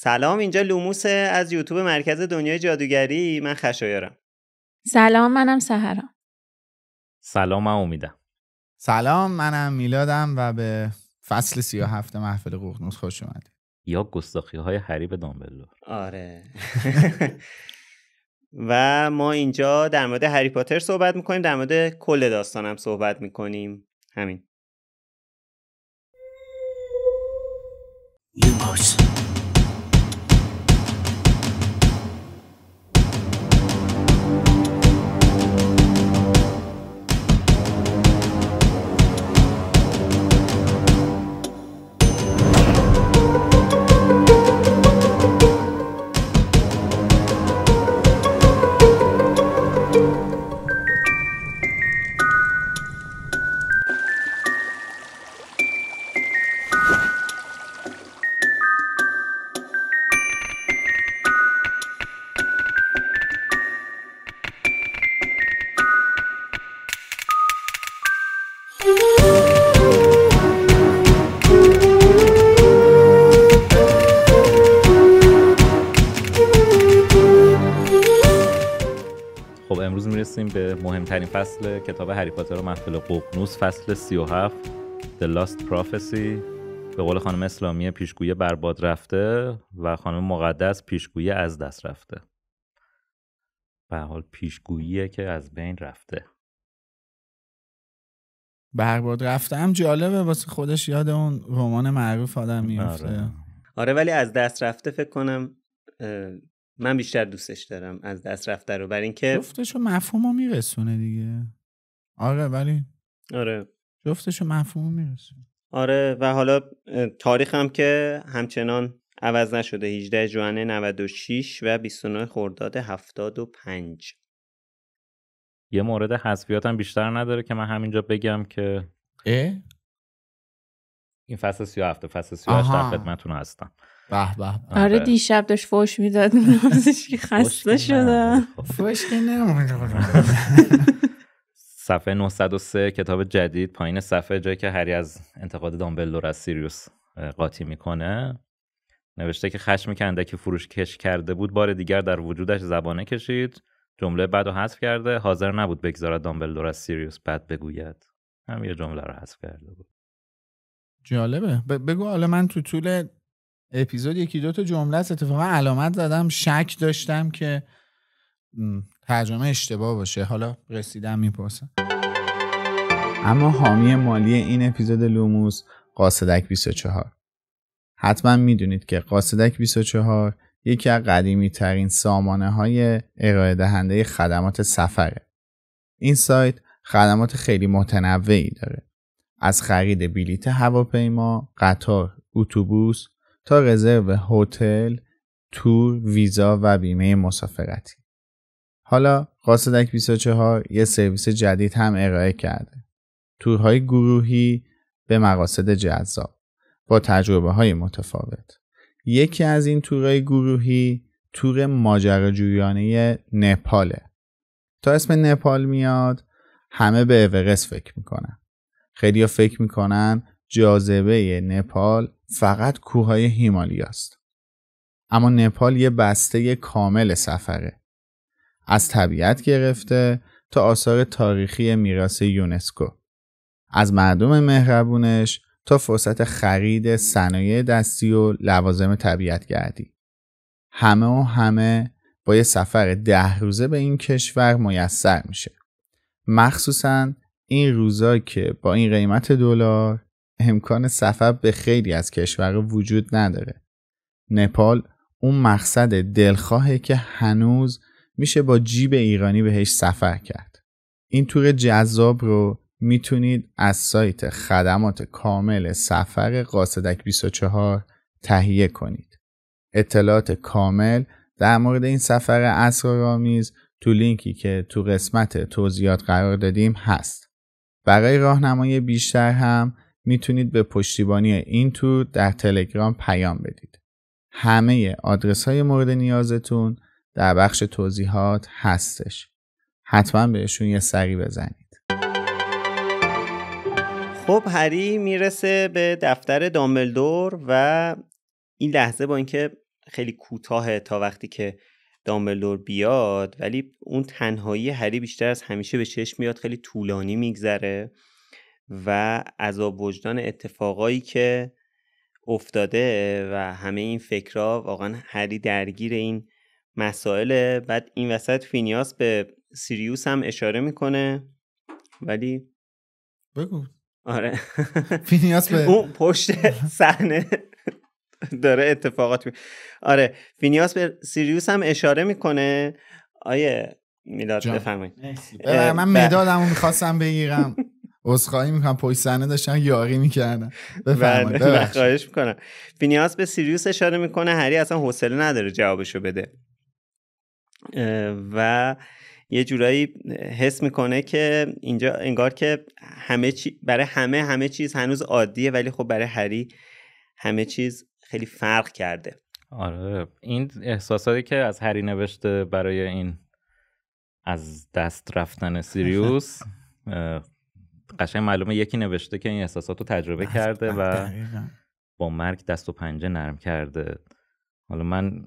سلام اینجا لوموس از یوتیوب مرکز دنیای جادوگری. من خشایارم. سلام منم سهرم سلام من امیدم. سلام منم میلادم و به فصل سی و هفت محفل ققنوس خوش اومدید. یا گستاخی های حریب دامبلو. آره. و ما اینجا در مورد هری پاتر صحبت می‌کنیم در مورد کل داستانم صحبت می‌کنیم. همین. مهمترین فصل کتاب هری پاتر و محفل ققنوس فصل 37 The Lost Prophecy به قول خانم اسلامی پیشگویی برباد رفته و خانم مقدس پیشگویی از دست رفته. به حال پیشگوییه که از بین رفته. برباد رفتم جالبه واسه خودش یاد اون رمان معروف آدم میفته آره. آره ولی از دست رفته فکر کنم من بیشتر دوستش دارم از دست رفته رو برای اینکه جفتشو مفهومو میرسونه دیگه. آره ولی آره. جفتشو مفهومو میرسونه. آره و حالا تاریخ هم که همچنان عوض نشده 18 ژوئن 96 و 29 خرداد 75 یه مورد حذفیات هم بیشتر نداره که من همینجا بگم که اه؟ این فصل 37 فصل 38 آها. در خدمتتون هستم. به به. به. آره. دیشب داشت فوش می‌داد. که خسته شده. فوش که نمونده. صفحه 903 کتاب جدید. پایین صفحه جایی که هری از انتقاد دامبلدور از سیریوس قاطی می‌کنه. نوشته که خشمی که اندکی فروش کش کرده بود بار دیگر در وجودش زبانه کشید. جمله بعد رو حذف کرده. حاضر نبود بگذارد دامبلدور از سیریوس بد بگوید. هم یه جمله رو حذف کرده بود. جالبه. ب- بگو حالا من تو طول اپیزود یکی دو تا جمله است. اتفاقا علامت زدم شک داشتم که ترجمه اشتباه باشه. حالا رسیدم می‌پرسم اما حامی مالی این اپیزود لوموس قاصدک 24 حتما می‌دونید که قاصدک 24 یکی از قدیمی ترین سامانه های ارائه دهنده خدمات سفره. این سایت خدمات خیلی متنوعی داره. از خرید بلیت هواپیما، قطار، اتوبوس تا رزرو هتل، تور، ویزا و بیمه مسافرتی. حالا قاصدک 24 یه سرویس جدید هم ارائه کرده. تورهای گروهی به مقاصد جذاب با تجربه های متفاوت. یکی از این تورهای گروهی تور ماجراجویانه نپاله. تا اسم نپال میاد همه به اورست فکر می‌کنن. خیلی فکر می‌کنن جاذبه نپال فقط کوههای هیمالیاست. اما نپال یه بسته کامل سفره. از طبیعت گرفته تا آثار تاریخی میراث یونسکو. از مردم مهربونش تا فرصت خرید صنایع دستی و لوازم طبیعت گردی. همه و همه با یه سفر ده روزه به این کشور میسر میشه. مخصوصاً این روزا که با این قیمت دلار امکان سفر به خیلی از کشورها وجود نداره. نپال اون مقصد دلخواهه که هنوز میشه با جیب ایرانی بهش سفر کرد. این تور جذاب رو می‌تونید از سایت خدمات کامل سفر قاصدک 24 تهیه کنید. اطلاعات کامل در مورد این سفر اسرارآمیز تو لینکی که تو قسمت توضیحات قرار دادیم هست. برای راهنمایی بیشتر هم می‌تونید به پشتیبانی این تور در تلگرام پیام بدید. همه آدرس های مورد نیازتون در بخش توضیحات هستش. حتما بهشون یه سری بزنید. خب هری می‌رسه به دفتر دامبلدور و این لحظه با اینکه خیلی کوتاه تا وقتی که دامبلدور بیاد ولی اون تنهایی هری بیشتر از همیشه به چشم میاد خیلی طولانی میگذره و عذاب وجدان اتفاقایی که افتاده و همه این فکرها واقعا هری درگیر این مسائل بعد این وسط فینیاس به سیریوس هم اشاره می‌کنه. ولی بگو. آره. فینیاس به اون پشت صحنه داره اتفاقات می... آره. فینیاس به سیریوس هم اشاره می‌کنه. آیه میلاد. بفرمایید. من ب- مدادمو می‌خواستم بگیرم. عذرخواهی می‌کنم پشت صحنه داشتن یاری می‌کردن بفرمایید بله، ببخشید. خواهش می‌کنم. فینیاس به سیریوس اشاره می‌کنه هری اصلا حوصله نداره جوابشو بده. و یه جورایی حس می‌کنه که اینجا انگار که همه چی برای همه همه چیز هنوز عادیه ولی خب برای هری همه چیز خیلی فرق کرده. آره این احساساتی که از هری نوشته برای این از دست رفتن سیریوس قشنگ معلومه یکی نوشته که این احساسات رو تجربه کرده و. با مرگ دست و پنجه نرم کرده. حالا من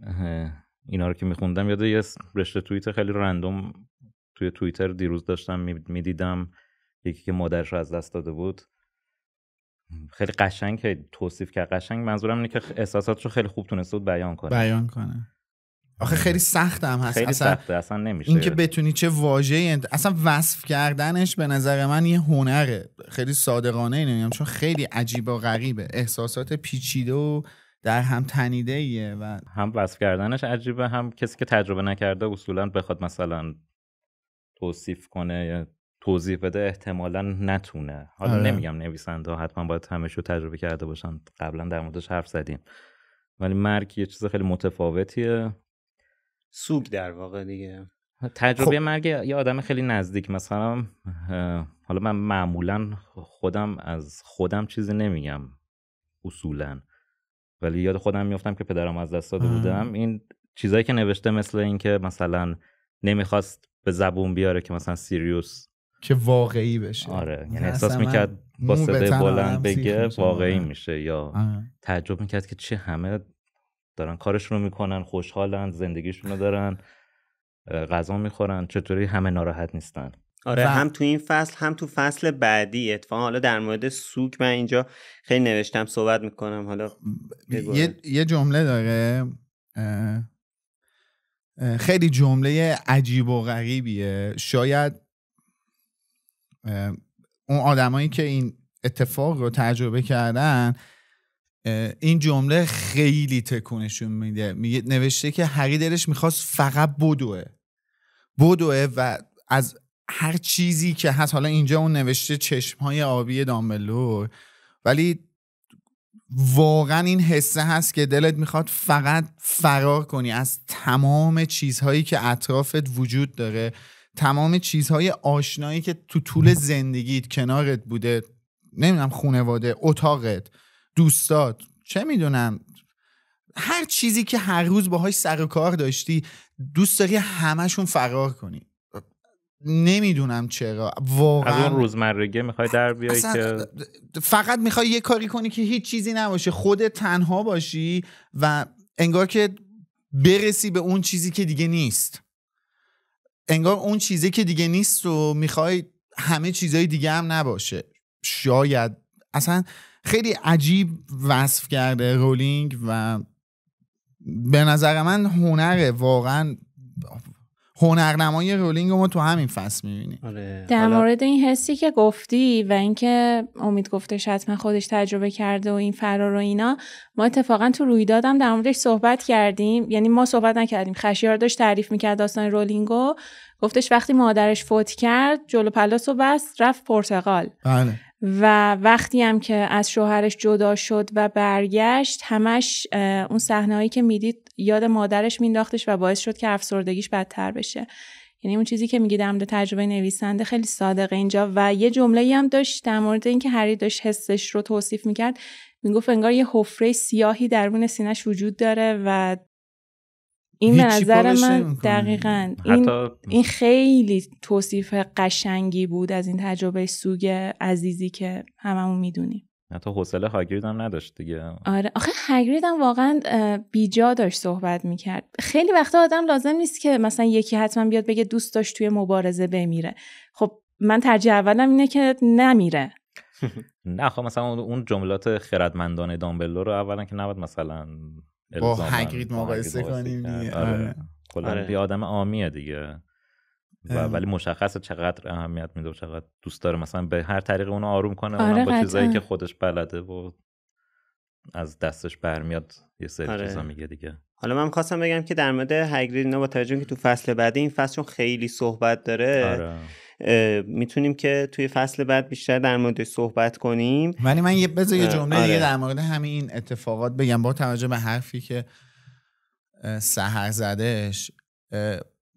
اینا رو که میخوندم یاد یه رشته توییت خیلی رندوم توی توییتر دیروز داشتم می‌دیدم. یکی که مادرش رو از دست داده بود. خیلی قشنگ که توصیف کرد. قشنگ منظورم اینه که احساساتش رو خیلی خوب تونسته بود بیان کنه. بیان کنه. آخه خیلی سخت هم هست. خیلی اصلا سخته اصلا نمیشه. اینکه بتونی چه انت- اصلا وصف کردنش به نظر من یه هنره. خیلی صادقانه نمیگم چون خیلی عجیب و غریبه. احساسات پیچیده و در هم تنیده ایه و هم وصف کردنش عجیبه هم کسی که تجربه نکرده اصولا بخواد مثلا توصیف کنه یا توضیح بده احتمالا نتونه. حالا آره. نمیگم نویسنده حتما باید همش رو تجربه کرده باشن. قبلا در موردش حرف زدیم. ولی مرگ یه چیز خیلی متفاوتیه. سوگ در واقع دیگه تجربه خب. مرگ یه آدم خیلی نزدیک مثلا حالا من معمولا خودم از خودم چیزی نمیگم اصولا ولی یاد خودم میفتم که پدرم از دست داده. بودم این چیزایی که نوشته مثل اینکه مثلا نمی‌خواست به زبون بیاره که مثلا سیریوس که واقعی بشه آره یعنی احساس می‌کرد با صدای بلند بگه. واقعی آره. میشه یا. تعجب می‌کرد که چه همه دارن کارشون رو می‌کنن خوشحالن زندگیشون رو دارن غذا می‌خورن چطوری همه ناراحت نیستن. آره و- هم تو این فصل هم تو فصل بعدی اتفاقا. حالا در مورد سوگ من اینجا خیلی نوشتم صحبت می‌کنم. حالا. یه, یه جمله داره. اه، اه، خیلی جمله عجیب و غریبیه. شاید اه، اون آدمایی که این اتفاق رو تجربه کردن اه، این جمله خیلی تکونشون میده. میگه نوشته که هری دلش می‌خواست فقط بدوه. بدوه و از هر چیزی که هست حالا اینجا اون نوشته چشمهای آبی دامبلور ولی واقعا این حسه هست که دلت می‌خواد فقط فرار کنی از تمام چیزهایی که اطرافت وجود داره تمام چیزهای آشنایی که تو طول زندگیت کنارت بوده نمی‌دونم خونواده اتاقت. دوستات چه می‌دونم؟ هر چیزی که هر روز باهاش سر و کار داشتی دوست داری همشون فرار کنی. نمی‌دونم چرا. از واقعا اون روزمرگی می‌خوای در بیای که فقط می‌خوای یه کاری کنی که هیچ چیزی نباشه. خودت تنها باشی و انگار که برسی به اون چیزی که دیگه نیست. انگار اون چیزی که دیگه نیست و می‌خوای همه چیزای دیگه هم نباشه. شاید. اصلا خیلی عجیب وصف کرده رولینگ و به نظر من هنره واقعا هنرنمای رولینگ رو ما تو همین فصل می‌بینیم. آره در مورد این حسی که گفتی و اینکه امید گفتش حتما خودش تجربه کرده و این فرار و اینا ما اتفاقا تو رویدادم در موردش صحبت کردیم. یعنی ما صحبت نکردیم. خشیار داشت تعریف می‌کرد داستان رولینگو. گفتش وقتی مادرش فوت کرد جلو پلاس و بست رفت پرتغال. بله. و وقتی هم که از شوهرش جدا شد و برگشت همش اون صحنه‌هایی که می‌دید یاد مادرش مینداختش و باعث شد که افسردگیش بدتر بشه. یعنی اون چیزی که میگی در تجربه نویسنده خیلی صادقه اینجا و یه جمله هم داشت در مورد اینکه هری داشت حسش رو توصیف می‌کرد. می‌گفت انگار یه حفره سیاهی درون سینش وجود داره و این به نظر من. دقیقا. این حتی این خیلی توصیف قشنگی بود از این تجربه سوگ عزیزی که هممون می‌دونیم. حتی حوصله هاگرید هم نداشت دیگه. آره. آخه هگرید هم واقعا بیجا داشت صحبت می‌کرد. خیلی وقتا آدم لازم نیست که مثلا یکی حتما بیاد بگه دوست داشت توی مبارزه بمیره. خب من ترجیح اولم اینه که نمیره. نه خب مثلا اون جملات خردمندانه دامبلو رو اولا که نباید مثلا با هگرید مقایسه کنیم آره. کلا آره. آدم عامیه دیگه و. ولی مشخصه چقدر اهمیت میده و چقدر دوست داره مثلا به هر طریق اونو آروم کنه آره، اونم با. چیزایی که خودش بلده و از دستش برمیاد یه سری آره. چیزا میگه دیگه حالا من خواستم بگم که در مورد هگرید اینا با توجه که تو فصل بعدی این فصل چون خیلی صحبت داره آره می‌تونیم که توی فصل بعد بیشتر در موردش صحبت کنیم. ولی من یه بذار یه جمله آره. دیگه در مورد همین اتفاقات بگم. با توجه به حرفی که سحر زدش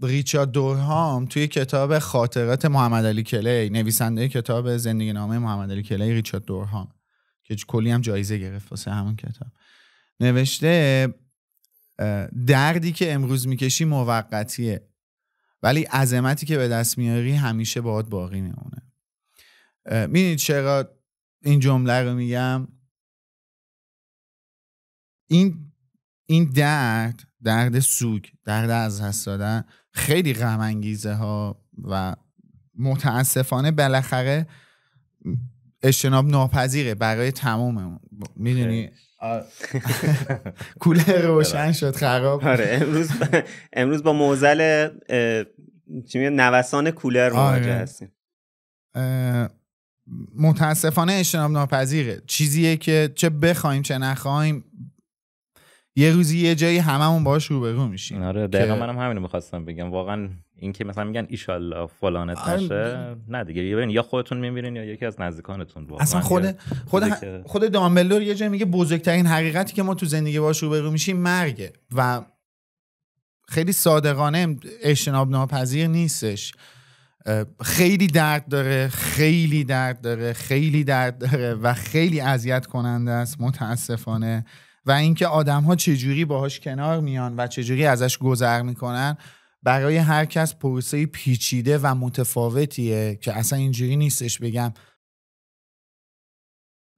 ریچارد دورهام توی کتاب خاطرات محمد علی کلی نویسنده کتاب زندگی نامه محمد علی کلی ریچارد دورهام که کلی هم جایزه گرفت واسه همون کتاب. نوشته دردی که امروز می‌کشی موقتیه. ولی عظمتی که به دست میاری همیشه باهات باقی میمونه. می‌دونید چرا این جمله رو میگم؟ این این درد درد سوگ درد از دست دادن خیلی غم انگیزه ها و متاسفانه بالاخره اجتناب ناپذیره برای تمام می‌دونی؟ کوله روشن شد خراب آره امروز امروز با موزل چی نوسان کولر مواجه آره. هستیم. اه، متاسفانه اجتناب ناپذیره. چیزیه که چه بخوایم چه نخوایم یه روزی یه جایی هممون باش روبرو میشیم آره دقیقا منم همینو می‌خواستم بگم. واقعا این که مثلا میگن ایشالله فلانت آره، نشه نه دیگه یا ببین، یا خودتون میمیرین یا یکی از نزدیکانتون واقعا اصلا خود خود که- خود دامبلدور یه جایی میگه بزرگترین حقیقتی که ما تو زندگی باش روبرو میشیم مرگه و خیلی صادقانه اجتناب ناپذیر نیستش. خیلی درد داره خیلی درد داره خیلی درد داره و خیلی اذیت کننده است متاسفانه. و اینکه آدم ها چجوری باهاش کنار میان و چجوری ازش گذر می‌کنن برای هر کس پروسه پیچیده و متفاوتیه که اصلا اینجوری نیستش بگم.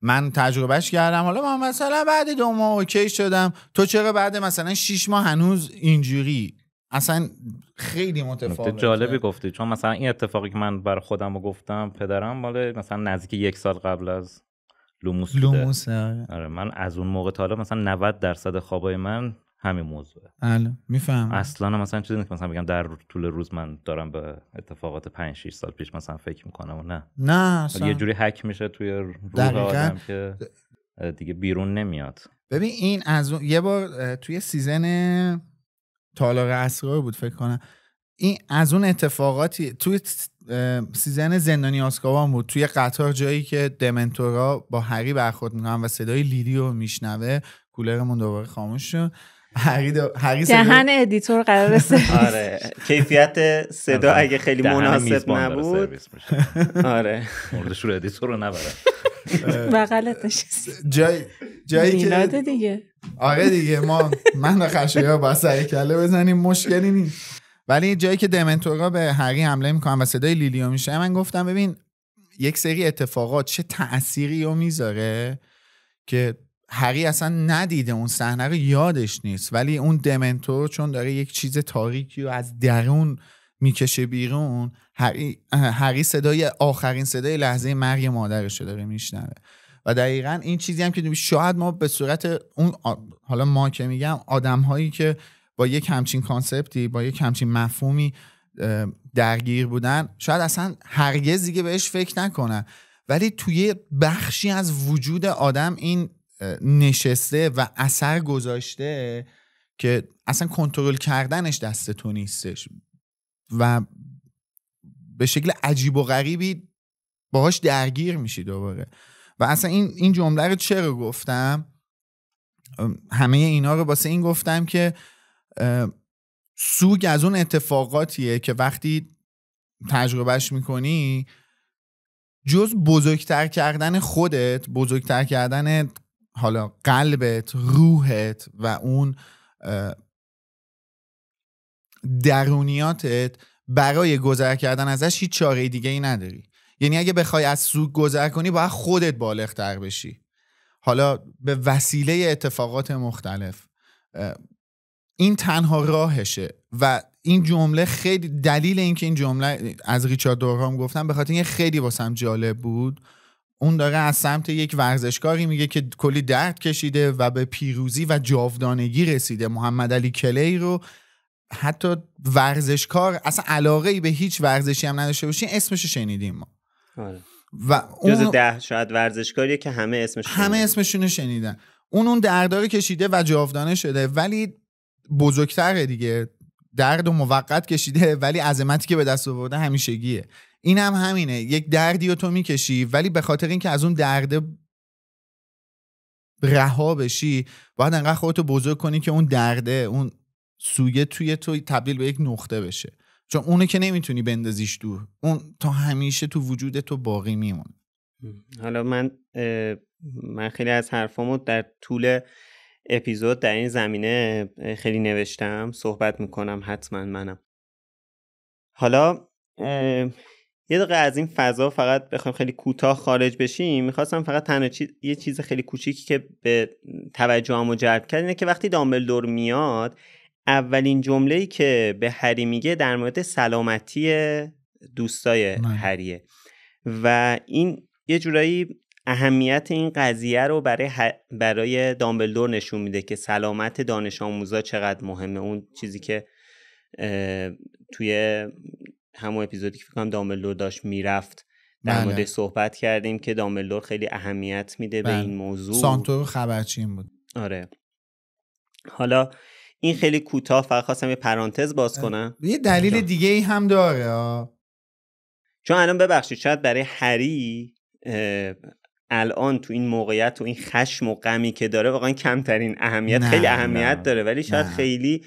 من تجربهش کردم. حالا من مثلا بعد دو ماه اوکی شدم. تو چرا بعد مثلا شیش ماه هنوز اینجوری؟ اصلا خیلی متفاوته. جالبی گفتی. چون مثلا این اتفاقی که من بر خودم رو گفتم پدرم مال مثلا نزدیک یک سال قبل از لوموس لوموس آره. آره من از اون موقع تا حالا مثلا 90 درصد خوابای من همین موضوعه بله میفهم اصلا مثلا چیزی نیست مثلا بگم در طول روز من دارم به اتفاقات 5 6 سال پیش مثلا فکر می‌کنم و نه. نه اصلا یه جوری حک میشه توی روح. آدم که دیگه بیرون نمیاد. ببین این از اون- یه بار توی season تالار اسرار بود فکر کنم. این از اون اتفاقاتی توی season زندانی آسکابان بود. توی قطار جایی که دمنتورا با هری برخورد می‌کنن و صدای لیلی رو میشنوه کولرمون دوباره خاموش شد. هری, دو... هری صدای- دهن editor قرار آره. کیفیت صدا اگه خیلی مناسب نبود. آره. موردش رو editor رو نبرن بغلت نشست جای... جایی که دیگه. آره دیگه ما من و خشایار با سر کله بزنیم مشکلی نیست. ولی جایی که دمنتورا به هری حمله می‌کنن و صدای لیلیو میشه من گفتم ببین یک سری اتفاقات چه تأثیری رو می‌ذاره که هری اصلا ندیده اون صحنه رو یادش نیست. ولی اون دمنتور چون داره یک چیز تاریکی رو از درون می‌کشه بیرون هری, هری صدای آخرین صدای لحظه مرگ مادرش رو داره میشنوه. و دقیقا این چیزی هم که شاید ما به صورت اون حالا ما که میگم آدم هایی که با یک همچین کانسپتی با یک همچین مفهومی درگیر بودن شاید اصلا هرگز دیگه بهش فکر نکنن. ولی توی بخشی از وجود آدم این نشسته و اثر گذاشته که اصلا کنترل کردنش دست تو نیستش. و به شکل عجیب و غریبی باهاش درگیر میشی دوباره. و اصلا این این جمله رو چرا گفتم؟ همه اینا رو واسه این گفتم که سوگ از اون اتفاقاتیه که وقتی تجربهش می‌کنی جز بزرگتر کردن خودت بزرگتر کردن حالا قلبت روحت و اون درونیاتت برای گذر کردن ازش هیچ چاره دیگه ای نداری. یعنی اگه بخوای از سوگ گذر کنی باید خودت بالغتر بشی. حالا به وسیله اتفاقات مختلف این تنها راهشه و این جمله خیلی دلیل اینکه این جمله از ریچارد دورهام گفتم به خاطر اینکه خیلی واسم جالب بود اون داره از سمت یک ورزشکاری میگه که کلی درد کشیده و به پیروزی و جاودانگی رسیده. محمد علی کلی رو حتی ورزشکار اصلا علاقه ای به هیچ ورزشی هم نداشته باشین اسمش شنیدیم ما. آره. و اون ده شاید ورزشکاریه که همه اسمش همه اسمشون شنیدن. اون اون دردار کشیده و جاودانه شده ولی بزرگتره دیگه. درد و موقت کشیده ولی عظمتی که به دست آورده همیشگیه. این هم همینه. یک دردی رو تو می‌کشی ولی به خاطر اینکه از اون درد رها بشی باید انقدر خودتو بزرگ کنی که اون درده اون سویه توی تو تبدیل به یک نقطه بشه. چون اونو که نمی‌تونی بندازیش دور. اون تا همیشه تو وجود تو باقی میمونه. حالا من من خیلی از حرفامو در طول اپیزود در این زمینه خیلی نوشتم صحبت می‌کنم حتما منم. حالا یه دقیقه از این فضا فقط بخوایم خیلی کوتاه خارج بشیم می‌خواستم فقط تنها یه چیز خیلی کوچیکی که به توجه جلب کرد اینه که وقتی دامبلدور میاد اولین جمله‌ای که به هری میگه در مورد سلامتی دوستای هریه. و این یه جورایی اهمیت این قضیه رو برای, برای دامبلدور نشون میده که سلامت دانش آموزا چقدر مهمه. اون چیزی که توی همون اپیزودی که فکر دامبلدور داشت می‌رفت در مورد بله. صحبت کردیم که دامبلدور خیلی اهمیت میده به بله. این موضوع. سانتور خبرچین بود. آره. حالا این خیلی کوتاه فقط خواستم یه پرانتز باز کنم. یه دلیل دیگه ای هم داره چون الان ببخشید شاید برای هری الان تو این موقعیت و این خشم و غمی که داره واقعا کمترین اهمیت خیلی اهمیت داره ولی شاید خیلی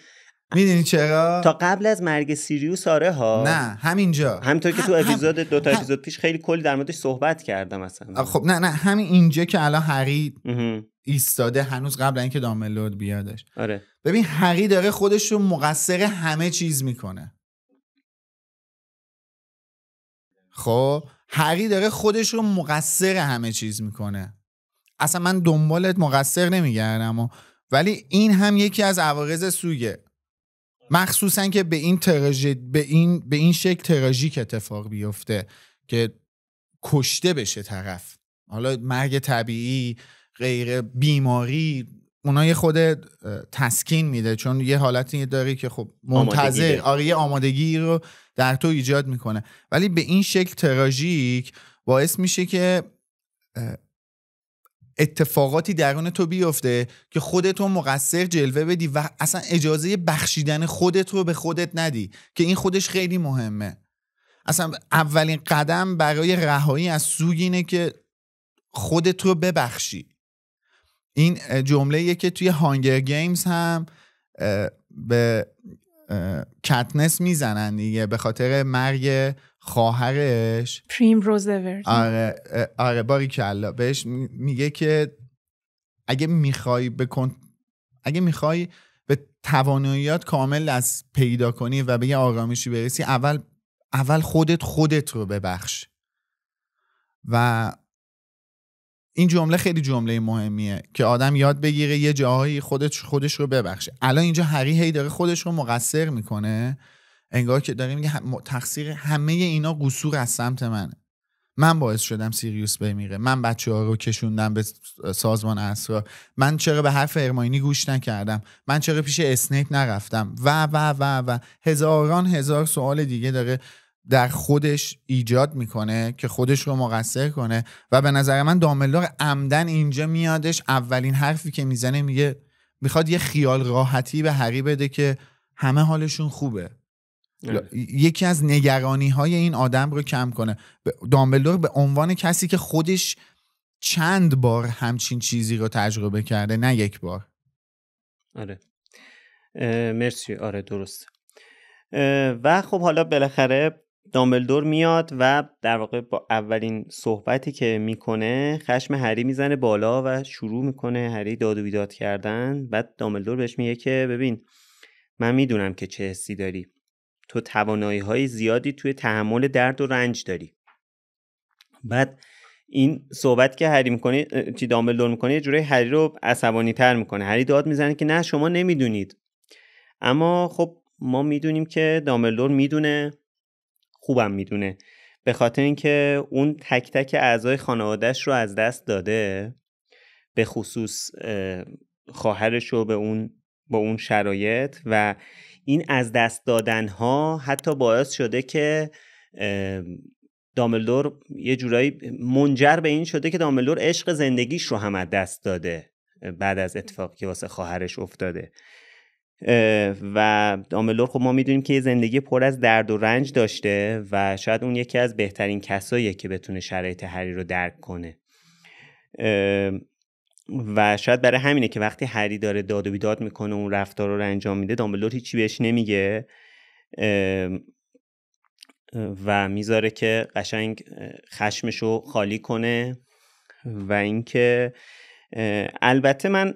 می‌دونی چرا؟ تا قبل از مرگ سیریوس آره ها. نه همینجا. همینطور که تو اپیزود دو تا اپیزود پیش خیلی کلی در موردش صحبت کردم مثلا خب نه نه همین اینجا که الان هری ایستاده هنوز قبل اینکه داملود بیادش. آره. ببین هری داره خودش رو مقصر همه چیز می‌کنه. خب هری داره خودش رو مقصر همه چیز می‌کنه. اصلا من دنبالت مقصر نمیگردم ولی این هم یکی از عوارض سوگه. مخصوصا که به این به این به این شکل تراژیک اتفاق بیفته که کشته بشه طرف. حالا مرگ طبیعی غیر بیماری اونا یه خود تسکین میده. چون یه حالتی داره که خب منتظر آره یه آمادگی رو در تو ایجاد می‌کنه. ولی به این شکل تراژیک باعث میشه که اتفاقاتی درون تو بیفته که خودتو مقصر جلوه بدی و اصلا اجازه بخشیدن خودت رو به خودت ندی که این خودش خیلی مهمه. اصلا اولین قدم برای رهایی از سوگ اینه که خودت رو ببخشی. این جمله که توی Hunger Games هم به کتنس می‌زنن دیگه به خاطر مرگ خواهرش. پریم روزورد آره آره باریکلا. بهش میگه که اگه می‌خوای بکن اگه می‌خوای به تواناییات کامل دست پیدا کنی و به یه آرامشی برسی اول اول خودت خودت رو ببخش. و این جمله خیلی جمله مهمیه که آدم یاد بگیره یه جاهایی خودش خودش رو ببخشه. الان اینجا هری هی داره خودش رو مقصر می‌کنه. انگار که داره میگه تقصیر همه اینا قصور از سمت منه. من باعث شدم سیریوس بمیره. من بچه ها رو کشوندم به سازمان اسرا. من چرا به حرف ارماینی گوش نکردم؟ من چرا پیش اسنیپ نرفتم؟ و و و و. هزاران هزار سوال دیگه داره در خودش ایجاد می‌کنه که خودش رو مقصر کنه و به نظر من داملدور عمدن اینجا میادش. اولین حرفی که می‌زنه میگه می‌خواد یه خیال راحتی به هری بده که همه حالشون خوبه. یکی از نگرانی های این آدم رو کم کنه. دامبلدور به عنوان کسی که خودش چند بار همچین چیزی رو تجربه کرده نه یک بار. آره. مرسی. آره درست. و خب حالا بالاخره دامبلدور میاد و در واقع با اولین صحبتی که می‌کنه خشم هری می‌زنه بالا و شروع می‌کنه هری داد و بیداد کردن. بعد دامبلدور بهش میگه که ببین من می‌دونم که چه حسی داری. تو توانایی های زیادی توی تحمل درد و رنج داری. بعد این صحبت که هری می‌کنه چی دامبلدور می‌کنه یه جوری هری رو عصبانی تر می‌کنه. هری داد می‌زنه که نه شما نمی‌دونید. اما خب ما می‌دونیم که دامبلدور می‌دونه خوبم می‌دونه. به خاطر اینکه اون تک تک اعضای خانوادهش رو از دست داده به خصوص خواهرش رو به اون با اون شرایط و این از دست دادن ها حتی باعث شده که داملدور یه جورایی منجر به این شده که داملدور عشق زندگیش رو هم از دست داده بعد از اتفاقی که واسه خواهرش افتاده. و داملور خب ما می‌دونیم که یه زندگی پر از درد و رنج داشته و شاید اون یکی از بهترین کساییه که بتونه شرایط هری رو درک کنه. و شاید برای همینه که وقتی هری داره داد و بیداد می‌کنه اون رفتار رو انجام میده دامبلور هیچی بهش نمیگه. و می‌ذاره که قشنگ خشمشو خالی کنه. و اینکه البته من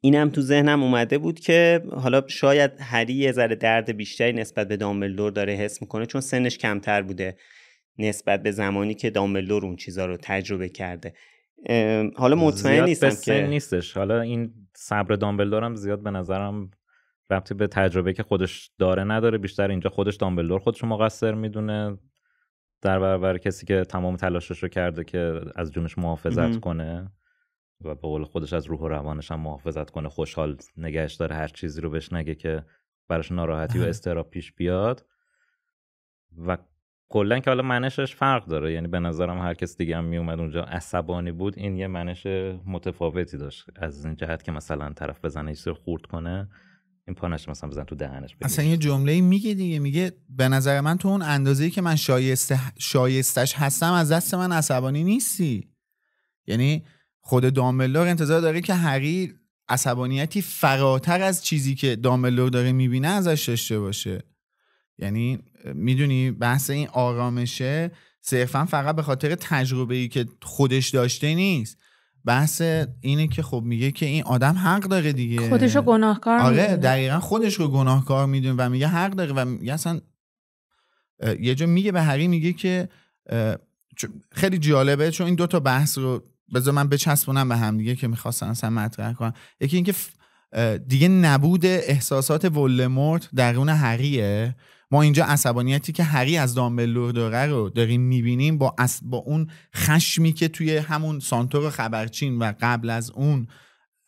اینم تو ذهنم اومده بود که حالا شاید هری یه ذره درد بیشتری نسبت به دامبلدور داره حس می‌کنه چون سنش کمتر بوده نسبت به زمانی که دامبلدور اون چیزا رو تجربه کرده. حالا مطمئن نیستم که نیستش. حالا این صبر دامبلدور هم زیاد به نظرم ربطی به تجربه که خودش داره نداره. بیشتر اینجا خودش دامبلدور خودش مقصر می‌دونه. در برابر کسی که تمام تلاشش رو کرده که از جونش محافظت کنه و به قول خودش از روح و روانش هم محافظت کنه خوشحال نگهش داره هر چیزی رو بهش نگه که براش ناراحتی و استراب پیش بیاد. و کلا که حالا منشش فرق داره. یعنی به نظرم هر کس دیگه هم میومد اونجا عصبانی بود. این یه منش متفاوتی داشت. از این جهت که مثلا طرف بزنه یه خورد کنه این پانش مثلا بزن تو دهنش بگیر. اصلا یه جمله میگه دیگه. میگه به نظر من تو اون اندازه‌ای که من شایسته شایستش هستم از دست من عصبانی نیستی. یعنی خود دامبلور انتظار داره که هری عصبانیتی فراتر از چیزی که دامبلور داره می‌بینه ازش داشته باشه. یعنی می‌دونی بحث این آرامشه صرفا فقط به خاطر تجربه ای که خودش داشته نیست. بحث اینه که خب میگه که این آدم حق داره دیگه. خودش رو گناهکار آره دقیقا خودش رو گناهکار می‌دونه و میگه حق داره و میگه اصلا یه جا میگه به هری میگه که خیلی جالبه چون این دوتا بحث رو بذار من بچسبونم به هم دیگه که می‌خواستن اصلا مطرح کنم یکی اینکه دیگه نبود احساسات ولدمورت درون هریه ما اینجا عصبانیتی که هری از دامبلور داره رو داریم می‌بینیم با, با اون خشمی که توی همون سانتور خبرچین و قبل از اون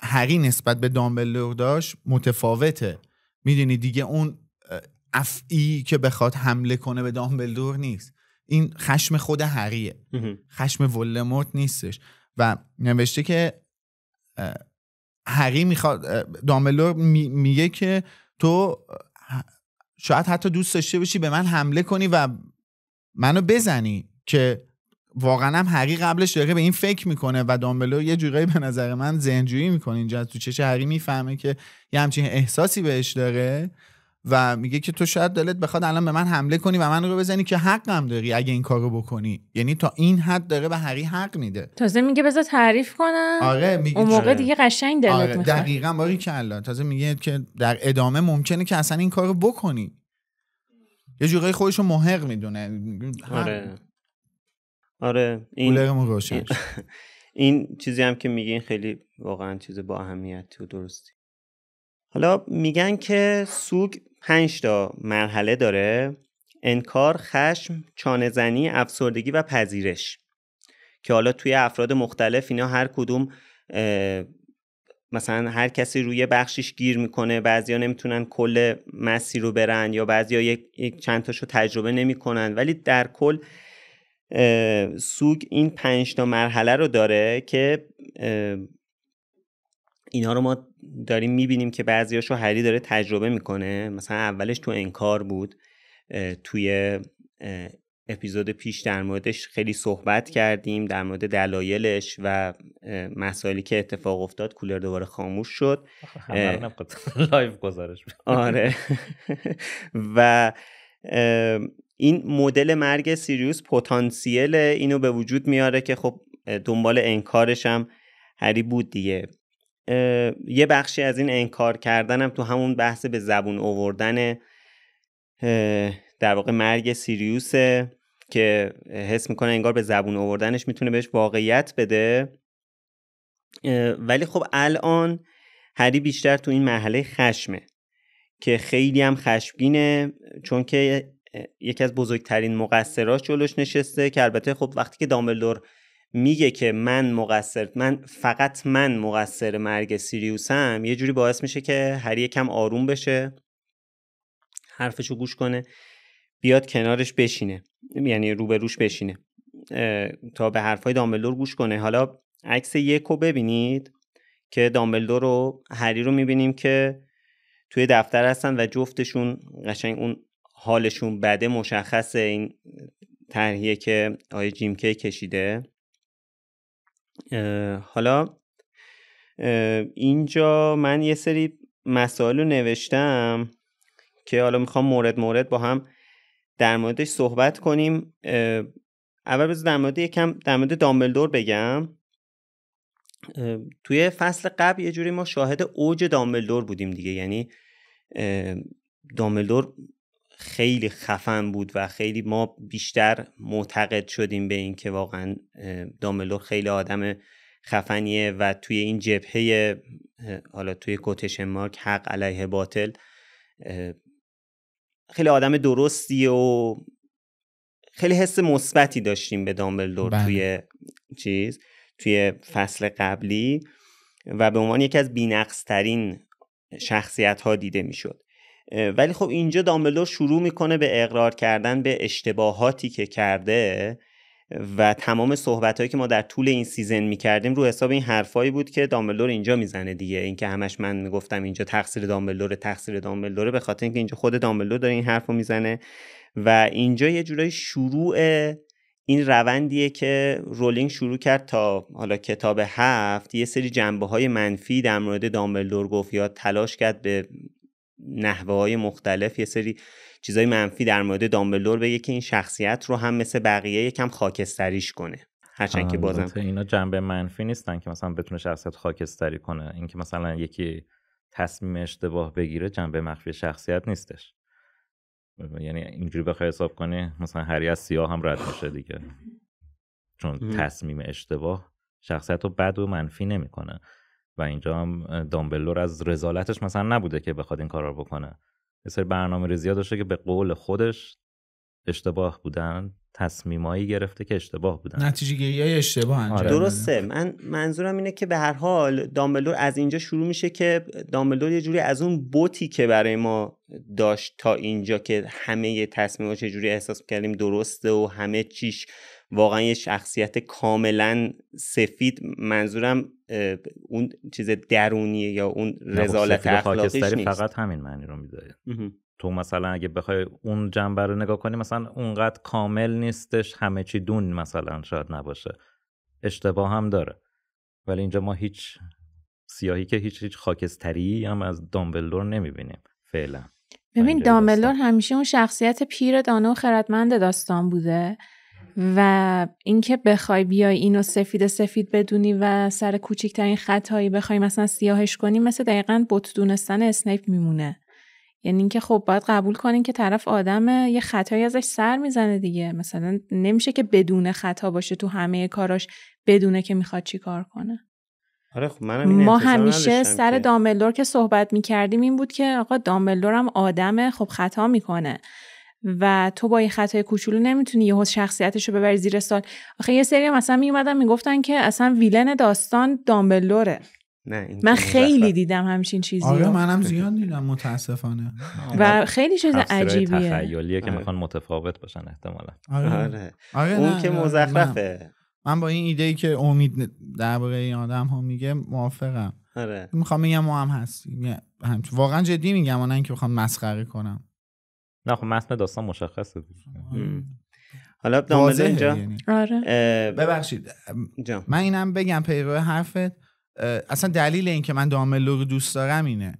هری نسبت به دامبلور داشت متفاوته. می‌دونی دیگه اون افعی که بخواد حمله کنه به دامبلدور نیست. این خشم خود هریه. خشم ولدمورت نیستش. و نوشته که هری می‌خواد دامبلور میگه که تو شاید حتی دوست داشته باشی به من حمله کنی و منو بزنی که واقعا هم هری قبلش داره به این فکر می‌کنه و دامبلور یه جورایی به نظر من ذهنجویی می‌کنه. اینجا تو چش هری می‌فهمه که یه همچین احساسی بهش داره. و میگه که تو شاید دلت بخواد الان به من حمله کنی و من رو بزنی که حقم داری اگه این کارو بکنی. یعنی تا این حد داره به هری حق میده. تازه میگه بذار تعریف کنم. آره میگه اون موقع دیگه قشنگ دلت آره دقیقاً باری کلا تازه میگه که در ادامه ممکنه که اصلا این کارو بکنی. یه جورایی خودش رو محق می‌دونه. آره. آره این این, این چیزی هم که میگه خیلی واقعا چیز با اهمیتی و درستی. حالا میگن که سوگ پنج تا مرحله داره. انکار، خشم، چانهزنی، افسردگی و پذیرش. که حالا توی افراد مختلف اینا هر کدوم مثلا هر کسی روی بخشش گیر می‌کنه بعضیا نمی‌تونن کل مسیر رو برن یا بعضیا یک چند تاشو تجربه نمی‌کنن. ولی در کل سوگ این پنج تا مرحله رو داره که اینا رو ما داریم می‌بینیم که بعضیاشو هری داره تجربه می‌کنه. مثلا اولش تو انکار بود توی اپیزود پیش در موردش خیلی صحبت کردیم در مورد دلایلش و مسائلی که اتفاق افتاد کولر دوباره خاموش شد. live گزارش آره. و این مدل مرگ سیریوس پتانسیل اینو به وجود میاره که خب دنبال انکارش هم هری بود دیگه. یه بخشی از این انکار کردنم تو همون بحث به زبون آوردن در واقع مرگ سیریوسه که حس می‌کنه انگار به زبون آوردنش می‌تونه بهش واقعیت بده. ولی خب الان هری بیشتر تو این مرحله خشمه که خیلی هم خشمگینه چون که یکی از بزرگترین مقصراش جلوش نشسته که البته خب وقتی که دامبلدور میگه که من مقصر من فقط من مقصر مرگ سیریوسم یه جوری باعث میشه که هری یکم آروم بشه حرفشو گوش کنه بیاد کنارش بشینه. یعنی روبروش بشینه. تا به حرفای دامبلدور گوش کنه. حالا عکس یک رو ببینید که دامبلدور رو هری رو می‌بینیم که توی دفتر هستن و جفتشون قشنگ اون حالشون بده مشخصه. این طرحیه که آیه جیمکی کشیده. حالا اینجا من یه سری مسائل رو نوشتم که حالا می‌خوام مورد مورد با هم در موردش صحبت کنیم. اول بذار در مورد یکم در مورد دامبلدور بگم. توی فصل قبل یه جوری ما شاهد اوج دامبلدور بودیم دیگه. یعنی دامبلدور خیلی خفن بود و خیلی ما بیشتر معتقد شدیم به این که واقعا دامبلدور خیلی آدم خفنیه و توی این جبهه حالا توی کوتشن مارک حق علیه باطل خیلی آدم درستی و خیلی حس مثبتی داشتیم به دامبلدور بله. توی چیز توی فصل قبلی و به عنوان یکی از بینقصترین شخصیت ها دیده می‌شد ولی خب اینجا دامبلدور شروع می‌کنه به اقرار کردن به اشتباهاتی که کرده و تمام صحبت که ما در طول این سیزن می‌کردیم رو حساب این حرفایی بود که دامبلدور اینجا می‌زنه دیگه. اینکه همش من می‌گفتم اینجا تقصیر دامبلدور تقصیر دامبلدوره به خاطر اینکه اینجا خود دامبلدور داره این حرف رو می‌زنه و اینجا یه جورایی شروع این روندیه که رولینگ شروع کرد تا حالا کتاب هفت یه سری جنبه های منفی در مورد دامبلدور گفت یا تلاش کرد به نحوه های مختلف یه سری چیزای منفی در مورد دامبلدور بگه که این شخصیت رو هم مثل بقیه یکم خاکستریش کنه. هرچند که بازم اینا جنبه منفی نیستن که مثلا بتونه شخصیت خاکستری کنه. اینکه مثلا یکی تصمیم اشتباه بگیره جنبه مخفی شخصیت نیستش. یعنی اینجوری بخوای حساب کنی مثلا هری از سیاه هم رد میشه دیگه. چون تصمیم اشتباه شخصیت رو بد و منفی نمی‌کنه. و اینجا هم دامبلور از رزالتش مثلا نبوده که بخواد این کار رو بکنه. یه سری برنامه ریزی داشته که به قول خودش اشتباه بودن تصمیمایی گرفته که اشتباه بودن. نتیجه گیری های اشتباه انجام آره. درسته. من منظورم اینه که به هر حال دامبلور از اینجا شروع میشه که دامبلور یه جوری از اون بوتی که برای ما داشت تا اینجا که همه تصمیماش چه جوری احساس کردیم درسته و همه چیش واقعا یه شخصیت کاملا سفید منظورم اون چیز درونیه یا اون رزالت اخلاقیش نیست. فقط همین معنی رو میده تو مثلا اگه بخوای اون جنبه رو نگاه کنی مثلا اونقدر کامل نیستش همه چی دون مثلا شاید نباشه. اشتباه هم داره. ولی اینجا ما هیچ سیاهی که هیچ هیچ خاکستری هم از دامبلدور نمی‌بینیم فعلا. ببین دامبلدور همیشه اون شخصیت پیر دانه و خردمند داستان بوده. و اینکه بخوای بیای اینو سفید سفید بدونی و سر کوچیکترین خطایی بخوای مثلا سیاهش کنی مثل دقیقا بوت دونستن اسنیپ میمونه. یعنی اینکه خب باید قبول کنین که طرف آدم یه خطایی ازش سر می‌زنه دیگه. مثلا نمیشه که بدون خطا باشه تو همه کاراش بدونه که می‌خواد چی کار کنه. آره خب ما همیشه سر که... دامبلدور که صحبت می‌کردیم این بود که آقا دامبلدور هم آدمه خب خطا می‌کنه. و تو با یه خطای کوچولو نمی‌تونی یه شخصیتش رو ببری زیر سال. آخه یه سری مثلا میومدن می‌گفتن که اصلا ویلن داستان دامبلدوره نه من خیلی دیدم همچین چیزی آره منم زیاد دیدم متاسفانه. و خیلی چیز عجیبیه. تخیلیه که آره. می‌خوان متفاوت باشن احتمالا. آره, آره. آره اون که مزخرفه. من با این ایده ای که امید درباره این آدم ها میگه موافقم. آره. می‌خوام میگم ما هم هستیم. واقعا جدی میگم نه اینکه بخوام مسخره کنم. نه خب متن داستان مشخصه حالا دامبلدور اینجا. یعنی. آره. ببخشید. من اینم بگم پیرو حرفت اصلا دلیل اینکه من داملو رو دوست دارم اینه.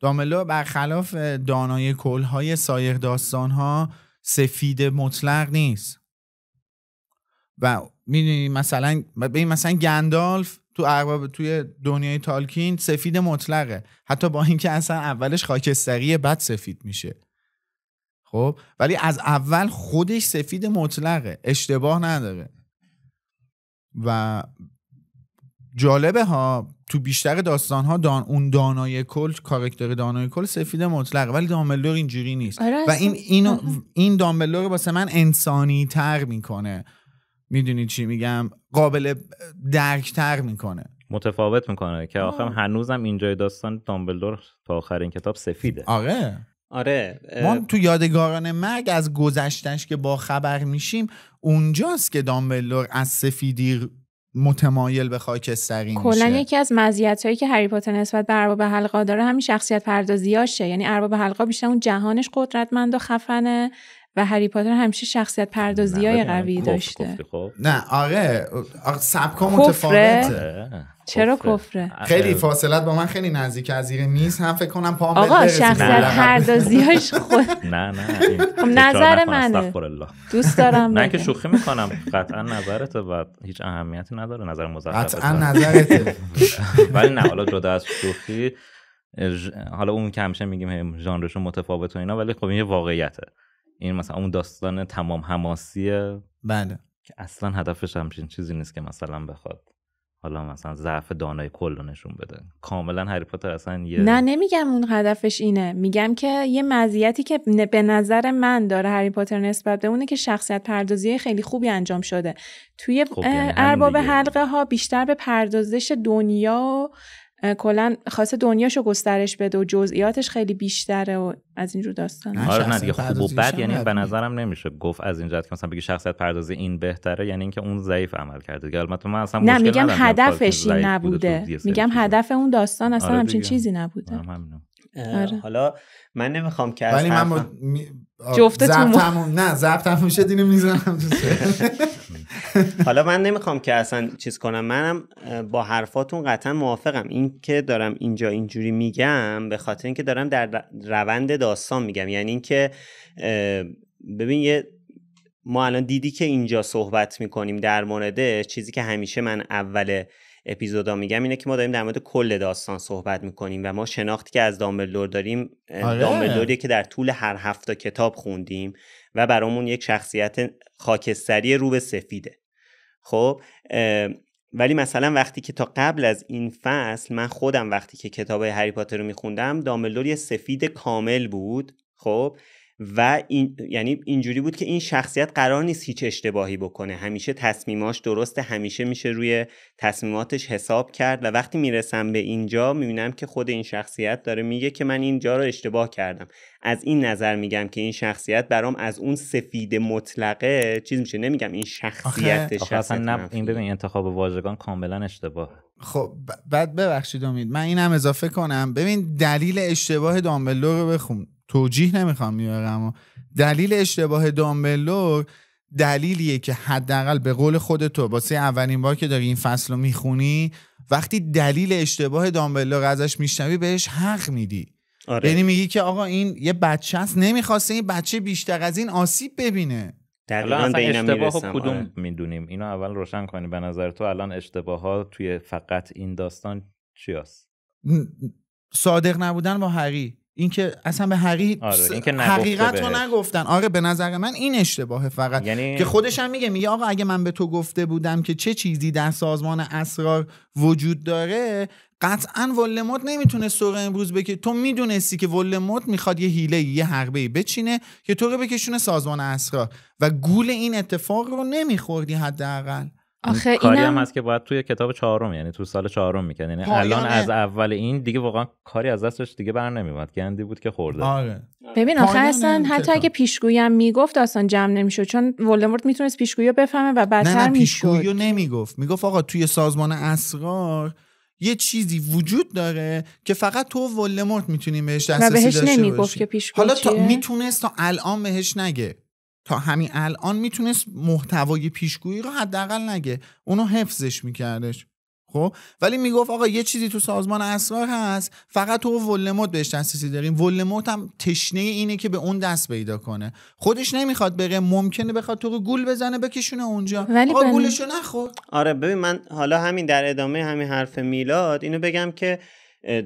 داملو برخلاف دانای کلهای سایر داستانها سفید مطلق نیست. و می‌دونی مثلا ببین مثلا گندالف تو ارباب توی دنیای تالکین سفید مطلقه. حتی با اینکه اصلا اولش خاکستری بعد سفید میشه. خب؟ ولی از اول خودش سفید مطلقه. اشتباه نداره. و جالبه ها تو بیشتر داستان ها دان اون دانای کل کاراکتر دانای کل سفید مطلقه. ولی دامبلدور اینجوری نیست. آره و این اینو آره. این دامبلدور واسه من انسانی تر می‌کنه. می‌دونی چی میگم؟ قابل درک تر می‌کنه. متفاوت می‌کنه که آخر آه. هنوزم اینجای داستان دامبلدور تا آخرین کتاب سفیده. آره. آره ما تو یادگاران مرگ از گذشتش که با خبر میشیم اونجاست که دامبلدور از سفیدی متمایل به خاکستری کلا میشه. یکی از مزیت‌هایی که هری پاتر نسبت به ارباب حلقا داره همین شخصیت پردازیاشه یعنی ارباب حلقا بیشتر اون جهانش قدرتمند و خفنه. و هری پاتر همیشه شخصیت پردازیای نه، ببین، قوی داشته. خب. نه آره سبکا کفره؟ متفاوته. چرا کفره. خیلی فاصلت با من خیلی نزدیک از زیر میز هم فکر کنم پام آقا شخصیت. پردازیاش خود نه نه تکرار نظر منه. دوست دارم نه که. شوخی می‌کنم. قطعا نظرته و هیچ اهمیتی نداره نظر مزخرف قطعا نظرته. ولی نه حالا جدا از شوخی حالا اون که همیشه میگیم ژانرشون متفاوت و اینا ولی خب این یه واقعیته. این مثلا اون داستان تمام حماسیه بله. که اصلا هدفش همچین چیزی نیست که مثلا بخواد حالا مثلا ضعف دانای کل رو نشون بده. کاملا هری پاتر اصلا یه نه نمیگم اون هدفش اینه. میگم که یه مزیتی که به نظر من داره هری پاتر نسبت به اونه که شخصیت پردازی خیلی خوبی انجام شده. توی خب، یعنی ارباب دیگه. حلقه ها بیشتر به پردازش دنیا و کلا خاص دنیاشو گسترش بده و جزئیاتش خیلی بیشتره و از اینجور داستان نه، آره نه شخصیت دیگه خوب و بد یعنی به. نظرم نمیشه گفت از این جهت که مثلا بگی شخصیت پردازی این بهتره یعنی اینکه اون ضعیف عمل کرده دیگه البته من اصلا نه مشکل میگم هدفش این نبوده میگم. هدف اون داستان اصلا آره همچین. چیزی نبوده آره، آره. حالا من نمی‌خوام که ولی من با... می... نه ضبط تموم شد اینو می‌زنم. حالا من نمی‌خوام که اصلا چیز کنم. منم با حرفاتون قطعا موافقم. این که دارم اینجا اینجوری میگم به خاطر اینکه دارم در روند داستان میگم. یعنی اینکه ببین یه ما الان دیدی که اینجا صحبت می‌کنیم در موردش چیزی که همیشه من اول اپیزودا میگم اینه که ما داریم در مورد کل داستان صحبت می‌کنیم و ما شناختی که از دامبلدور داریم آره. دامبلدوریه که در طول هر هفته کتاب خوندیم. و برامون یک شخصیت خاکستری رو به سفیده. خب ولی مثلا وقتی که تا قبل از این فصل من خودم وقتی که کتاب هری پاتر رو میخوندم دامبلدور یه سفید کامل بود. خب و این یعنی اینجوری بود که این شخصیت قرار نیست هیچ اشتباهی بکنه. همیشه تصمیماش درسته همیشه میشه روی تصمیماتش حساب کرد و وقتی می‌رسم به اینجا می‌بینم که خود این شخصیت داره میگه که من اینجا رو اشتباه کردم. از این نظر میگم که این شخصیت برام از اون سفید مطلقه چیز میشه نمیگم این شخصیتش آخه نه منفیه. این ببین انتخاب واژگان کاملا اشتباه. خب ب- بعد ببخشید امید من اینم اضافه کنم. ببین دلیل اشتباه دامبلور رو بخون. توجیه نمی‌خوام بیارم. اما دلیل اشتباه دامبلور دلیلیه که حداقل به قول خود تو واسه اولین بار که داری این فصل رو می‌خونی وقتی دلیل اشتباه دامبلور ازش میشنوی بهش حق میدی. آره. یعنی میگی که آقا این یه بچه است نمی‌خواسته این بچه بیشتر از این آسیب ببینه. دقیقا اصلا به اینم می‌رسم کدوم؟ آره. می‌دونیم. اینو اول روشن کنی به نظر تو الان اشتباه ها توی فقط این داستان چی هست صادق نبودن با هری اینکه اصلا به هری آره، اینکه نگفته حقیقت رو. نگفتن. آره به نظر من این اشتباهه فقط. یعنی که خودش هم میگه میگه آقا اگه من به تو گفته بودم که چه چیزی در سازمان اسرار وجود داره قطعا ولموت نمی‌تونه سوره امروز بگه تو می‌دونستی که ولموت می‌خواد یه حیله یه حربه بچینه که تو رو بکشونه سازمان اسرار. و گول این اتفاق رو نمیخوردی حداقل. آخه کاری هم اینم هست که باید توی کتاب چهارم یعنی تو سال چهارم می‌کرد یعنی پایان- الان از اول این دیگه واقعا کاری از دستش دیگه بر نمیومد. گندی بود که خورده. آره. ببین آخه اصلا حتی. اگه پیشگویی هم می‌گفت داستان جمع نمی‌شد. چون ولدمورت می‌تونست پیشگویی رو بفهمه و نه بدتر نه پیشگویی رو می‌شد نمی‌گفت. می‌گفت آقا توی سازمان اسرار یه چیزی وجود داره که فقط تو ولدمورت می‌تونیم بهش دسترسی بهش داشته نمی‌گفت باشی. که پیشگویی حالا تا؟ می‌تونست تا الان بهش نگه. تا همین الان می‌تونست محتوای پیشگویی رو حداقل نگه اونو حفظش میکردش. خب؟ ولی می‌گفت آقا یه چیزی تو سازمان اسرار هست فقط تو ولموت بهش دسترسی داریم. ولموت هم تشنه اینه که به اون دست پیدا کنه. خودش نمی‌خواد بره ممکنه بخواد تو رو گول بزنه بکشونه اونجا. ولی آقا گولشو نخور. آره ببین من حالا همین در ادامه همین حرف میلاد اینو بگم که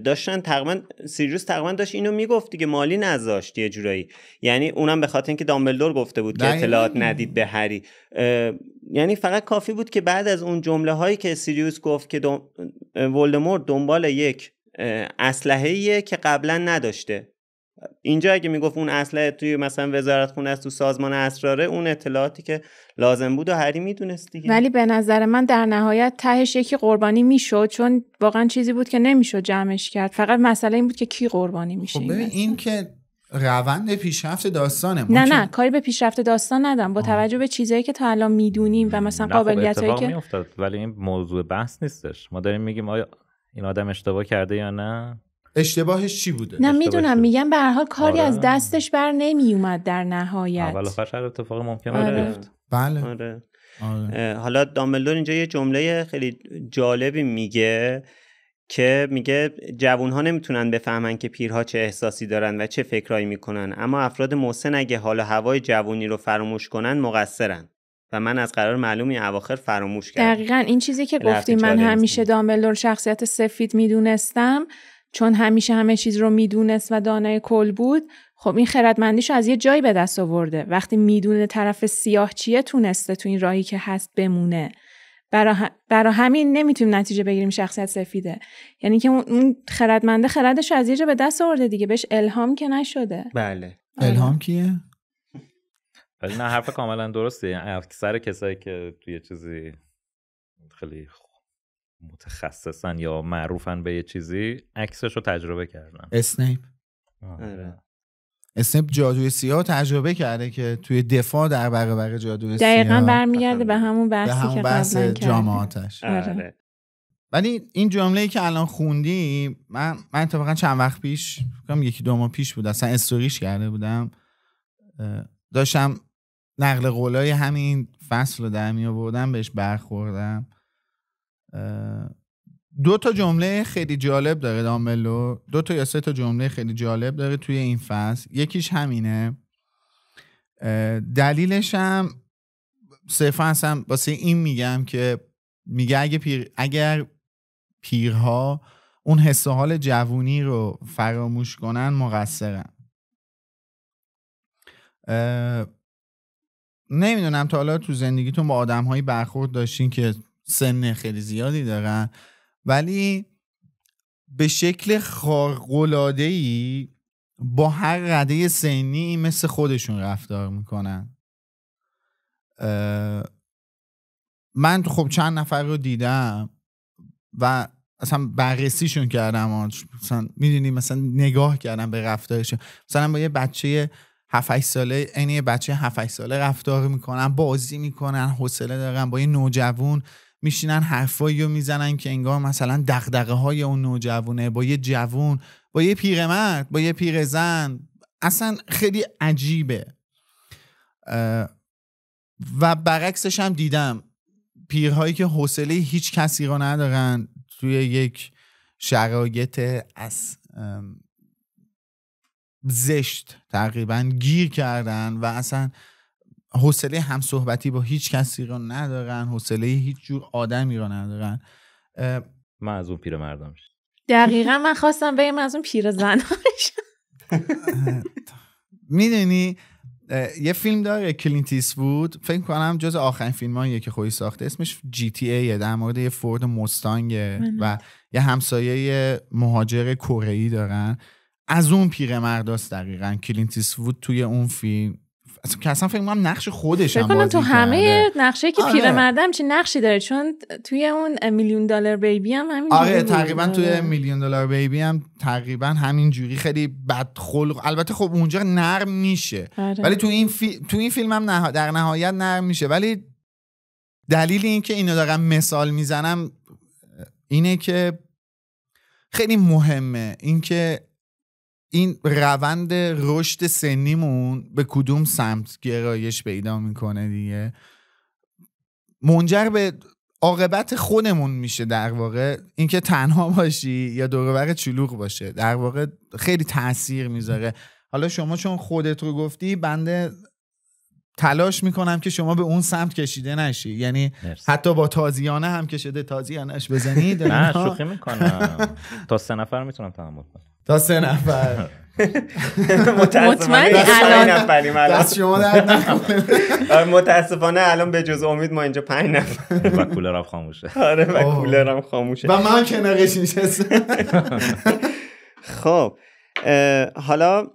داشتن تقریبا سیریوس تقریبا داشت اینو می‌گفت دیگه مالی نذاشت یه جورایی. یعنی اونم به خاطر اینکه دامبلدور گفته بود که اطلاعات ندید به هری. یعنی فقط کافی بود که بعد از اون جمله هایی که سیریوس گفت که دم... ولدمورت دنبال یک اسلحه که قبلا نداشته. اینجا اگه می‌گفت اون اسلحه توی مثلا وزارت خونه است تو سازمان اسراره اون اطلاعاتی که لازم بود و هری می‌دونست دیگه. ولی به نظر من در نهایت تهش یکی قربانی می‌شد چون واقعا چیزی بود که نمی‌شد جمعش کرد. فقط مسئله این بود که کی قربانی میشه خب ببین این که روند پیشرفت داستانه نه نه کاری به پیشرفت داستان ندم با توجه به چیزایی که تا الان می‌دونیم و مثلا خب قابلیت هایی که میافتاد ولی این موضوع بحث نیستش. ما داریم میگیم آیا این آدم اشتباه کرده یا نه؟ اشتباهش چی بوده نه می‌دونم. میگم به هر حال کاری آره. از دستش بر نمی اومد در نهایت اول آخرش هر اتفاق ممکنه آره. بله آره. آره. حالا دامبلدور اینجا یه جمله خیلی جالبی میگه که میگه جوون ها نمی‌تونن بفهمن که پیرها چه احساسی دارن و چه فکرایی می‌کنن اما افراد مسن اگه حال و هوای جوونی رو فراموش کنن مقصرن و من از قرار معلوم این اواخر فراموش کردم دقیقا این چیزی که گفتی من همیشه است. دامبلدور شخصیت سفید می‌دونستم چون همیشه همه چیز رو می‌دونست و دانای کل بود خب این خردمندیشو از یه جایی به دست آورده. وقتی می‌دونه طرف سیاه چیه تونسته تو این راهی که هست بمونه. برا, ه... برا همین نمی‌تونیم نتیجه بگیریم شخصیت سفیده. یعنی که اون- اون خردمنده خردش از یه جا به دست آورده دیگه. بهش الهام که نشده. بله. الهام کیه؟ ولی نه حرف کاملا درسته. اکثر کسایی که توی چیزی خیلی متخصصن یا معروفن به یه چیزی عکسش رو تجربه کردن اسنیپ آره. اسنیپ جادوی سیاه تجربه کرده که توی دفاع در برابر جادوی دقیقا سیاه برمیگرده به همون به بحثی همون که بحث. جامعاتش آره. آره. ولی این جمله ای که الان خوندی من من اتفاقا چند وقت پیش فکر یکی دو ماه پیش بود اصلا استوریش کرده بودم داشتم نقل قولای همین فصل رو در می آوردم بهش برخوردم دو تا جمله خیلی جالب داره دامبلو. دو تا یا سه تا جمله خیلی جالب داره توی این فصل. یکیش همینه. دلیلش هم صرفا اصلا واسه این میگم که میگه اگه پیر اگر پیرها اون حس و حال جوونی رو فراموش کنن مقصرن. نمی‌دونم تا حالا تو زندگیتون با آدم هایی برخورد داشتین که سن خیلی زیادی دارن ولی به شکل خارق‌العاده‌ای با هر رده سنی مثل خودشون رفتار می‌کنن من خب چند نفر رو دیدم و اصلا بررسیشون کردم. مثلا می‌دونی مثلا نگاه کردم به رفتارشون مثلا با یه بچه 7 8 ساله عین یه بچه 7 8 ساله رفتار می‌کنن بازی می‌کنن حوصله دارن با یه نوجوان میشینن حرفایی رو می‌زنن که انگار مثلا دغدغه های اون نوجوانه با یه جوون با یه پیرمرد با یه پیرزن. اصلا خیلی عجیبه. و برعکسش هم دیدم. پیرهایی که حوصله هیچ کسی رو ندارن توی یک شرایط از زشت تقریبا گیر کردن و اصلا حوصله همصحبتی با هیچ کسی رو ندارن حوصله هیچ جور آدمی رو ندارن. من از اون پیر مردم شد دقیقا من خواستم بگم از اون پیر زناش می‌دونی یه فیلم داره کلینت ایستوود فکر کنم جز آخرین فیلم که خودش ساخته. اسمش جی تی ایه در مورد یه فورد موستانگ و یه همسایه مهاجر کره ای دارن. از اون پیرمرداست دقیقا. کلینت ایستوود توی اون فیلم. اصلا که اصلا فکر کنم نقش خودش هم بازی تو همه. نقشه که آره. پیرمردم چه نقشی داره؟ چون توی اون میلیون دلار بیبی هم همین آره تقریبا توی میلیون دلار بیبی هم تقریبا همین جوری. خیلی بدخلق. البته خب اونجا نرم میشه. آره. ولی تو این فی... تو این فیلم هم نه... در نهایت نرم میشه. ولی دلیل این که اینو دارم مثال می‌زنم اینه که خیلی مهمه. اینکه این روند رشد سنیمون به کدوم سمت گرایش پیدا می‌کنه دیگه؟ منجر به عاقبت خودمون میشه در واقع. اینکه تنها باشی یا دور چلوغ باشه. در واقع خیلی تاثیر می‌ذاره. حالا شما چون خودت رو گفتی بنده تلاش می‌کنم که شما به اون سمت کشیده نشی. یعنی حتی با تازیانه هم که شده تازیانش بزنید. نه شوخی می‌کنم. تا سه نفر می‌تونم تحمل کنم. تا سه نفر. مطمئنی الان دست شما درد آره، متاسفانه الان به جز امید ما اینجا پنج نفر. و کولرم خاموشه. آره و کولرم خاموشه. و من کنارش نشستم خب حالا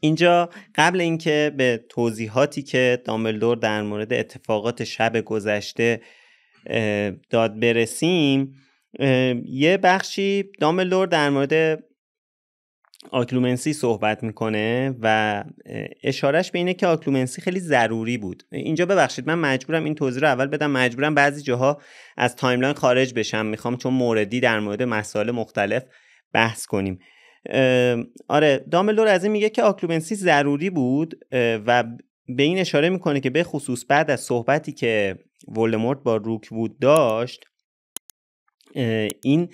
اینجا قبل اینکه به توضیحاتی که دامبلدور در مورد اتفاقات شب گذشته داد برسیم یه بخشی دامبلدور در مورد آکلومنسی صحبت می‌کنه و اشارش به اینه که آکلومنسی خیلی ضروری بود. اینجا ببخشید من مجبورم این توضیح رو اول بدم. مجبورم بعضی جاها از timeline خارج بشم. می‌خوام چون موردی در مورد مسائل مختلف بحث کنیم. آره دامبلدور از این میگه که آکلومنسی ضروری بود و به این اشاره می‌کنه که به خصوص بعد از صحبتی که ولدمورت با روک وود داشت این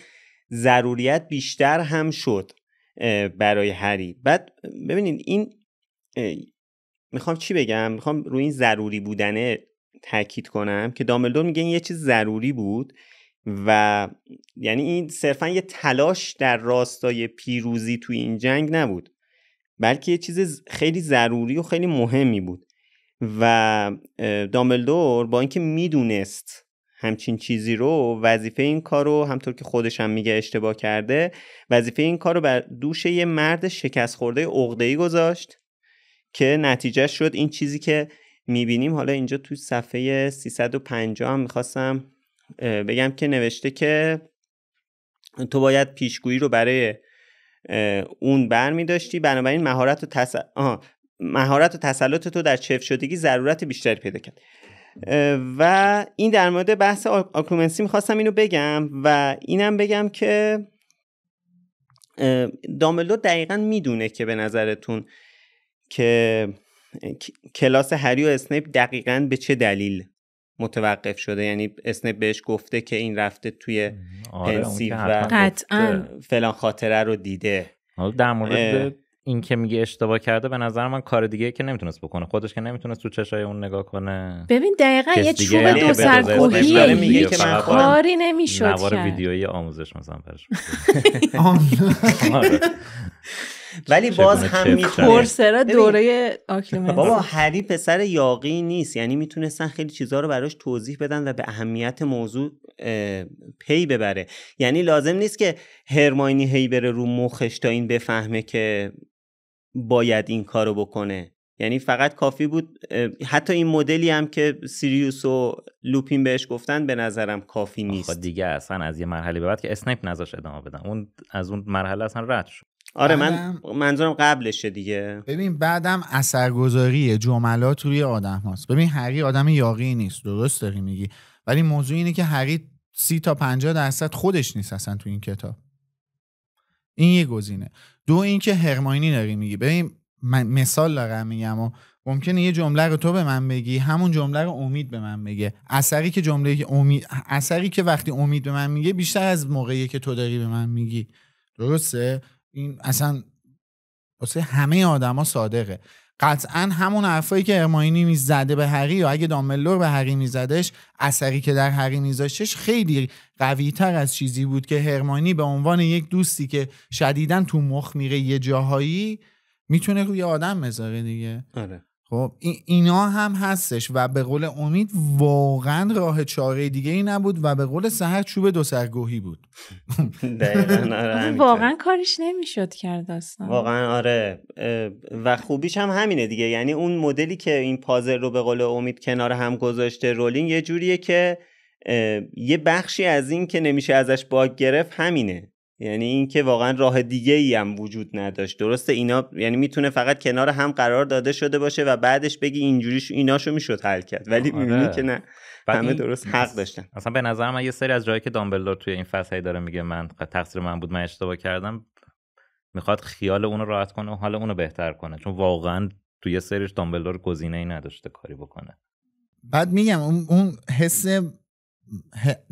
ضروریت بیشتر هم شد برای هری. بعد ببینید این می‌خوام چی بگم؟ می‌خوام روی این ضروری بودنه تاکید کنم که داملدور میگه این یه چیز ضروری بود و یعنی این صرفا یه تلاش در راستای پیروزی توی این جنگ نبود بلکه یه چیز خیلی ضروری و خیلی مهمی بود و داملدور با اینکه می‌دونست همچین چیزی رو وظیفه این کار رو همطور که خودش هم میگه اشتباه کرده وظیفه این کار رو بر دوش یه مرد شکست خورده ای گذاشت که نتیجه شد این چیزی که می‌بینیم. حالا اینجا توی صفحه 350 هم می‌خواستم بگم که نوشته که تو باید پیشگویی رو برای اون بر می داشتی بنابراین مهارت و, تس... مهارت و تسلط تو در چف شدگی ضرورت بیشتری پیدا کرد. و این در مورد بحث آکرومنسی می‌خواستم اینو بگم و اینم بگم که داملو دقیقا می‌دونه که به نظرتون که کلاس هری و اسنیپ دقیقا به چه دلیل متوقف شده؟ یعنی اسنپ بهش گفته که این رفته توی آره پنسیو و فلان خاطره رو دیده. حالا در مورد این که میگه اشتباه کرده به نظر من کار دیگه که نمی‌تونست بکنه. خودش که نمی‌تونست تو چشای اون نگاه کنه. ببین دقیقا یه چوب دو سرکوهیه میگه که من کاری نمی‌شد نوار ویدیویی آموزش مثلا برش ولی باز هم کورسرا دوره بابا هری پسر یاغی نیست. یعنی می‌تونستن خیلی چیزها رو براش توضیح بدن و به اهمیت موضوع پی ببره. یعنی لازم نیست که هرماینی هی بره رو مخش تا این بفهمه که باید این کارو بکنه. یعنی فقط کافی بود حتی این مدلی هم که سیریوس و لوپین بهش گفتن به نظرم کافی نیست. دیگه اصلا از یه مرحله به بعد که اسنیپ نذاشت ادامه بدن اون از اون مرحله اصلا رد شد. آره من منظورم قبلشه دیگه. ببین بعدم اثرگذاری جملات روی آدم هاست. ببین هری آدم یاقی نیست. درست داری میگی. ولی موضوع اینه که هری سی تا پنجاه درصد خودش نیست اصلا تو این کتاب. این یه گزینه. دو اینکه هرماینی داری میگی. ببین من مثال دارم میگم و ممکنه یه جمله رو تو به من بگی همون جمله رو امید به من بگه. اثری که جمله امید اثری که وقتی امید به من میگه بیشتر از موقعی که تو داری به من میگی. درسته؟ این اصلا واسه همه آدما صادقه. قطعا همون حرفایی که ارماینی می‌زده به هری یا اگه داملور به هری میزدش اثری که در هری میذاشتش خیلی قوی تر از چیزی بود که هرمانی به عنوان یک دوستی که شدیدا تو مخ میره یه جاهایی می‌تونه روی آدم بذاره دیگه. آره. خب اینا هم هستش و به قول امید واقعا راه چاره دیگه ای نبود و به قول سهر چوب دو سرگوهی بود. آره، واقعا کارش نمی‌شد کرد داستان. واقعا آره و خوبیش هم همینه دیگه. یعنی اون مدلی که این پازل رو به قول امید کنار هم گذاشته رولینگ یه جوریه که یه بخشی از این که نمیشه ازش باگ گرفت همینه. یعنی اینکه واقعا راه دیگه ای هم وجود نداشت. درسته اینا یعنی می‌تونه فقط کنار هم قرار داده شده باشه و بعدش بگی اینجوریش ایناشو می‌شد حل کرد. ولی آره. می‌بینی که نه. همه درست حق داشتن. اصلا به نظر من یه سری از جایی که دامبلدور توی این فصل داره میگه من تقصیر من بود من اشتباه کردم می‌خواد خیال اونو راحت کنه و حال اونو بهتر کنه. چون واقعا توی یه سریش دامبلدور گزینه ای نداشته کاری بکنه. بعد میگم اون حس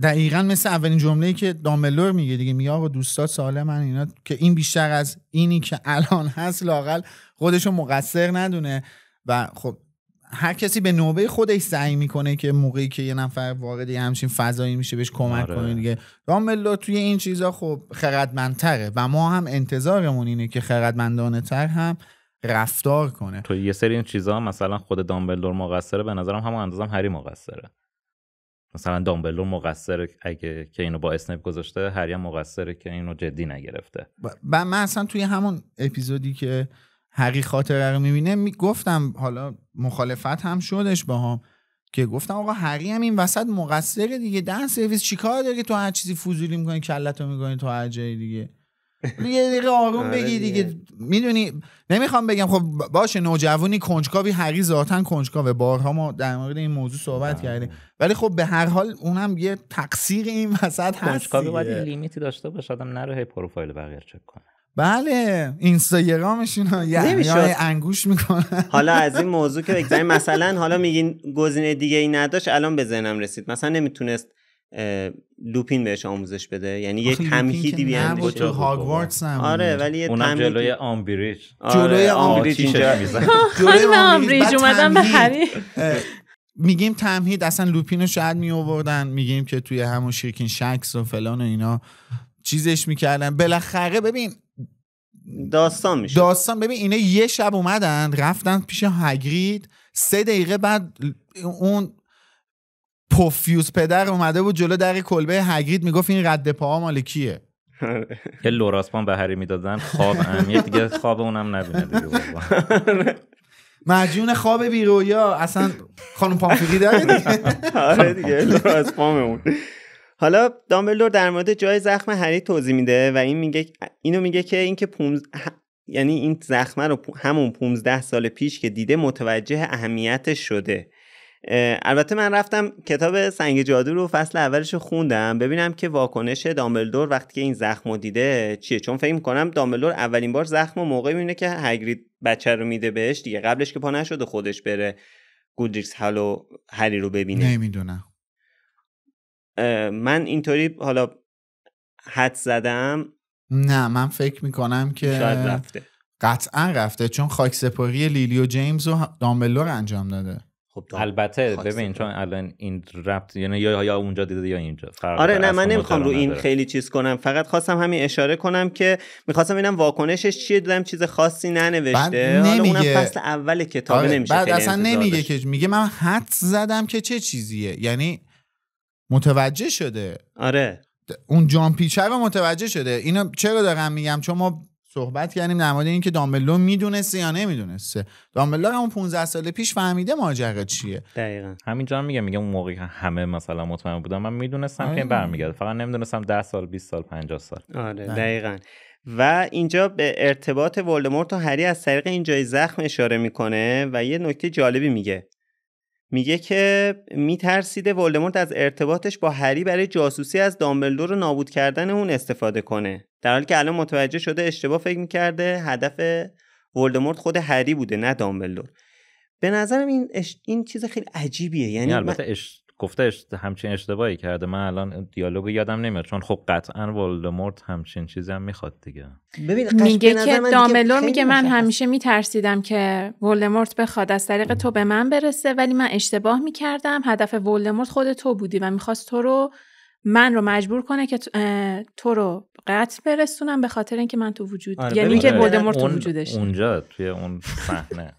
دقیقا مثل اولین جمله که داملور میگه دیگه میگه آقا دوستات سال من اینا که این بیشتر از اینی که الان هست لاقل خودشو مقصر ندونه. و خب هر کسی به نوبه خودش سعی می‌کنه که موقعی که یه نفر وارد همچین فضایی میشه بهش کمک آره. کنه دیگه. دامبلدور توی این چیزا خب خردمندتره و ما هم انتظارمون اینه که خردمندانه تر هم رفتار کنه. تو یه سری این چیزا مثلا خود دامبلدور مقصره به نظرم همون اندازم هری مقصره. مثلا دامبلدور مقصره اگه که اینو با اسنپ گذاشته هری هم مقصره که اینو جدی نگرفته. و- من اصلا توی همون اپیزودی که هری خاطره رو می‌بینه می گفتم حالا مخالفت هم شدش با هم که گفتم آقا هری هم این وسط مقصره دیگه دن سرویس چیکار داری تو هر چیزی فضولی می‌کنی کلتو می‌کنی تو هر جایی دیگه. یه دقیقه آروم آره بگی دیگه. می‌دونی نمی‌خوام بگم خب باشه نوجوانی کنجکاوی هری ذاتا کنجکاوه. بارها ما در مورد این موضوع صحبت کردیم. ولی خب به هر حال اونم یه تقصیر این وسط هست کنجکاوی باید لیمیتی داشته باشه. آدم نره هی پروفایل بقیه رو چک کنه. بله. یه نمی‌شد. یه انگوش می‌کنن. حالا از این موضوع که بگذاریم مثلا حالا میگین گزینه دیگه ای نداشت الان به ذهنم رسید. مثلا نمی‌تونست لوپین بهش آموزش بده. یعنی یه تمهیدی بیان تو هاگوارتس هم آره ولی یه اونم تمهیدی- جلوی آمبریج. آره، جلوی آمبریج اینجا می‌زنه. جلوی آمبریج. اومدن به تمهید. هری میگیم تمهید اصلا لوپین رو شاید می آوردن میگیم که توی همون شیرکین شکس و فلان و اینا چیزش می‌کردن. بالاخره ببین داستان میشه. داستان ببین اینا یه شب اومدن رفتن پیش هگرید سه دقیقه بعد اون پوفیوز پدر اومده بود جلو در کلبه هگرید می‌گفت این رد پاها مال کیه؟ یه لوراسپان به هری می‌دادن خواب اهمیت دیگه خواب اونم نبینه دیگه. مجون خواب بیرویا. اصلا خانم پامفیلی داره دیگه. آره دیگه از پاممون حالا دامبلدور در مورد جای زخم هری توضیح میده و این میگه اینو میگه که اینکه پونز... ه- یعنی این زخمه رو همون 15 سال پیش که دیده متوجه اهمیتش شده. البته من رفتم کتاب سنگ جادو رو فصل اولش رو خوندم. ببینم که واکنش دامبلدور وقتی که این زخم رو دیده چیه. چون فکر می‌کنم دامبلدور اولین بار زخم و موقعی می‌بینه که هگرید بچه رو میده بهش دیگه. قبلش که پا نشده خودش بره گودریکس هالو هری رو ببینه. نمی‌دونم. من اینطوری حالا حد زدم. نه من فکر می‌کنم که شاید رفته. قطعا رفته. چون خاک سپاری لیلی و جیمز و دامبلور انجام داده. خب دام- البته ببین. چون الان این ربط یعنی یا یا اونجا دیده یا اینجا آره نه من نمی‌خوام رو این نداره. خیلی چیز کنم. فقط خواستم همین اشاره کنم که می‌خواستم ببینم واکنشش چیه. دیدم چیز خاصی ننوشته. حالا اونم نمیگه- فصل اول کتابه آره، نمیشه بعد اصلا نمیگه داشت. که میگه من حد زدم که چه چیزیه. یعنی متوجه شده. آره. اون جان پیچر رو متوجه شده. اینو چرا دارم میگم؟ چون ما صحبت کردیم در مورد اینکه دامبلدور می‌دونسته یا نمی‌دونسته. دامبلدور همون 15 سال پیش فهمیده ماجرا چیه. دقیقا. همینجا هم میگم میگم اون موقعی که همه مثلا مطمئن بودن من می‌دونستم آره. که این برمیگرده. فقط نمی‌دونستم 10 سال 20 سال 50 سال. آره بله. دقیقا. و اینجا به ارتباط ولدمورت و هری از طریق این جای زخم اشاره می‌کنه و یه نکته جالبی میگه. میگه که میترسیده ولدمورت از ارتباطش با هری برای جاسوسی از دامبلدور و نابود کردن اون استفاده کنه. در حالی که الان متوجه شده اشتباه فکر می‌کرده هدف ولدمورت خود هری بوده نه دامبلدور. به نظرم این اش... این چیز خیلی عجیبیه. یعنی یعنی من- البته اش... گفته. همچین اشتباهی کرده. من الان دیالوگو یادم نمیاد. چون خب قطعا ولدمورت همچین چیزی هم می‌خواد دیگه. ببین میگه که خیلی میگه من مشخص. همیشه میترسیدم که ولدمورت بخواد از طریق تو به من برسه ولی من اشتباه می‌کردم. هدف ولدمورت خود تو بودی و می‌خواست تو رو من رو مجبور کنه که تو- رو قتل برسونم به خاطر اینکه من تو وجود آره، یعنی که که ولدمورت تو وجودش. اونجا توی اون صحنه.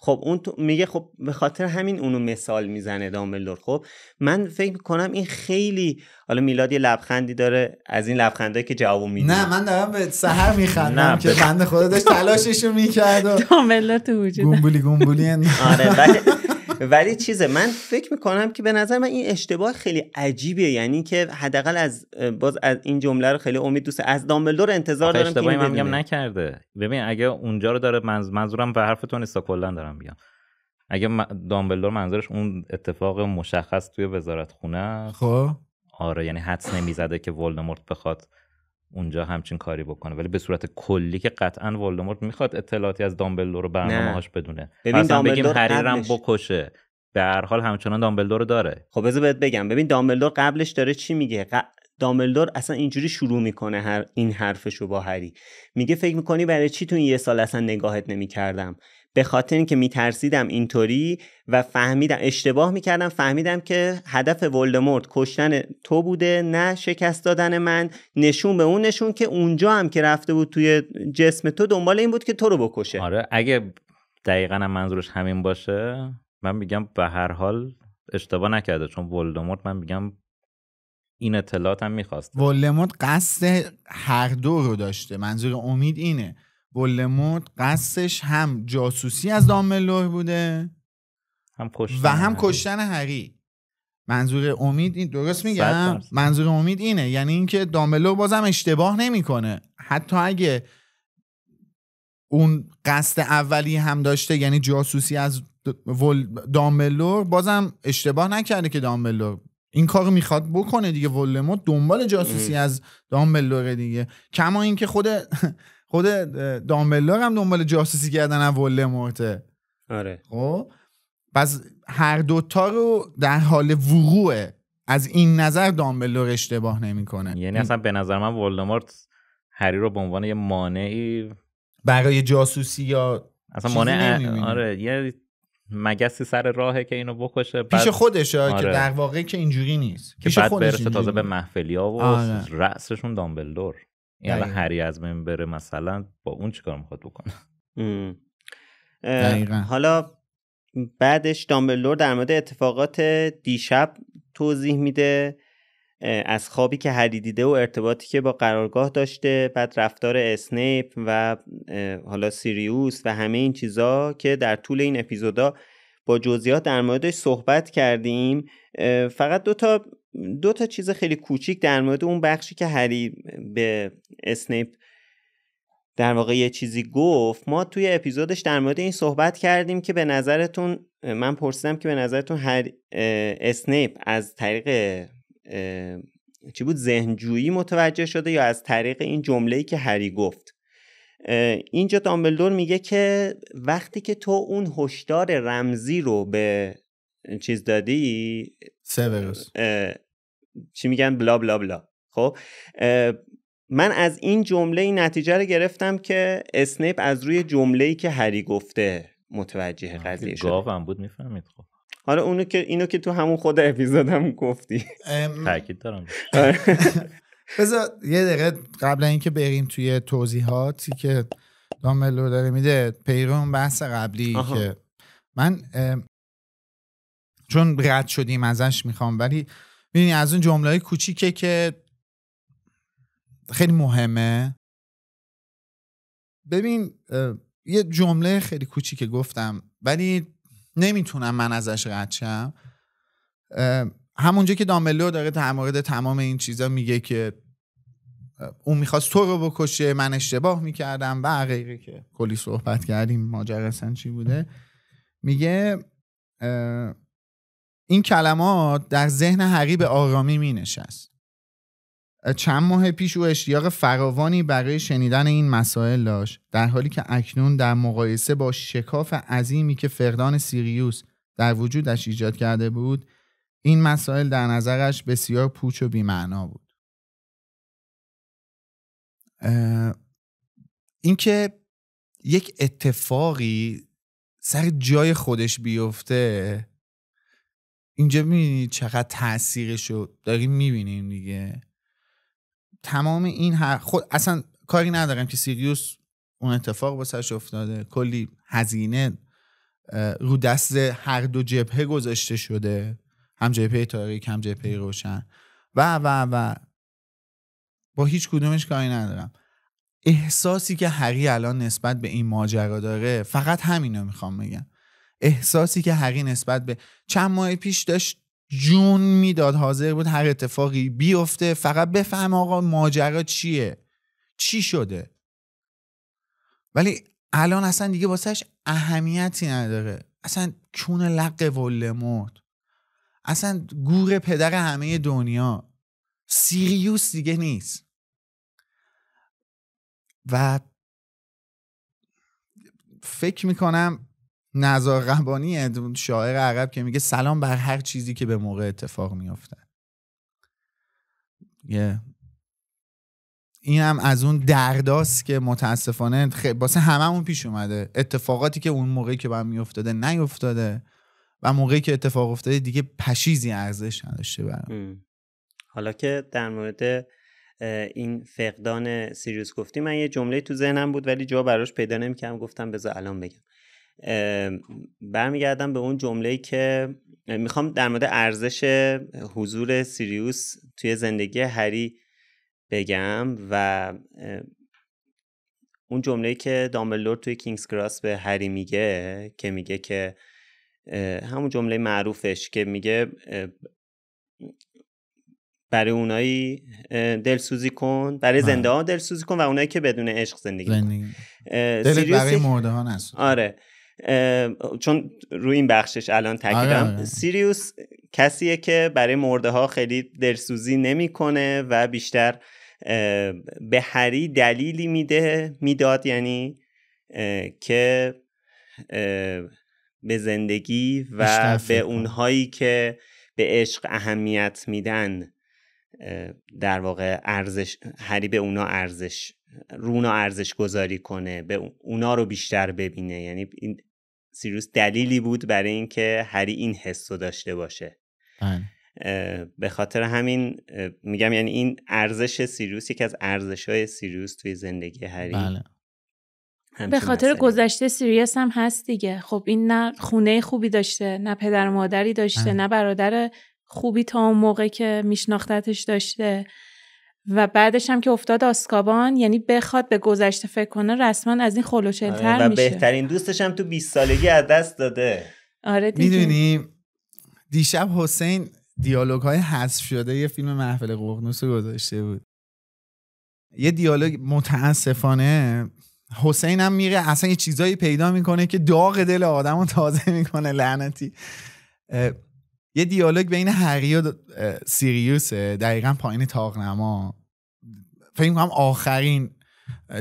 خب اون تو میگه خب به خاطر همین اونو مثال می‌زنه دامبلدور. خب من فکر می‌کنم این خیلی حالا میلاد یه لبخندی داره از این لبخندایی که جوابو میده نه من دارم به سهر میخندم که بنده خدا داشت تلاششو می‌کرد و دامبلور تو وجود گومبولی گومبولی آره ولی چیزه من فکر می‌کنم که به نظر من این اشتباه خیلی عجیبیه. یعنی که حداقل از باز از این جمله رو خیلی امید دوست از دامبلدور انتظار دارم که اشتباهی اینو من میگم. نکرده. ببین اگه اونجا رو داره منظ... منظورم به حرف تو نیست کلا دارم میگم. اگه دامبلدور منظورش اون اتفاق مشخص توی وزارت خونه خب. آره یعنی حدس نمی‌زده که ولدمورت بخواد اونجا همچین کاری بکنه. ولی به صورت کلی که قطعا ولدمورت می‌خواد اطلاعاتی از دامبلدور و برنامه‌هاش بدونه. ببین بگیم دامبلدور هری رم قبلش- بکشه. به هر حال همچنان دامبلدور رو داره. خب بذار بهت بگم. ببین دامبلدور قبلش داره چی میگه؟ ق... دامبلدور اصلا اینجوری شروع می‌کنه هر این حرفشو با هری. میگه فکر می‌کنی برای چی تو این یه سال اصلا نگاهت نمی‌کردم؟ به خاطر اینکه میترسیدم اینطوری و فهمیدم اشتباه می‌کردم فهمیدم که هدف ولدمورت کشتن تو بوده نه شکست دادن من. نشون به اون نشون که اونجا هم که رفته بود توی جسم تو دنبال این بود که تو رو بکشه. آره اگه دقیقا هم منظورش همین باشه من میگم به هر حال اشتباه نکرده. چون ولدمورت من میگم این اطلاعات هم می‌خواست. ولدمورت قصد هر دو رو داشته. منظور امید اینه. ولدمورت قصدش هم جاسوسی از دامبلور بوده هم کشتن و هم هری. کشتن هری منظور امید این درست میگم. منظور امید اینه یعنی اینکه دامبلور بازم اشتباه نمی‌کنه حتی اگه اون قصد اولی هم داشته یعنی جاسوسی از دامبلور بازم اشتباه نکرده که دامبلور این کار می‌خواد بکنه دیگه ولدمورت دنبال جاسوسی ام. از دامبلور دیگه کما اینکه خود خود دامبلور هم دنبال جاسوسی کردن از ولدمورته آره خب پس هر دوتا رو در حال وقوعه از این نظر دامبلور اشتباه نمی‌کنه یعنی اصلا به نظر من ولدمورت هری رو به عنوان یه مانعی برای جاسوسی یا اصلا مانع. آره یه مگسی سر راهه که اینو بکشه پیش بعد خودشه که آره. در واقع که اینجوری نیست که پیش بعد برسه تازه به اینجوریه. محفلیا و آره. رأسشون دامبلدور این الان دقیقاً. هری از بین بره مثلا با اون چیکار می‌خواد بکنه. حالا بعدش دامبلدور در مورد اتفاقات دیشب توضیح میده از خوابی که هری دیده و ارتباطی که با قرارگاه داشته بعد رفتار اسنیپ و حالا سیریوس و همه این چیزا که در طول این اپیزودا با جزئیات در موردش صحبت کردیم فقط دو تا دو تا چیز خیلی کوچیک در مورد اون بخشی که هری به اسنیپ در واقع یه چیزی گفت. ما توی اپیزودش در مورد این صحبت کردیم که به نظرتون من پرسیدم که به نظرتون هر اسنیپ از طریق چی بود ذهنجویی متوجه شده یا از طریق این جمله‌ای که هری گفت؟ اینجا دامبلدور میگه که وقتی که تو اون هشدار رمزی رو به چیز دادی سیوروس چی میگن؟ بلا بلا بلا. خب من از این جمله این نتیجه رو گرفتم که اسنیپ از روی جمله ای که هری گفته متوجه قضیه شده. گاو هم بود می‌فهمید؟ خب. حالا اونو که اینو که تو همون خود اپیزودم گفتی. تاکید دارم. بذار یه دقیقه قبل اینکه بریم توی توضیحاتی که دامبلور داره میده پیرون بحث قبلی آها. که من چون رد شدیم ازش می‌خوام ولی ببینی از اون جمله کوچیکه که خیلی مهمه. ببین یه جمله خیلی کوچیکه گفتم ولی نمی‌تونم من ازش رد شم. همونجا که دامبلور داره در مورد تمام این چیزا میگه که اون می‌خواست تو رو بکشه من اشتباه می‌کردم و غیره که کلی صحبت کردیم ماجرا چی بوده؟ میگه این کلمات در ذهن هری به آرامی می نشست. چند ماه پیش او اشتیاق فراوانی برای شنیدن این مسائل داشت در حالی که اکنون در مقایسه با شکاف عظیمی که فقدان سیریوس در وجودش ایجاد کرده بود این مسائل در نظرش بسیار پوچ و بیمعنا بود. اینکه یک اتفاقی سر جای خودش بیفته اینجا می‌بینید چقدر تاثیرش رو داریم می‌بینیم دیگه. تمام این هر خود اصلا کاری ندارم که سیریوس اون اتفاق واسش افتاده. کلی هزینه رو دست هر دو جبهه گذاشته شده. هم جبهه تاریک هم جبهه روشن. و و و. با هیچ کدومش کاری ندارم. احساسی که هری الان نسبت به این ماجرا داره فقط همینو می‌خوام بگم. احساسی که هری نسبت به چند ماه پیش داشت جون می‌داد حاضر بود هر اتفاقی بیفته. فقط بفهم آقا ماجرا چیه؟ چی شده؟ ولی الان اصلا دیگه واسهش اهمیتی نداره. اصلا کون لق ولدمورت. اصلا گور پدر همه دنیا. سیریوس دیگه نیست. و فکر می‌کنم نزار قبانی شاعر عرب که میگه سلام بر هر چیزی که به موقع اتفاق میافته. یه این هم از اون درداست که متاسفانه خیلی باسه هممون پیش اومده. اتفاقاتی که اون موقعی که با میافتاده نیفتاده و موقعی که اتفاق افتاده دیگه پشیزی ارزش نداشته برام. حالا که در مورد این فقدان سیریوس گفتی من یه جمله تو ذهنم بود ولی جا براش پیدا نمی‌کردم گفتم بذار الان بگم. برمیگردم به اون جمله که می‌خوام در مورد ارزش حضور سیریوس توی زندگی هری بگم و اون جمله که دامبلور توی کینگز کراس به هری میگه که میگه که همون جمله معروفش که میگه برای اونایی دلسوزی کن برای. زنده ها دلسوزی کن و اونایی که بدون عشق زندگی, زندگی. دلت برای مرده ها آره چون روی این بخشش الان تاکیدم آره، آره. سیریوس کسیه که برای مرده ها خیلی دلسوزی نمی‌کنه و بیشتر به هری دلیلی میده می‌داد یعنی که به زندگی و به اونهایی که به عشق اهمیت میدن در واقع ارزش هری به اونا ارزش رونا ارزش گذاری کنه به اونا رو بیشتر ببینه یعنی این سیروس دلیلی بود برای اینکه هری این حس رو داشته باشه بله. به خاطر همین میگم یعنی این ارزش سیروس یکی از ارزش های سیروس توی زندگی هری بله. به خاطر گذشته سیریوس هم هست دیگه خب این نه خونه خوبی داشته نه پدر و مادری داشته بله. نه برادر خوبی تا اون موقع که میشناختتش داشته و بعدش هم که افتاد آسکابان یعنی بخواد به گذشته فکر کنه رسما از این خلوچلتر آره میشه و بهترین دوستش هم تو 20 سالگی از دست داده. آره می‌دونی دیشب حسین دیالوگ های حذف شده یه فیلم محفل ققنوس گذاشته بود. یه دیالوگ متاسفانه حسین هم میره اصلا یه چیزایی پیدا می‌کنه که داغ دل آدم رو تازه می‌کنه لعنتی. یه دیالوگ بین هری و سیریوسه دقیقا پایین تاقنما فکر کنم آخرین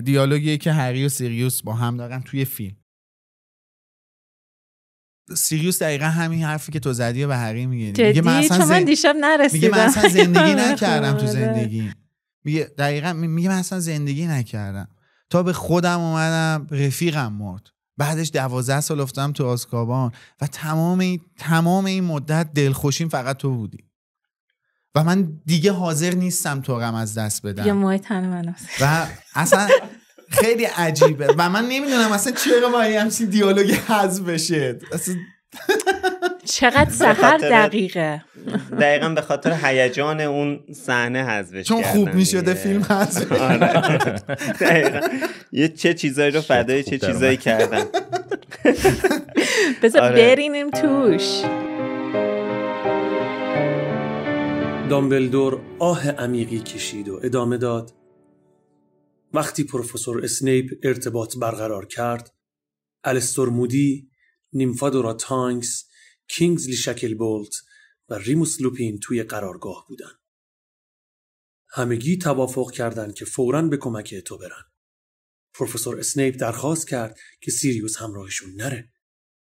دیالوگیه که هری و سیریوس با هم دارن توی فیلم. سیریوس دقیقا همین حرفی که تو زدی و به هری میگه. میگه من اصلا زن... دیشب میگه من اصلا زندگی نکردم تو آره. زندگی میگه دقیقا میگه من اصلا زندگی نکردم. تا به خودم اومدم رفیقم مرد. بعدش دوازده سال افتادم تو آسکابان و تمام این تمام این مدت دلخوشیم فقط تو بودی و من دیگه حاضر نیستم تو غم از دست بدم. یه ماه تن من و اصلا خیلی عجیبه. و من نمی‌دونم اصلا چرا ما همچین دیالوگی حذف بشه. اصلا چقدر سهر دقیقه. دقیقا به خاطر هیجان اون صحنه حذفش چون خوب می‌شده فیلم حذف آره. یه چه چیزایی رو فدای چه چیزایی کردن بذار آره. برینیم توش. دامبلدور آه عمیقی کشید و ادامه داد وقتی پروفسور اسنیپ ارتباط برقرار کرد الستور مودی نیمفادورا تانکس کینگزلی شکلبولت و ریموس لوپین توی قرارگاه بودن. همگی توافق کردند که فوراً به کمک تو برن. پروفسور اسنیپ درخواست کرد که سیریوس همراهشون نره.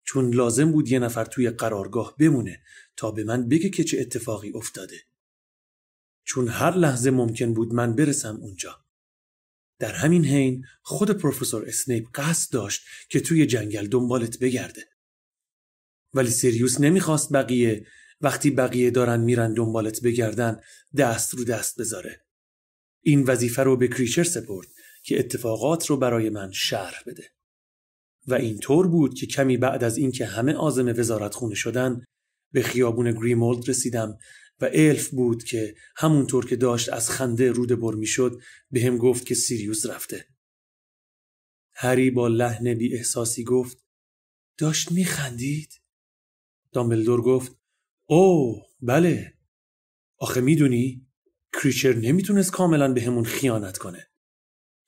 چون لازم بود یه نفر توی قرارگاه بمونه تا به من بگه که چه اتفاقی افتاده. چون هر لحظه ممکن بود من برسم اونجا. در همین حین خود پروفسور اسنیپ قصد داشت که توی جنگل دنبالت بگرده. ولی سیریوس نمی‌خواست بقیه وقتی بقیه دارن میرن دنبالت بگردن دست رو دست بذاره. این وظیفه رو به کریچر سپرد که اتفاقات رو برای من شرح بده. و این طور بود که کمی بعد از اینکه همه آزم وزارت خونه شدن به خیابون گریمولد رسیدم و الف بود که همونطور که داشت از خنده روده بر می‌شد به هم گفت که سیریوس رفته. هری با لحن بی احساسی گفت داشت میخندید؟ دامبلدور گفت او بله آخه می‌دونی کریچر نمی‌تونست کاملا به همون خیانت کنه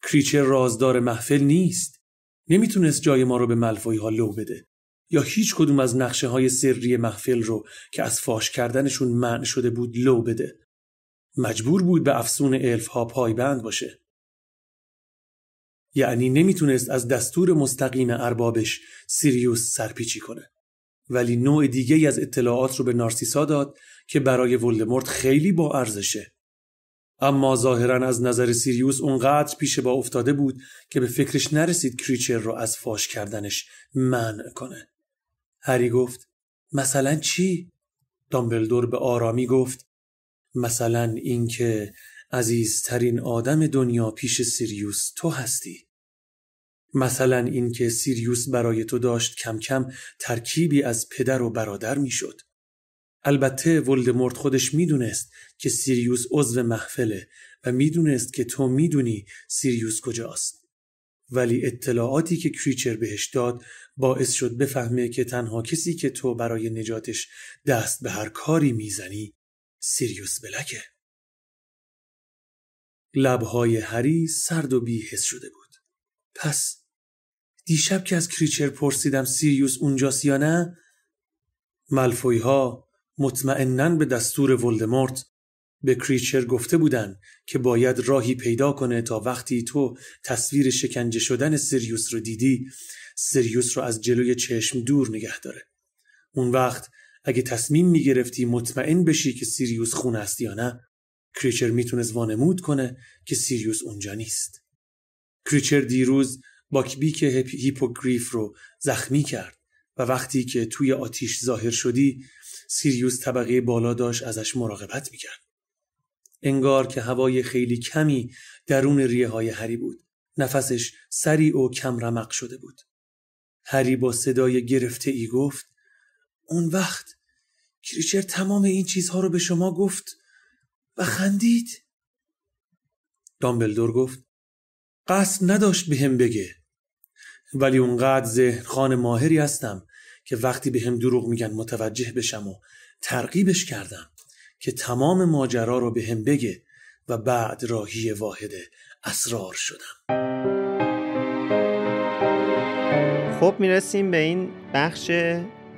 کریچر رازدار محفل نیست نمی‌تونست جای ما رو به ملفوی ها لو بده یا هیچ کدوم از نقشه های سری محفل رو که از فاش کردنشون منع شده بود لو بده مجبور بود به افسون الف ها پایبند باشه یعنی نمی‌تونست از دستور مستقیم اربابش سیریوس سرپیچی کنه ولی نوع دیگه از اطلاعات رو به نارسیسا داد که برای ولدمورت خیلی با ارزشه. اما ظاهرا از نظر سیریوس اونقدر پیش با افتاده بود که به فکرش نرسید کریچر رو از فاش کردنش منع کنه. هری گفت مثلا چی؟ دامبلدور به آرامی گفت مثلا اینکه عزیزترین آدم دنیا پیش سیریوس تو هستی. مثلا اینکه سیریوس برای تو داشت کم کم ترکیبی از پدر و برادر می‌شد. البته ولدمورت خودش می‌دونست که سیریوس عضو محفله و می‌دونست که تو می‌دونی سیریوس کجاست. ولی اطلاعاتی که کریچر بهش داد باعث شد بفهمه که تنها کسی که تو برای نجاتش دست به هر کاری می‌زنی سیریوس بلکه. لبهای هری سرد و بیحس شده بود. پس دیشب که از کریچر پرسیدم سیریوس اونجاست یا نه؟ ملفوی ها مطمئنا به دستور ولدمورت به کریچر گفته بودن که باید راهی پیدا کنه تا وقتی تو تصویر شکنجه شدن سیریوس رو دیدی سیریوس رو از جلوی چشم دور نگه داره. اون وقت اگه تصمیم می‌گرفتی مطمئن بشی که سیریوس خونه‌ست یا نه کریچر می‌تونست وانمود کنه که سیریوس اونجا نیست. کریچر دیروز باکبیک هیپوگریف رو زخمی کرد و وقتی که توی آتیش ظاهر شدی سیریوس طبقه بالا داشت ازش مراقبت می‌کرد. انگار که هوای خیلی کمی درون ریه های هری بود. نفسش سریع و کم رمق شده بود. هری با صدای گرفته ای گفت اون وقت کریچر تمام این چیزها رو به شما گفت و خندید دامبلدور گفت قصد نداشت به هم بگه ولی اونقدر ذهن خان ماهری هستم که وقتی به هم دروغ میگن متوجه بشم و ترغیبش کردم که تمام ماجرا رو به هم بگه و بعد راهی واحد اسرار شدم. خب می‌رسیم به این بخش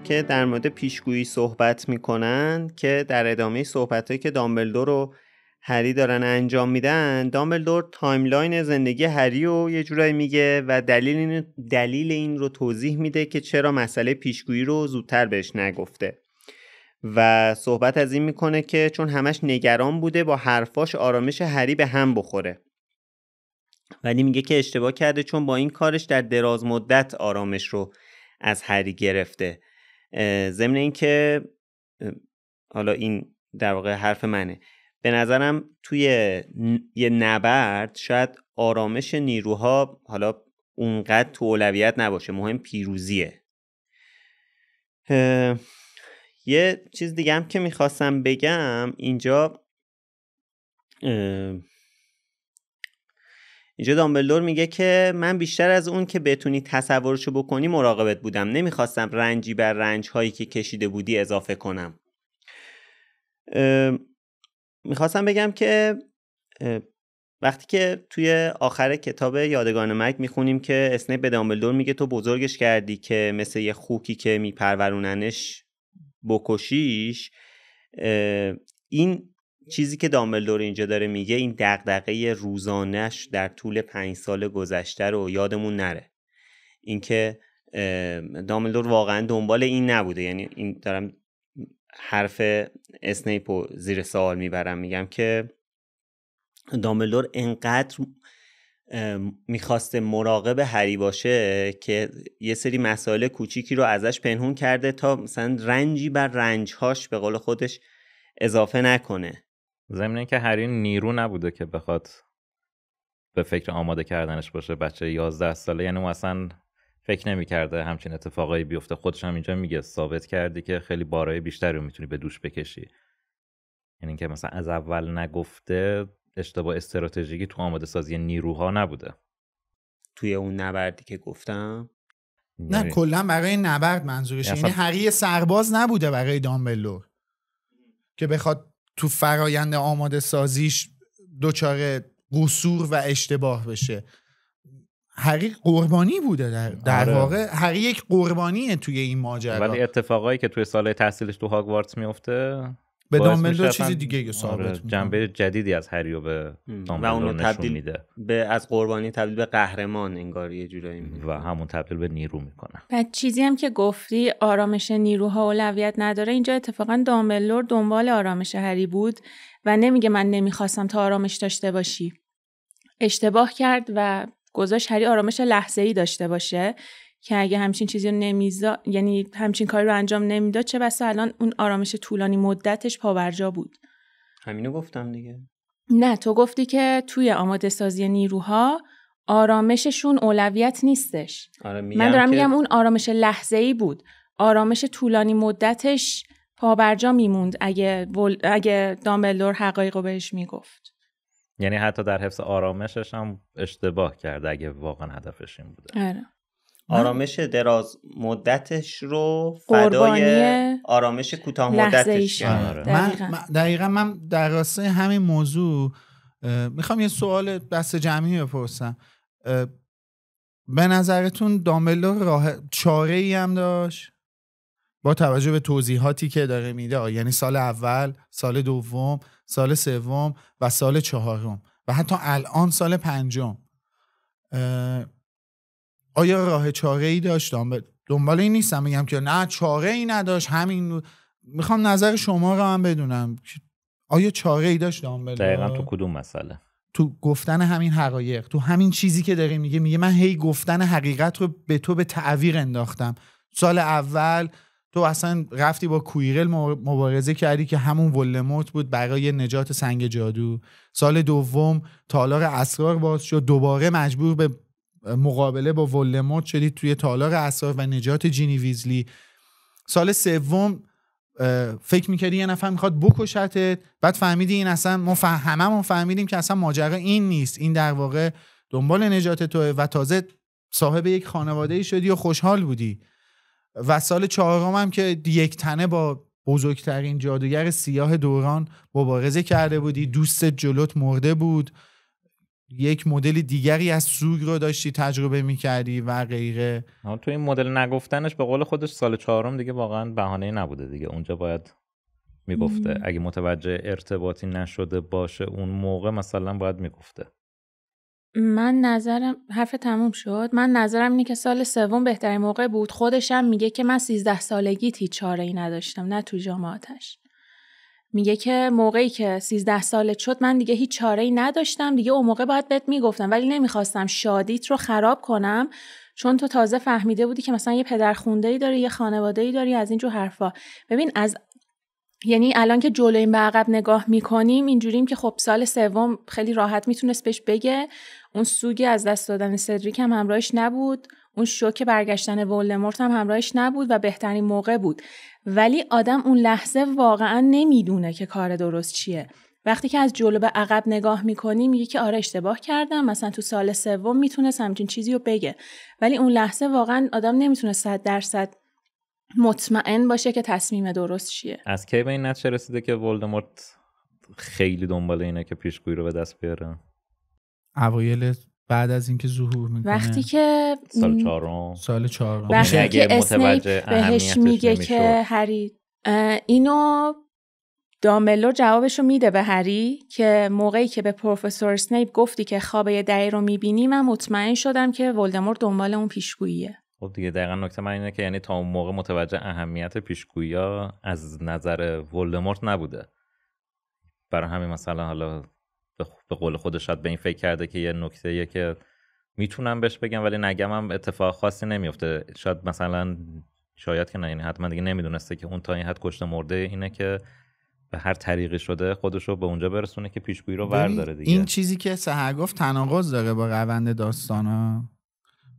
که در مورد پیشگویی صحبت می‌کنن که در ادامه صحبت که دامبلدور رو هری دارن انجام میدن دامبلدور timeline زندگی هری رو یه جورایی میگه و دلیل این, دلیل این رو توضیح میده که چرا مسئله پیشگویی رو زودتر بهش نگفته. و صحبت از این می‌کنه که چون همش نگران بوده با حرفاش آرامش هری به هم بخوره. ولی میگه که اشتباه کرده چون با این کارش در دراز مدت آرامش رو از هری گرفته. ضمن اینکه حالا این در واقع حرف منه. به نظرم توی یه نبرد شاید آرامش نیروها حالا اونقدر تو اولویت نباشه مهم پیروزیه. یه چیز دیگه هم که می‌خواستم بگم اینجا اینجا دامبلدور میگه که من بیشتر از اون که بتونی تصورشو بکنی مراقبت بودم. نمی‌خواستم رنجی بر رنج هایی که کشیده بودی اضافه کنم. می‌خواستم بگم که وقتی که توی آخر کتاب یادگان مرگ می‌خونیم که اسنیپ به دامبلدور میگه تو بزرگش کردی که مثل یه خوکی که میپروروننش بکشیش این چیزی که دامبلدور اینجا داره میگه این دغدغه روزانش در طول پنج سال گذشته رو یادمون نره. اینکه دامبلدور واقعا دنبال این نبوده. یعنی این دارم حرف اسنیپ رو زیر سوال می‌برم. میگم که دامبلدور انقدر می‌خواسته مراقب هری باشه که یه سری مسائل کوچیکی رو ازش پنهون کرده تا مثلا رنجی بر رنجهاش به قول خودش اضافه نکنه. ضمن که هری نیرو نبوده که بخواد به فکر آماده کردنش باشه. بچه 11 ساله یعنی اصلا فکر نمی‌کرده همچین اتفاقایی بیفته. خودش هم اینجا میگه ثابت کردی که خیلی بارای بیشتری رو می‌تونی به دوش بکشی. یعنی که مثلا از اول نگفته اشتباه استراتژیکی تو آماده سازی نیروها نبوده. توی اون نبردی که گفتم؟ نه یعنی کلا برای نبرد منظورش یعنی یعنی هری سرباز نبوده برای دامبلور که بخواد تو فرایند آماده سازیش دچار قصور و اشتباه بشه. هری قربانی بوده در, در آره. واقع. هری یک قربانیه توی این ماجرا. ولی اتفاقایی که توی سال تحصیلش تو هاگوارتس میفته به دامبلدور چیزی دیگه آره، ثابت می‌کنه. جنبه جدیدی از هریو به و دامبلدور اونو نشون تبدیل میده. به از قربانی تبدیل به قهرمان انگار یه جورایی. و همون تبدیل به نیرو می‌کنه. و چیزی هم که گفتی آرامش نیروها اولویت نداره. اینجا اتفاقا دامبلور دنبال آرامش هری بود و نمیگه من نمی‌خواستم تا آرامش داشته باشی. اشتباه کرد و گذاشت هری آرامش لحظه ای داشته باشه. که اگه همچین چیزی رو نمیزا یعنی همچین کاری رو انجام نمی‌داد چه بسا الان اون آرامش طولانی مدتش پاورجا بود. همینو گفتم دیگه. نه تو گفتی که توی آماده سازی نیروها آرامششون اولویت نیستش. آره میگم من دارم که میگم اون آرامش لحظه ای بود. آرامش طولانی مدتش پابرجا میموند اگه, ول... اگه دامبلدور حقایق رو بهش می‌گفت. یعنی حتی در حفظ آرامشش هم اشتباه کرد اگه واقعا هدفش این بوده. آره. آرامش دراز مدتش رو فدای آرامش کوتاه مدتش آره. دقیقاً. من دقیقا من در راستای همین موضوع می‌خوام یه سوال دست جمعی بپرسم. به نظرتون دامبلدور راه چاره ای هم داشت؟ با توجه به توضیحاتی که داره میده یعنی سال اول سال دوم سال سوم و سال چهارم و حتی الان سال پنجم. آیا راه چاره ای داشت؟ دامبل- دنبال این نیستم میگم که نه چاره ای نداشت. همین. می‌خوام نظر شما رو هم بدونم. آیا چاره ای داشت دامبلدور دقیقا تو کدوم مسئله؟ تو گفتن همین حقایق. تو همین چیزی که داره میگه میگه من هی گفتن حقیقت رو به تو به تعویق انداختم. سال اول تو اصلا رفتی با کویرل مبارزه کردی که همون ولموت بود برای نجات سنگ جادو. سال دوم تالار اسرار باز شد. دوباره مجبور به مقابله با ولموت شدی توی تالار اسرار و نجات جینی ویزلی. سال سوم فکر می‌کردی یه نفر می‌خواد بکشتت بعد فهمیدی این اصلا ما هممون فهمیدیم که اصلا ماجرا این نیست. این در واقع دنبال نجات توه و تازه صاحب یک خانواده شدی و خوشحال بودی. و سال چهارم هم که یک تنه با بزرگترین جادوگر سیاه دوران مبارزه کرده بودی دوست جلوت مرده بود. یک مدل دیگری از سوگ رو داشتی تجربه می‌کردی و غیره؟ تو این مدل نگفتنش به قول خودش سال چهارم دیگه واقعا بهانه نبوده دیگه. اونجا باید می‌گفته. اگه متوجه ارتباطی نشده باشه اون موقع مثلا باید می‌گفته. من نظرم حرف تموم شد. من نظرم اینه که سال سوم بهترین موقع بود. خودشم میگه که من 13 سالگی هیچ چاره ای نداشتم نه تو جامعاتش میگه که موقعی که 13 سالت شد من دیگه هیچ چاره ای نداشتم. دیگه اون موقع باید بهت می‌گفتم ولی نمی‌خواستم شادیت رو خراب کنم چون تو تازه فهمیده بودی که مثلا یه پدر خونده ای داری یه خانواده ای داری از اینجور حرفا. ببین از یعنی الان که جلو این به عقب نگاه می‌کنیم اینجوریم که خب سال سوم خیلی راحت می‌تونست بهش بگه. اون سوگی از دست دادن سدریک هم همراهش نبود. اون شوک برگشتن ولدمورت هم همراهش نبود و بهترین موقع بود. ولی آدم اون لحظه واقعا نمی‌دونه که کار درست چیه. وقتی که از جلو به عقب نگاه می‌کنی میگه که آره اشتباه کردم. مثلا تو سال سوم می‌تونست همچین چیزی رو بگه. ولی اون لحظه واقعا آدم نمی‌تونه صد درصد مطمئن باشه که تصمیم درست چیه. از کی به این نتیجه رسیده که ولدمورت خیلی دنبال اینه که پیشگویی رو به دست بیاره؟ اوایل بعد از اینکه ظهور می‌کنه. وقتی که سال چهارم. سال چهارم. وقتی یعنی که اسنیپ متوجه بهش میگه. که هری اینو دامبلور جوابش رو میده به هری که موقعی که به پروفسور اسنیپ گفتی که خواب یه دعی رو می‌بینی من مطمئن شدم که ولدمورت دنبال اون پیشگوییه. خب دیگه دقیقا نکته من اینه که یعنی تا اون موقع متوجه اهمیت پیشگویی از نظر ولدمورت نبوده. برای همین مثلا حالا به قول خودش شاید به این فکر کرده که یه نکته که می‌تونم بهش بگم ولی نگم هم اتفاق خاصی نمیفته. شاید مثلا شاید که نه یعنی حتما دیگه نمی‌دونسته که اون تا این حد کشته مرده اینه که به هر طریقی شده خودش رو به اونجا برسونه که پیشگویی رو ورداره دیگه. این چیزی که سهر گفت تناقض داره با روند داستانا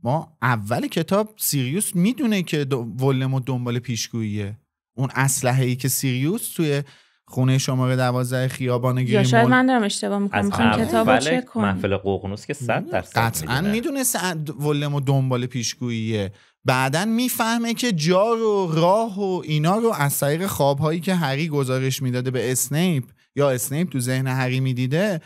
ما اول کتاب سیریوس می‌دونه که ولدمورت دنبال پیشگوییه. اون اسلحه ای که سیریوس توی خونه شماره دوازده خیابان یا گریمول شاید من دارم اشتباه می‌کنم. می‌خوام کتاب رو اول چک کنم. محفل ققنوس که صد درصد قطعا می‌دونه. ولدمورت دنبال پیشگوییه. بعدا می‌فهمه که جا رو راه و اینا رو از طریق خوابهایی که هری گزارش می‌داده به اسنیپ یا اسنیپ تو ذهن هری می‌دیده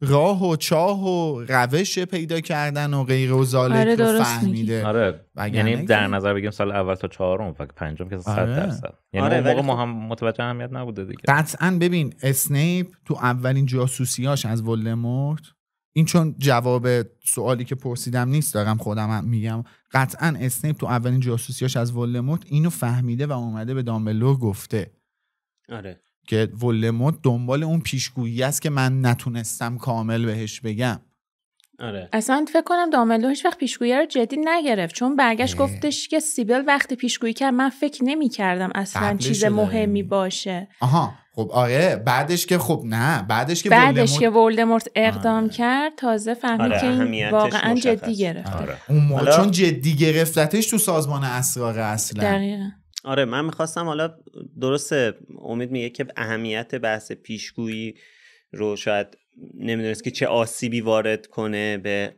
راه و چاه و روش پیدا کردن و غیر و آره، رو. فهمیده. آره یعنی در نظر بگیم سال اول تا چهارم و پنجم که صد آره. درصد. یعنی آره، اون موقع ما خب- هم متوجه اهمیت نبوده دیگه. قطعا ببین اسنیپ تو اولین جاسوسیاش از ولدمورت. این چون جواب سوالی که پرسیدم نیست دارم خودم هم میگم. قطعا اسنیپ تو اولین جاسوسیاش از ولدمورت اینو فهمیده و اومده به دامبلور گفته. آره. که ولدمورت دنبال اون پیشگویی است که من نتونستم کامل بهش بگم آره اصلا فکر کنم دامبلدور هیچ وقت پیشگویی رو جدی نگرفت چون برگشت اه. گفتش که سیبل وقتی پیشگویی کرد من فکر نمی کردم اصلا چیز مهمی. باشه آها خب آره بعدش که خب نه بعدش که بعدش که ولدمورت اقدام آره. کرد تازه فهمید آره، که این واقعا مشخص. جدی گرفته آره اون چون جدی گرفتتش تو سازمان اسرار اصلا دقیقا آره من می‌خواستم حالا درسته امید میگه که اهمیت بحث پیشگویی رو شاید نمی‌دونست که چه آسیبی وارد کنه به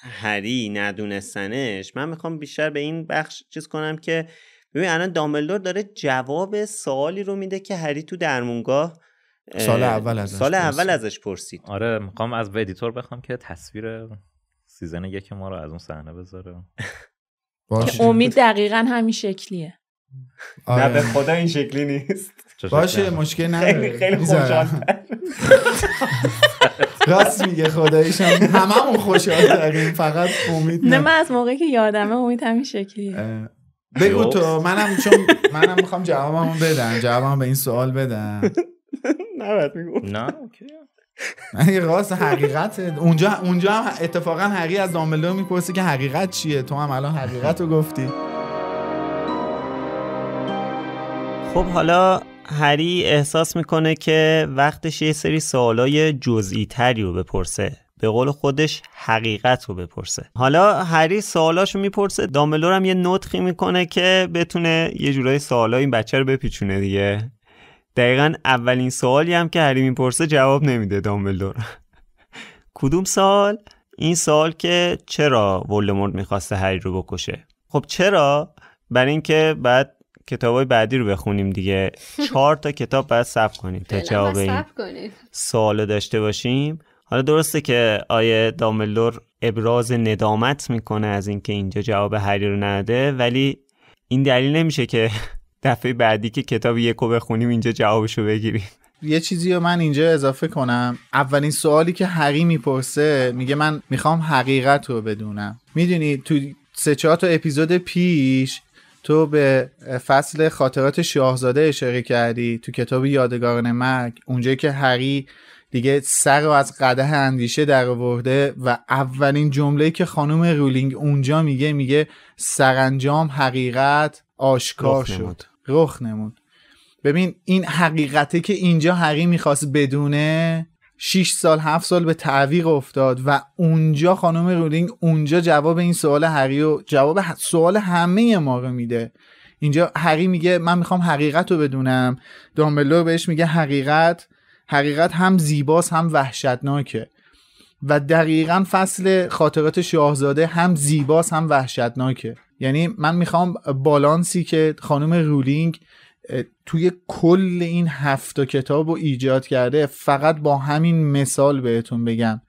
هری ندونستنش. من می‌خوام بیشتر به این بخش چیز کنم که ببین الان دامبلدور داره جواب سوالی رو میده که هری تو درمونگاه اه، سال اول ازش سال اول پرسید. ازش پرسید. آره می‌خوام از editor بخوام که تصویر season یک ما رو از اون صحنه بذاره. باشه. امید دقیقا همین شکلیه. نه به آره. خدا این شکلی نیست. باشه شکلی؟ مشکل نداره. خیلی خیلی. خوشحال راست میگه خداییشم. هممون خوشحال داریم. فقط امید نه نه. من از موقعی که یادمه امید همین شکلیه. اه، بگو. تو. منم چون منم می‌خوام جوابمو بدم. جوابم به این سوال بدم. نه میگو. نه اوکی. نه راست حقیقت اونجا اونجا هم اتفاقا حقی از دامبلدور می‌پرسی که حقیقت چیه؟ تو هم الان حقیقت رو گفتی. خب حالا هری احساس می‌کنه که وقتش یه سری سوالای جزئی تری رو بپرسه. به قول خودش حقیقت رو بپرسه. حالا هری سوالاشو می‌پرسه. دامبلور هم یه نطخی می‌کنه که بتونه یه جورای سوالای این بچه رو بپیچونه دیگه. دقیقا اولین سوالی هم که هری می‌پرسه جواب نمیده دامبلدور کدوم سال این سال که چرا ولدمورت می‌خواسته هری رو بکشه. خب چرا؟ برای اینکه بعد کتابای بعدی رو بخونیم دیگه. چهار تا کتاب باید صبر کنیم تا جواب این سوالو داشته باشیم. حالا درسته که آیه دامبلدور ابراز ندامت می‌کنه از اینکه اینجا جواب هری رو نداده ولی این دلیل نمیشه که دفعه بعدی که کتاب یکو بخونیم اینجا جوابشو بگیریم. یه چیزی رو من اینجا اضافه کنم. اولین سوالی که هری می‌پرسه میگه من می‌خوام حقیقت رو بدونم. می‌دونی تو سه چهار تا اپیزود پیش تو به فصل خاطرات شاهزاده اشاره کردی تو کتاب یادگاران مرگ. اونجایی که هری دیگه سر رو از قده اندیشه در آورده و اولین جمله که خانم رولینگ اونجا میگه میگه سرانجام حقیقت آشکار رخ شد. نمود. رخ نمود. ببین این حقیقته که اینجا هری می‌خواست بدونه 6 سال 7 سال به تعویق افتاد و اونجا خانم رولینگ اونجا جواب این سوال هری و جواب سوال همه ما رو میده. اینجا هری میگه من می‌خوام حقیقت رو بدونم. دامبلور بهش میگه حقیقت. حقیقت هم زیباست هم وحشتناکه. و دقیقا فصل خاطرات شاهزاده هم زیباست هم وحشتناکه. یعنی من می‌خوام بالانسی که خانم رولینگ توی کل این هفت کتاب رو ایجاد کرده فقط با همین مثال بهتون بگم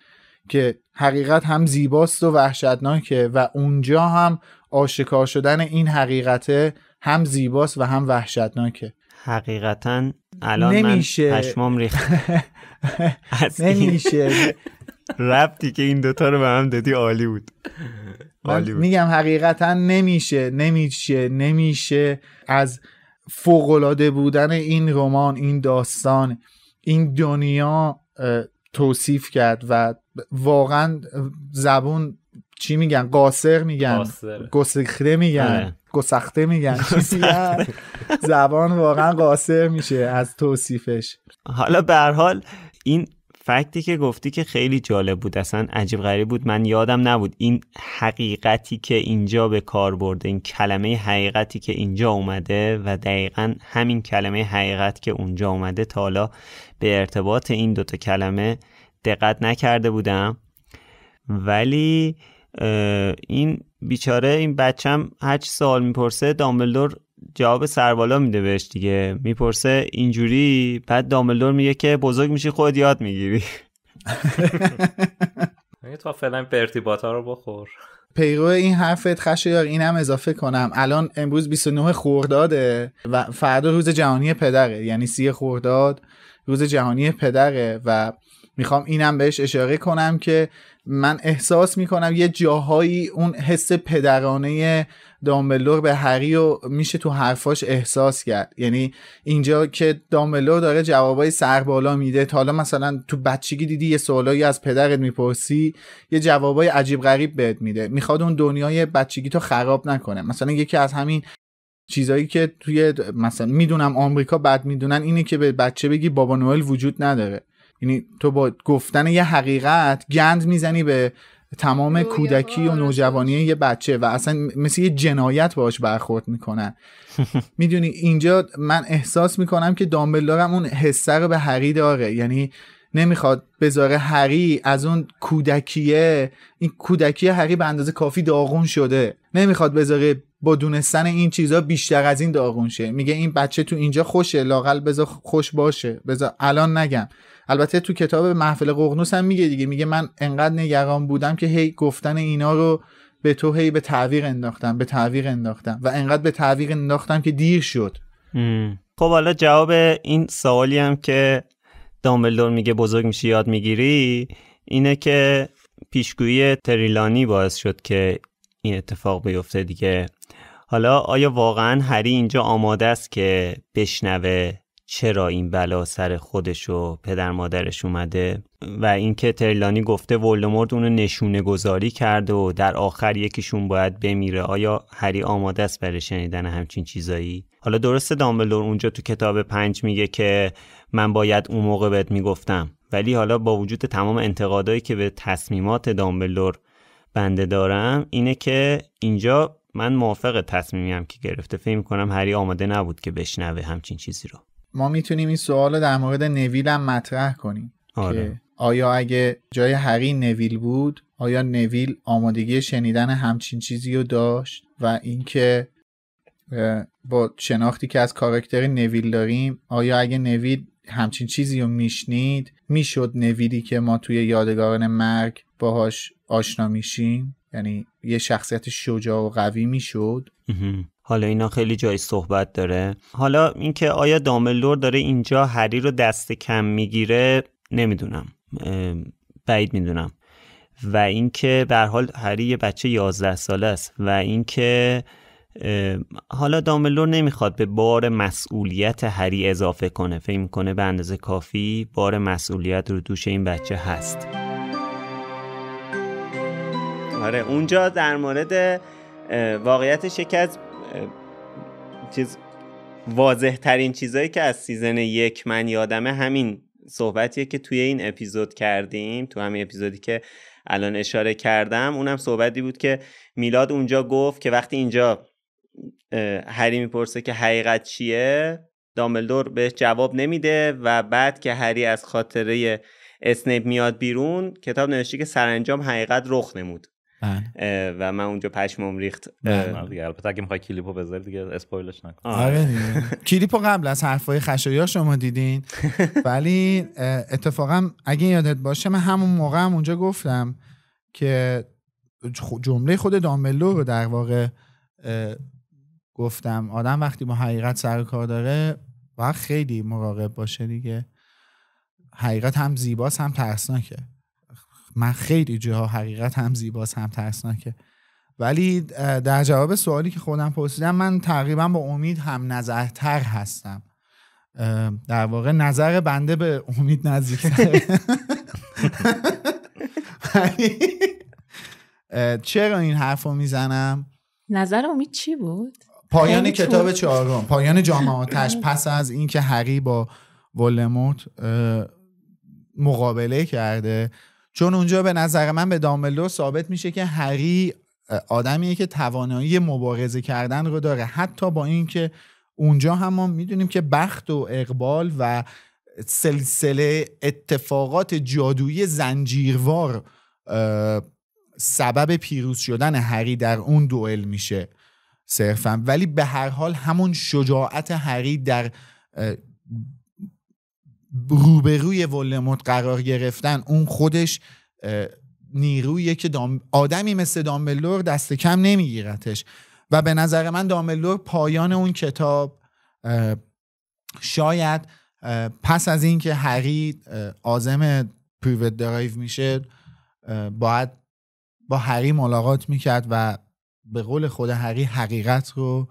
که حقیقت هم زیباست و وحشتناکه و اونجا هم آشکار شدن این حقیقته هم زیباست و هم وحشتناکه. حقیقتا الان نمیشه. من پشمام ریخت. نمیشه. ربطی که این دوتا رو به هم دادی عالی بود. من عالی بود. میگم حقیقتا نمیشه نمیشه نمیشه. از فوقالعاده بودن این رمان این داستان این دنیا توصیف کرد و واقعا زبون چی میگن قاصر میگن. گسخته میگن آره. گسخته میگن؟ زبان واقعا قاصر میشه از توصیفش حالا به هر حال این فکتی که گفتی که خیلی جالب بود. اصلا عجیب غریب بود. من یادم نبود این حقیقتی که اینجا به کار برده این کلمه حقیقتی که اینجا اومده و دقیقا همین کلمه حقیقت که اونجا اومده. تا حالا به ارتباط این دوتا کلمه دقت نکرده بودم. ولی این بیچاره این بچم هر چی سوال می‌پرسه دامبلدور جواب سربالا میده بهش دیگه. می‌پرسه اینجوری؟ بعد دامبلدور میگه که بزرگ میشی خود یاد می‌گیری. تو فعلا پرتیبات ها رو بخور. پیرو این حرفت خشایار اینم اضافه کنم. الان امروز 29 خورداده و فردا روز جهانی پدره. یعنی سی خورداد روز جهانی پدره و می‌خوام اینم بهش اشاره کنم که من احساس می‌کنم یه جاهایی اون حس پدرانه دامبلور به هری و میشه تو حرفاش احساس کرد. یعنی اینجا که دامبلور داره جوابای سر بالا میده. تا حالا مثلا تو بچگی دیدی یه سوالایی از پدرت می‌پرسی یه جوابای عجیب غریب بهت میده. می‌خواد اون دنیای بچگی تو خراب نکنه. مثلا یکی از همین چیزایی که توی مثلا می‌دونم آمریکا بد می‌دونن اینه که به بچه بگی بابا نوئل وجود نداره. یعنی تو با گفتن یه حقیقت گند می‌زنی به تمام کودکی و نوجوانی یه بچه و اصلا مثل یه جنایت باش برخورد می‌کنن. می‌دونی اینجا من احساس می‌کنم که دامبلدارم اون حسه رو به هری داره. یعنی نمی‌خواد بذاره هری از اون کودکیه این کودکی هری به اندازه کافی داغون شده. نمی‌خواد بذاره با دونستن این چیزا بیشتر از این داغون شه. میگه این بچه تو اینجا خوشه لاقل بذار خوش باشه. بذار الان نگم. البته تو کتاب محفل ققنوس هم میگه دیگه میگه من انقدر نگران بودم که هی گفتن اینا رو به تو هی به تعویق انداختم به تعویق انداختم و انقدر به تعویق انداختم که دیر شد. خب حالا جواب این سوالی هم که دامبلدور میگه بزرگ میشی یاد می‌گیری اینه که پیشگویی تریلانی باعث شد که این اتفاق بیفته دیگه. حالا آیا واقعا هری اینجا آماده است که بشنوه چرا این بلا سر خودش و پدر مادرش اومده؟ و اینکه ترلانی گفته ولدمورت اونو نشونه گذاری کرده و در آخر یکیشون باید بمیره. آیا هری آماده است برای شنیدن همچین چیزایی؟ حالا درسته دامبلور اونجا تو کتاب پنج میگه که من باید اون موقع بهت می‌گفتم. ولی حالا با وجود تمام انتقادایی که به تصمیمات دامبلور بنده دارم اینه که اینجا من موافق تصمیمیم که گرفته. فکر کنم هری آماده نبود که بشنوه همچین چیزی رو. ما می‌تونیم این سوال در مورد نویل هم مطرح کنیم آره. که آیا اگه جای هری نویل بود آیا نویل آمادگی شنیدن همچین چیزی رو داشت؟ و اینکه با شناختی که از کاراکتر نویل داریم آیا اگه نویل همچین چیزی رو میشنید می‌شد نویلی که ما توی یادگاران مرگ باهاش آشنا میشیم؟ یعنی یه شخصیت شجاع و قوی می‌شد؟ حالا اینا خیلی جای صحبت داره. حالا اینکه آیا داملور داره اینجا هری رو دست کم می‌گیره نمی‌دونم. بعید می‌دونم. و اینکه به حال هری یه بچه 11 ساله است و اینکه حالا داملور نمی‌خواد به بار مسئولیت هری اضافه کنه. فکر می‌کنه به اندازه کافی بار مسئولیت رو دوش این بچه هست. آره اونجا در مورد واقعیتش یکی از چیز واضح ترین چیزایی که از سیزن یک من یادمه همین صحبتیه که توی این اپیزود کردیم تو همین اپیزودی که الان اشاره کردم اونم صحبتی بود که میلاد اونجا گفت که وقتی اینجا هری می‌پرسه که حقیقت چیه داملدور بهش جواب نمیده و بعد که هری از خاطره اسنیپ میاد بیرون کتاب نوشته که سرانجام حقیقت رخ نمود. و من اونجا پشمم ریخت. بله. البته اگه می‌خوای کلیپو بذاری دیگه اسپویلش نکن. آره. کلیپو قبل از حرفای خشایا شما دیدین. ولی اتفاقا اگه یادت باشه من همون موقع هم اونجا گفتم که جمله خود داملو رو در واقع گفتم. آدم وقتی با حقیقت سر کار داره باید خیلی مراقب باشه دیگه. حقیقت هم زیباست هم ترسناکه. من خیلی جاها حقیقت هم زیباست هم ترسناکه. ولی در جواب سوالی که خودم پرسیدم من تقریبا با امید هم نظرتر هستم. در واقع نظر بنده به امید نزدیکتره چرا این حرف رو می‌زنم؟ نظر امید چی بود؟ پایان کتاب چهارم. پایان جامعاتش پس از اینکه هری با ولموت مقابله کرده چون اونجا به نظر من به داملو ثابت میشه که هری آدمیه که توانایی مبارزه کردن رو داره. حتی با اینکه اونجا هم ما می‌دونیم که بخت و اقبال و سلسله اتفاقات جادویی زنجیروار سبب پیروز شدن هری در اون دوئل میشه صرفا. ولی به هر حال همون شجاعت هری در روبروی ولدمورت قرار گرفتن اون خودش نیرویه که دام... آدمی مثل دامبلور دست کم نمیگیرتش. و به نظر من دامبلور پایان اون کتاب شاید پس از اینکه هری آزم پریوت درایو میشه باید با هری ملاقات می‌کرد و به قول خود هری حقیقت رو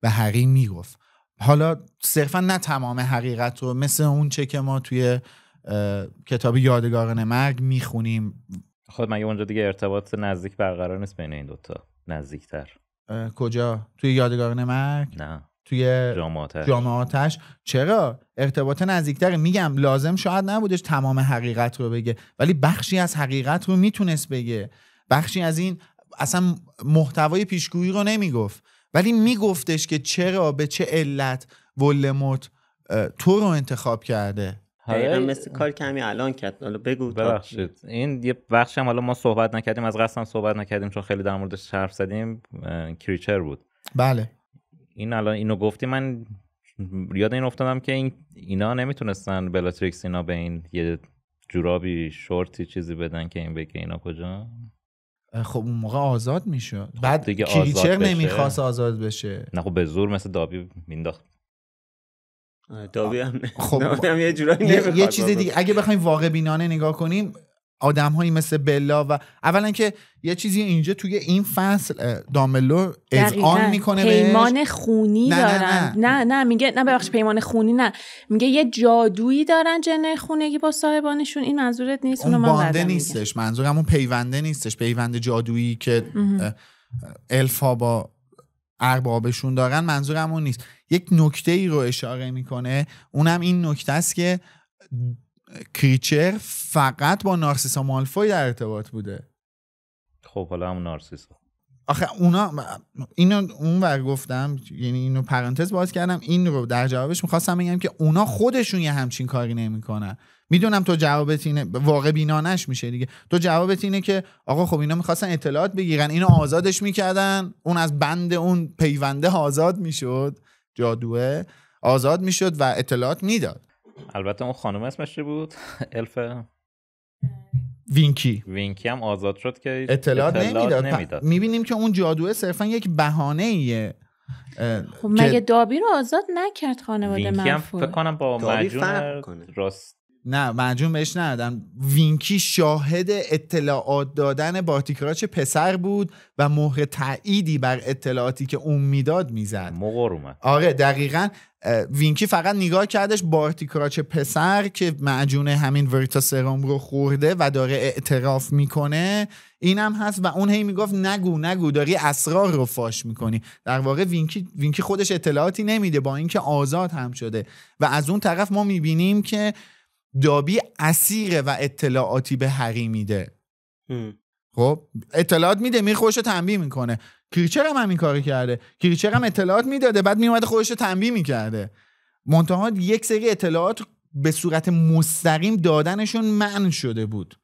به هری می‌گفت. حالا صرفا نه تمام حقیقت رو مثل اون چه که ما توی کتاب یادگاران مرگ می‌خونیم. خود مگه اونجا دیگه ارتباط نزدیک برقرار نیست بین این دوتا؟ نزدیکتر. کجا؟ توی یادگاران مرگ نه. توی جامعاتش چرا؟ ارتباط نزدیکتر میگم لازم شاید نبودش تمام حقیقت رو بگه ولی بخشی از حقیقت رو می‌تونست بگه. بخشی از این اصلا محتوای پیشگویی رو نمی‌گفت. ولی میگفتش که چرا به چه علت ولموت تو رو انتخاب کرده؟ دقیقا مثل کار که همین الان کرد. حالا بگو ببخشید. این یه بخشی هم حالا ما صحبت نکردیم از قصد صحبت نکردیم چون خیلی در موردش حرف زدیم. کریچر بود. بله. این الان اینو گفتی من یاد این افتادم که این اینا نمی‌تونستن بلاتریکس اینا به این یه جورابی شورتی چیزی بدن که این بگه اینا کجا؟ خب اون موقع آزاد می‌شد. خب بعد دیگه کریچر نمی‌خواست آزاد بشه. نه خب به زور مثل دابی مینداخت. دابی هم خب هم یه جورایی یه چیز دیگه اگه بخوایم واقع بینانه نگاه کنیم آدم هایی مثل بلا و اولا که یه چیزی اینجا توی این فصل داملو آن می‌کنه پیمان خونی نه دارن. نه, نه. نه, میگه نه ببخش پیمان خونی نه. میگه یه جادویی دارن جن خونگی با صاحبانشون. این منظورت نیست؟ اون بانده نیستش. منظورم اون پیونده نیستش. پیوند جادویی که الفا با اربابشون دارن منظورم اون نیست. یک نکته ای رو اشاره می‌کنه. اونم این نکته است که کریچر فقط با نارسیسا مالفوی در ارتباط بوده. خب حالا همون نارسیسا. آخه اونا اینو اون ور گفتم یعنی اینو پرانتز باز کردم این رو در جوابش می‌خواستم بگم که اونا خودشون یه همچین کاری نمی‌کنن. می‌دونم تو جوابت اینه واقع بینانش میشه دیگه. تو جوابت اینه که آقا خب اینا می‌خواستن اطلاعات بگیرن اینو آزادش می‌کردن اون از بند اون پیونده آزاد می‌شد. جادوه. آزاد می‌شد و اطلاعات می‌داد. البته اون خانم اسمش چی بود؟ الف وینکی. وینکی هم آزاد شد که اطلاعات, اطلاعات نمی‌داد, می‌بینیم که اون جادوه صرفا یک بهانه ایه خب مگه دابی رو آزاد نکرد خانواده وینکی هم فکر کنم با معجون راستی نه معجون بهش ندادن وینکی شاهد اطلاعات دادن بارتیکراچ پسر بود و مهر تاییدی بر اطلاعاتی که اون می‌داد می‌زد. مقر اومد. آره دقیقا. وینکی فقط نگاه کردش بارتیکراچ پسر که معجون همین Veritaserum رو خورده و داره اعتراف می‌کنه. اینم هست و اون هی می‌گفت نگو نگو داری اسرار رو فاش می‌کنی. در واقع وینکی وینکی خودش اطلاعاتی نمیده با اینکه آزاد هم شده. و از اون طرف ما می‌بینیم که دابی اسیره و اطلاعاتی به هری میده. خب اطلاعات میده هی خودش رو تنبیه می‌کنه. کریچر هم همین کاری کرده. کریچر هم اطلاعات می‌داده بعد میومده خودش رو تنبیه می‌کرده. منتها یک سری اطلاعات به صورت مستقیم دادنشون من شده بود.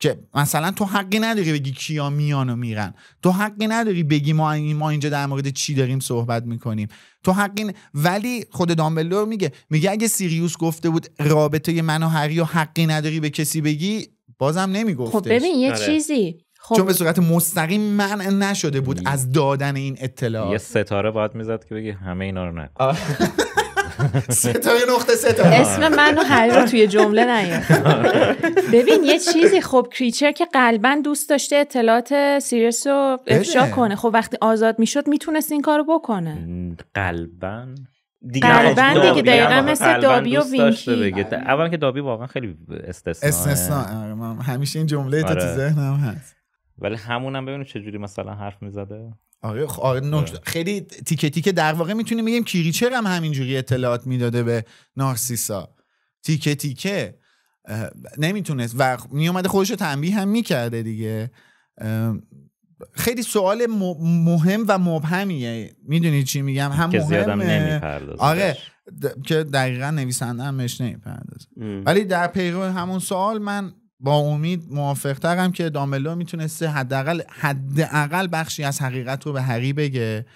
که مثلا تو حقی نداری بگی کیا میان و میرن. تو حقی نداری بگی ما ما اینجا در مورد چی داریم صحبت می‌کنیم. تو حقی ولی خود دامبلور میگه میگه اگه سیریوس گفته بود رابطه من و هری و حقی نداری به کسی بگی بازم نمی‌گفته خب ببین یه آره. چیزی. خب. چون به صورت مستقیم منع نشده بود از دادن این اطلاعات. یه ستاره باید می‌زد که بگی همه اینا رو نکن. ستاره نقطه ستاره. اسم من و هری رو توی جمله نیار. ببین یه چیزی خب کریچر که قلبا دوست داشته اطلاعات سیریس رو افشا کنه. خب وقتی آزاد می‌شد می‌تونست این کارو بکنه. قلبا. دیگه قلبا دیگه دقیقا مثل دابی و وینکی. اول که دابی واقعا خیلی استثنا استثنا آره، همیشه این جمله تو تو آره. ذهنم هست. ولی همونم ببینیم چجوری مثلا حرف می‌زده. آره, آره نکته. خیلی تیکه تیکه در واقع می‌تونیم بگیم کریچر هم همینجوری اطلاعات می‌داده به نارسیسا. تیکه تیکه نمی‌تونست. و میومده خودش رو تنبیه هم می‌کرده دیگه. خیلی سوال مهم و مبهمیه. می‌دونی چی میگم؟ هم مهمه. آره که دقیقا نویسنده هم بهش نمی‌پردازه. ولی در پیرو همون سوال من با امید موافقترم که دامبلو می‌تونسته حداقل حداقل بخشی از حقیقت رو به هری بگه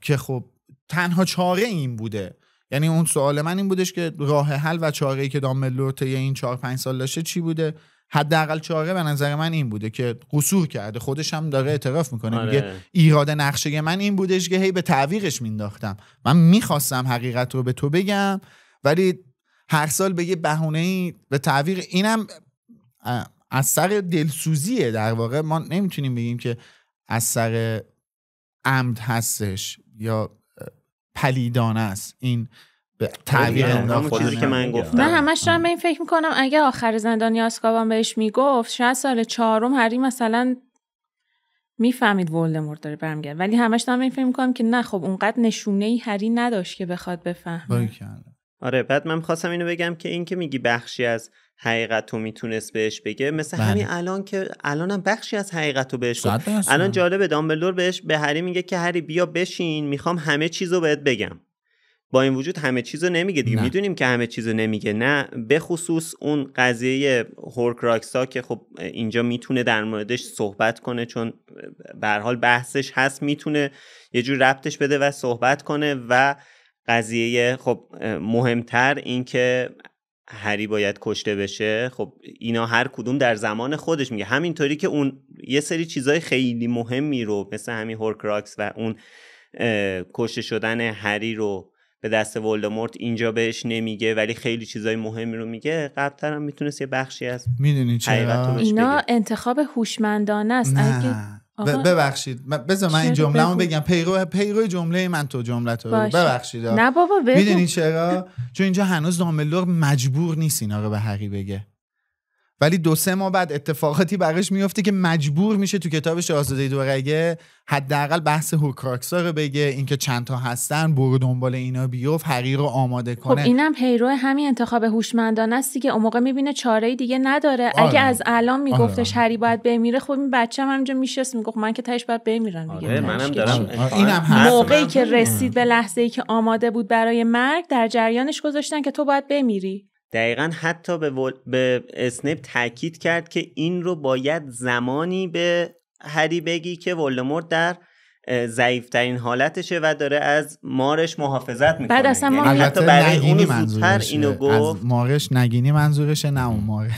که خب تنها چاره این بوده. یعنی اون سوال من این بودش که راه حل و چاره ای که دامبلدور طی این چهار پنج سال داشته چی بوده؟ حداقل چاره به نظر من این بوده که قصور کرده. خودش هم داره اعتراف می‌کنه. آره. میگه ایراد نقشه من این بودش که هی به تعویقش مینداختم. من می‌خواستم حقیقت رو به تو بگم ولی هر سال به یه بهونه به تعویق اینم از سر دلسوزیه. در واقع ما نمی‌تونیم بگیم که از سر عمد هستش یا پلیدانه است. این به انداختن چیزی که من. گفتم. من همش دارم به این فکر می‌کنم اگه آخر زندانی آسکابان بهش می‌گفت شاید سال چهارم هری مثلا می‌فهمید ولدمورت داره برمیگرد ولی همش دارم به این فکر می‌کنم که نه خب اونقدر نشونه ای هری نداشت که بخواد بفهمه. آره بعد من خواستم اینو بگم که این که میگی بخشی از حقیقت رو می‌تونست بهش بگه مثل بله. همین الان که الانم بخشی از حقیقت رو بهش. الان جالبه دامبلدور بهش به هری میگه که هری بیا بشین می‌خوام همه چیز رو بهت بگم با این وجود همه چیز رو نمیگه دیگه نه. می‌دونیم که همه چیز رو nemiگه نه به خصوص اون قضیه Horcrux ا که خب اینجا می‌تونه در موردش صحبت کنه چون به حال بحثش هست می‌تونه یه جور ربطش بده و صحبت کنه و قضیه خب مهمتر این که هری باید کشته بشه؟ خب اینا هر کدوم در زمان خودش میگه. همینطوری که اون یه سری چیزای خیلی مهمی رو مثل همین Horcrux و اون کشته شدن هری رو به دست ولدمورت اینجا بهش نمیگه ولی خیلی چیزای مهمی رو میگه قبلتر هم می‌تونست یه بخشی از می‌دونی چرا؟ اینا بگه. انتخاب هوشمندانه است. اگه ببخشید بذار من این؟ جمله رو. بگم پیرو پیرو جمله من تو جمله تو. ببخشید. نه بابا می‌دونی چرا چون اینجا هنوز دامبلدور مجبور نیست اینا رو به هری بگه ولی دو سه ماه بعد اتفاقاتی براش میفته که مجبور میشه تو کتابش آزاده دورگه حداقل بحث هوکراکسا رو بگه اینکه چند تا هستن برو دنبال اینا بیفت هری رو آماده خب کنه اینم پیرو همین انتخاب هوشمندانه است دیگه اون موقع می‌بینه چاره دیگه نداره آره. اگه از الان میگفتش آره. هری باید بمیره خب این بچه هم همینجا میشست می‌گفت من که تهش باید بمیرم دیگه آره منم دارم؟ آره، اینم. موقعی که رسید به لحظه ای که آماده بود برای مرگ در جریانش گذاشتن که تو باید بمیری دقیقا حتی به, ول... به اسنیپ تاکید کرد که این رو باید زمانی به هری بگی که ولدمورت در ضعیفترین حالتشه و داره از مارش محافظت می‌کنه. بعد اصلا ما- یعنی حتی برای اونو زودتر. اینو گفت. از مارش نگینی منظورشه نه اون ماره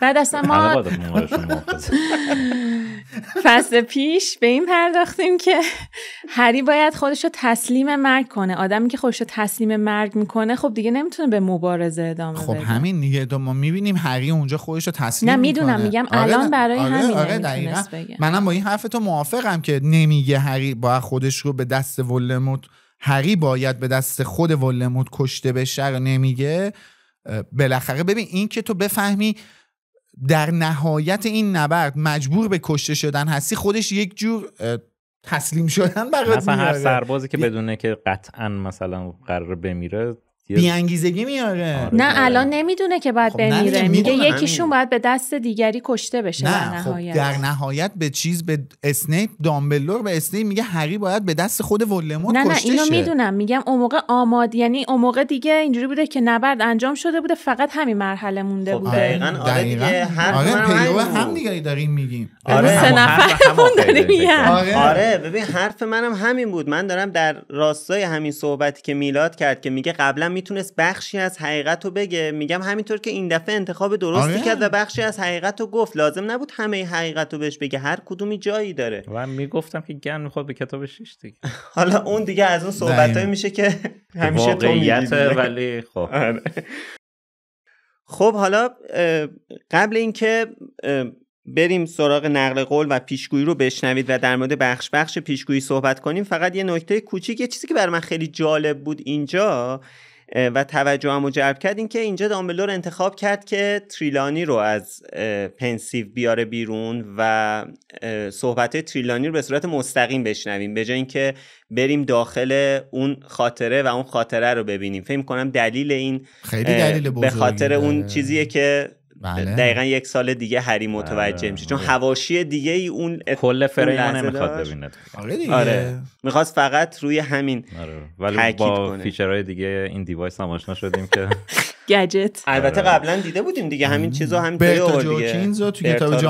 بعد اصلا ما فصل پیش به این پرداختیم که هری باید خودش رو تسلیم مرگ کنه. آدمی که خودش رو تسلیم مرگ می‌کنه خب دیگه نمی‌تونه به مبارزه ادامه خب بده. همین دیگه. ما می‌بینیم هری اونجا خودش رو تسلیم نه می‌دونم. میگم آره، الان برای آره، همین آره، دقیقاً. منم با این حرف تو موافقم که نمیگه هری باید خودش رو به دست ولدمورت هری باید به دست خود ولدمورت کشته بشه نمیگه. بالاخره ببین این که تو بفهمی در نهایت این نبرد مجبور به کشته شدن هستی خودش یک جور تسلیم شدن برات مثلا هر سربازی که بدونه که قطعا مثلا قرار بمیره بیانگیزگی میاره آره. نه الان نمی‌دونه که باید خب بمیره دیگه، میگه یکیشون. باید به دست دیگری کشته بشه در نه خب نهایت در نهایت به چیز به اسنیپ دامبلور به اسنیپ میگه هری باید به دست خود ولدمورت نه نه اینو شه. می‌دونم میگم اون موقع آماد یعنی اون موقع دیگه اینجوری بوده که نبرد انجام شده بوده فقط همین مرحله مونده خب بوده دقیقاً آره دیگه آره منم پیرو همین هم. دیگه داریم میگیم آره. سه همون نفر حرف همون داره خیلی فکر میگن. کنم. آره. آره ببین حرف منم همین بود من دارم در راستای همین صحبتی که میلاد کرد که میگه قبلا می‌تونست بخشی از حقیقت رو بگه. میگم همینطور که این دفعه انتخاب درستی آره. کرد و بخشی از حقیقت رو گفت. لازم نبود همه حقیقت رو بهش بگه. هر کدومی جایی داره. و می‌گفتم که گن می‌خواد به کتاب شیش دیگه. حالا اون دیگه از اون صحبت. میشه که همیشه تو واقعیت ولی خب. آره. خب حالا قبل اینکه بریم سراغ نقل قول و پیشگویی رو بشنوید و در مورد بخش بخش پیشگویی صحبت کنیم فقط یه نکته کوچیک یه چیزی که برای من خیلی جالب بود اینجا و توجهم جلب کرد. این که اینجا دامبلور انتخاب کرد که تریلانی رو از پنسیو بیاره بیرون و صحبت تریلانی رو به صورت مستقیم بشنویم. به جای اینکه بریم داخل اون خاطره و اون خاطره رو ببینیم. فکر کنم دلیل این خیلی دلیل به خاطر اون. چیزیه که بله. دقیقا یک سال دیگه هری متوجه بله. میشه چون حواشی دیگه ای اون کل فریم نمی‌خواد. ببینه آره دیگه آره می‌خواست فقط روی همین آره. ولی با کنه. فیچرهای دیگه این دیوایس هم آشنا شدیم که گجت البته آره. قبلا دیده بودیم دیگه همین چیزا هم برتا جوکینز رو تو کتاب رو.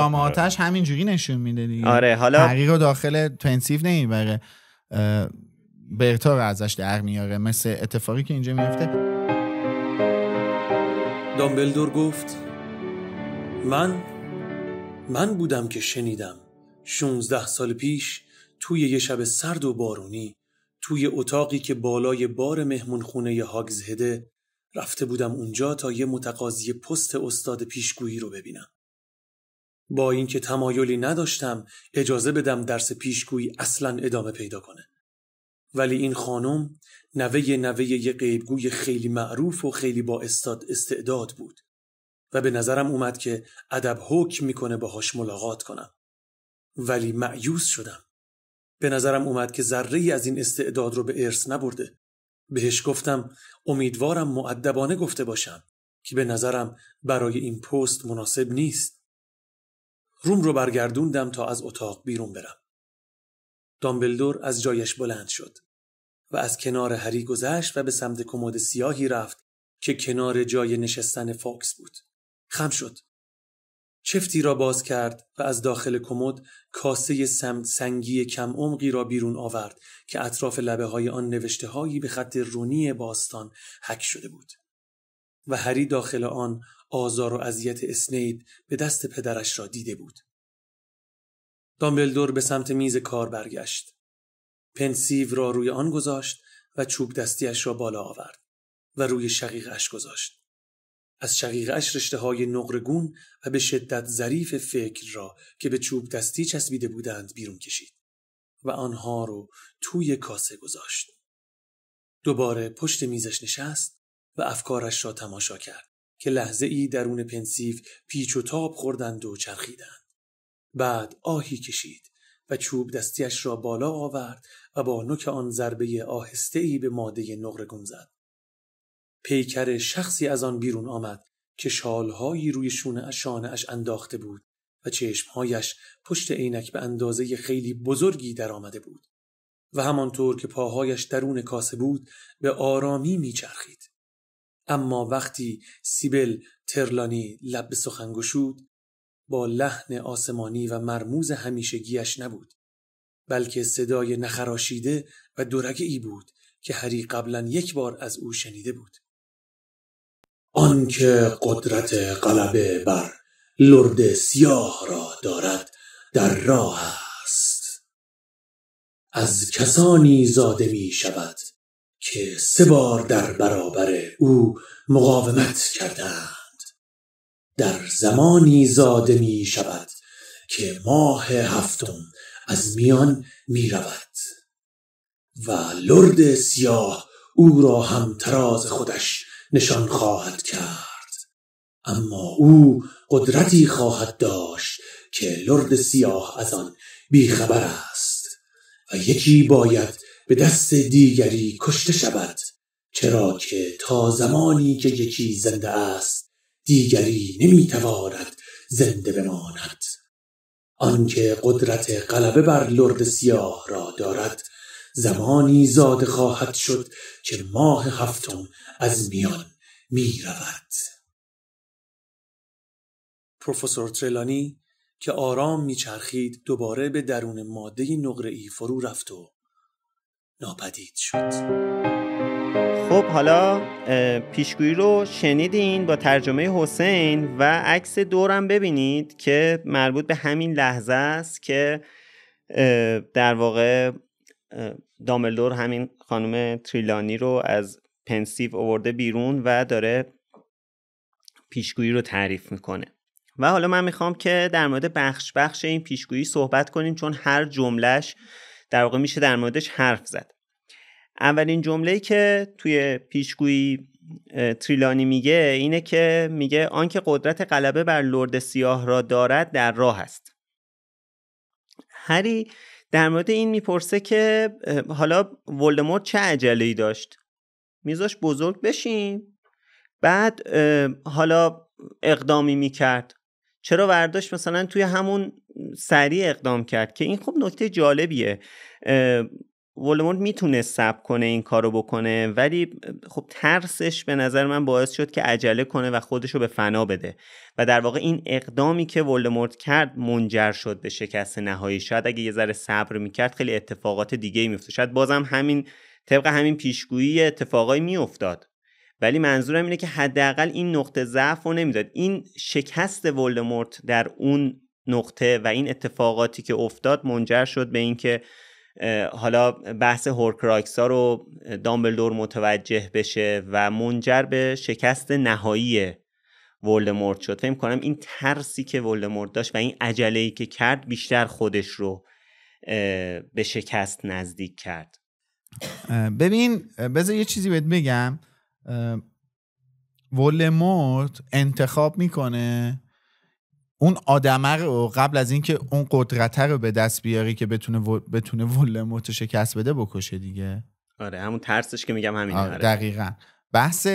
برتا رو ازش در میاره مثل اتفاقی که اینجا میفته دامبلدور گفت من من بودم که شنیدم 16 سال پیش توی یه شب سرد و بارونی توی اتاقی که بالای بار مهمون خونه هاگزهده رفته بودم اونجا تا یه متقاضی پست استاد پیشگویی رو ببینم. با اینکه تمایلی نداشتم اجازه بدم درس پیشگویی اصلا ادامه پیدا کنه. ولی این خانم نوه نوه یه قیبگوی خیلی معروف و خیلی با استاد استعداد بود و به نظرم اومد که ادب حکم می‌کنه باهاش ملاقات کنم. ولی معیوس شدم. به نظرم اومد که ذره از این استعداد رو به ارث نبرده. بهش گفتم امیدوارم معدبانه گفته باشم که به نظرم برای این پست مناسب نیست. روم رو برگردوندم تا از اتاق بیرون برم. دامبلدور از جایش بلند شد و از کنار هری گذشت و به سمت کمد سیاهی رفت که کنار جای نشستن فاکس بود. خم شد. چفتی را باز کرد و از داخل کمد کاسه سنگی کم عمقی را بیرون آورد که اطراف لبه های آن نوشته هایی به خط رونی باستان حک شده بود. و هری داخل آن آزار و اذیت اسنیپ به دست پدرش را دیده بود. دامبلدور به سمت میز کار برگشت. پنسیو را روی آن گذاشت و چوب دستیش را بالا آورد و روی شقیقش گذاشت. از شقیقش رشته های نقره‌گون و به شدت ظریف فکر را که به چوب دستی چسبیده بودند بیرون کشید و آنها رو توی کاسه گذاشت. دوباره پشت میزش نشست و افکارش را تماشا کرد که لحظه ای درون پنسیو پیچ و تاب خوردند و چرخیدند. بعد آهی کشید و چوب دستیش را بالا آورد و با نوک آن ضربه آهسته ای به ماده نقرگون زد. پیکر شخصی از آن بیرون آمد که شالهایی روی شونه اش انداخته بود و چشمهایش پشت عینک به اندازه خیلی بزرگی در آمده بود و همانطور که پاهایش درون کاسه بود به آرامی میچرخید. اما وقتی سیبل ترلانی لب به سخن گشود با لحن آسمانی و مرموز همیشگیش نبود بلکه صدای نخراشیده و دورگه ای بود که هری قبلا یک بار از او شنیده بود آنکه قدرت غلبه بر لرد سیاه را دارد در راه است. از کسانی زاده می شود که سه بار در برابر او مقاومت کردند. در زمانی زاده می شود که ماه هفتم از میان می رود و لرد سیاه او را هم تراز خودش نشان خواهد کرد. اما او قدرتی خواهد داشت که لرد سیاه از آن بیخبر است. و یکی باید به دست دیگری کشته شود چرا که تا زمانی که یکی زنده است دیگری نمی‌تواند زنده بماند. آنکه قدرت غلبه بر لرد سیاه را دارد زمانی زاده خواهد شد که ماه هفتم از میان می رود. پروفسور ترلانی که آرام میچرخید دوباره به درون ماده ای فرو رفت و ناپدید شد خب حالا پیشگویی رو شنیدین با ترجمه حسین و عکس دورم ببینید که مربوط به همین لحظه است که در واقع داملدور همین خانم تریلانی رو از پنسیو آورده بیرون و داره پیشگویی رو تعریف می‌کنه. و حالا من می‌خوام که در مورد بخش بخش این پیشگویی صحبت کنیم چون هر جملهش در واقع میشه در موردش حرف زد. اولین جمله که توی پیشگویی تریلانی میگه اینه که میگه آنکه قدرت غلبه بر لرد سیاه را دارد در راه است. هری در مورد این می‌پرسه که حالا ولدمورت چه عجله ای داشت؟ میذاش بزرگ بشین. بعد حالا اقدامی می‌کرد. چرا ورداشت مثلا توی همون سریع اقدام کرد؟ که این خب نکته جالبیه. ولدمورت می‌تونه سب کنه این کارو بکنه ولی خب ترسش به نظر من باعث شد که عجله کنه و خودشو به فنا بده. و در واقع این اقدامی که ولدمورت کرد منجر شد به شکست نهایی. شاید اگه یه ذره صبر می‌کرد خیلی اتفاقات دیگه میفته شاید بازم همین طبق همین پیشگویی اتفاقایی میافتاد. ولی منظورم اینه که حداقل این نقطه ضعف رو نمی‌داد. این شکست ولدمورت در اون نقطه و این اتفاقاتی که افتاد منجر شد به اینکه حالا بحث هورکراکسا رو دامبلدور متوجه بشه و منجر به شکست نهایی ولدمورت شد. فکر کنم این ترسی که ولدمورت داشت و این عجله ای که کرد بیشتر خودش رو به شکست نزدیک کرد. ببین بذار یه چیزی بهت بگم. ولدمورت انتخاب می‌کنه اون آدمه رو قبل از اینکه اون قدرت رو به دست بیاری که بتونه و... بتونه ولدمورت شکست بده بکشه دیگه. آره همون ترسش که میگم همین آره دقیقا. بحث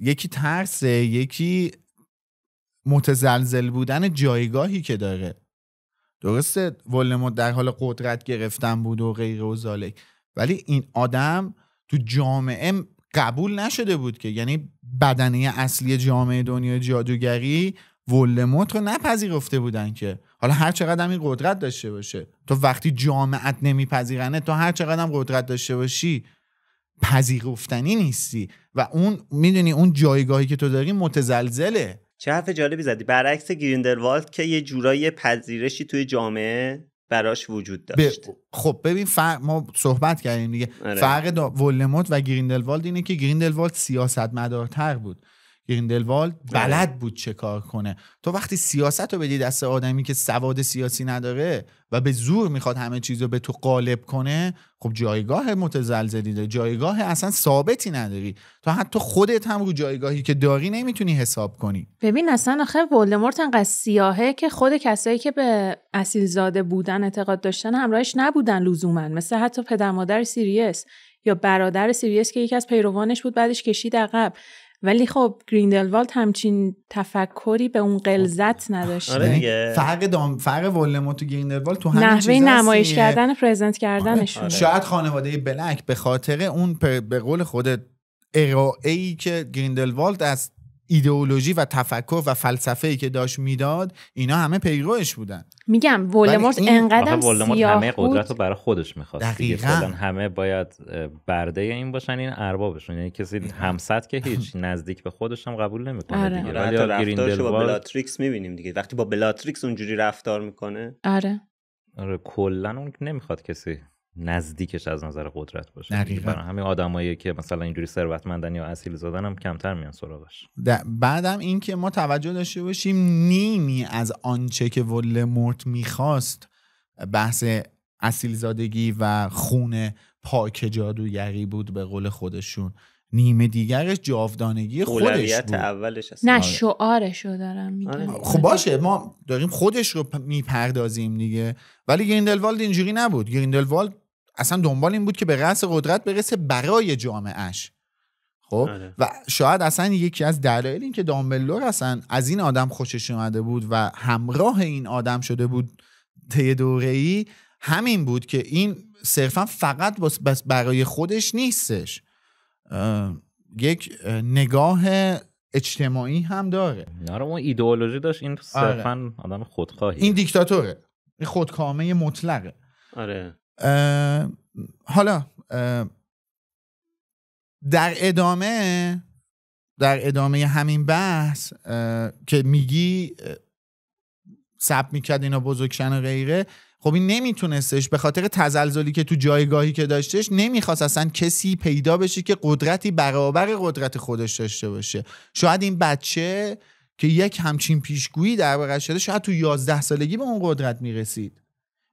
یکی ترسه یکی متزلزل بودن جایگاهی که داره. درسته ولدمورت در حال قدرت گرفتن بود و غیر و زالک. ولی این آدم تو جامعه قبول نشده بود که یعنی بدنه اصلی جامعه دنیای جادوگری ولدمورت رو نپذیرفته بودن که. حالا هر چقدر این قدرت داشته باشه. تو وقتی جامعت نمیپذیرنه تو هر چقدر قدرت داشته باشی پذیرفتنی نیستی. و اون می‌دونی اون جایگاهی که تو داری متزلزله. چه حرف جالبی زدی. برعکس گریندلوالد که یه جورایی پذیرشی توی جامعه براش وجود داشت. خب ببین فرق ما صحبت کردیم دیگه. آره. فرق ولدمورت و گریندلوالد اینه که گریندلوالد سیاستمدارتر بود. گریندلوالد آره. بلد بود چه کار کنه. تو وقتی سیاست رو بدی دست آدمی که سواد سیاسی نداره و به زور می‌خواد همه چیز رو به تو قالب کنه خب جایگاه متزلزلی داره جایگاه اصلا ثابتی نداری. تو حتی خودت هم رو جایگاهی که داری نمی‌تونی حساب کنی. ببین اصلا آخه ولدمورت انقدر سیاهه که خود کسایی که به اصیلزاده بودن اعتقاد داشتن همراهش نبودن لزوما. مثل حتی پدر مادر سیریس یا برادر سیریس که یکی از پیروانش بود بعدش کشید عقب. ولی خب گریندلوالد همچین تفکری به اون غلظت نداشته آره دیگه. فرق دام فرق ولدمورت و گریندلوالد تو همین نحوه نمایش کردن present کردنشون. آره. شاید خانواده بلک به خاطر اون به قول خودت ارائه ای که گریندلوالد از ایدئولوژی و تفکر و فلسفه ای که داشت می‌داد اینا همه پیروش بودن. میگم ولدمورت انقدر سیاه همه قدرت رو برای خودش می‌خواست دقیقاً. همه باید برده این باشن این اربابشون. یعنی کسی همسطح که هیچ نزدیک به خودش هم قبول نمی‌کنه آره. دیگه. ولی رفتارش با بلاتریکس می‌بینیم دیگه. وقتی با بلاتریکس اونجوری رفتار می‌کنه. آره. آره کلا اون نمی‌خواد کسی نزدیکش از نظر قدرت باشه. دقیقاً. برای همین آدمایی که مثلا اینجوری ثروتمندن یا اصیل زادن هم کمتر میان سراغش. بعدم این که ما توجه داشته باشیم نیمی از آنچه که ولدمورت می‌خواست بحث اصیل زادگی و خون پاک جادوگری بود به قول خودشون. نیمه دیگرش جاودانگی خودش بود. اولش نه اصلا شعارشو دارم میگم. آره. خب باشه ما داریم خودش رو می‌پردازیم دیگه. ولی گریندلوالد اینجوری نبود. گریندلوالد اصلا دنبال این بود که به رأس قدرت برسه برای جامعهش خب؟ آره. و شاید اصلا یکی از دلایل این که دامبلدور اصلا از این آدم خوشش اومده بود و همراه این آدم شده بود طی دوره‌ای همین بود که این صرفا فقط بس بس برای خودش نیستش. یک اه، نگاه اجتماعی هم داره. آره اون ایدئولوژی داشت. این صرفا آدم خودخواهی این دیکتاتوره. این خودکامه مطلقه. آره. حالا در ادامه در ادامه همین بحث که میگی سب می‌کرد اینا بزرگشن و غیره خب این نمیتونستش به خاطر تزلزلی که تو جایگاهی که داشتش نمی‌خواست اصلا کسی پیدا بشه که قدرتی برابر قدرت خودش داشته باشه. شاید این بچه که یک همچین پیشگویی دربارش شده شاید تو 11 سالگی به اون قدرت می‌رسید.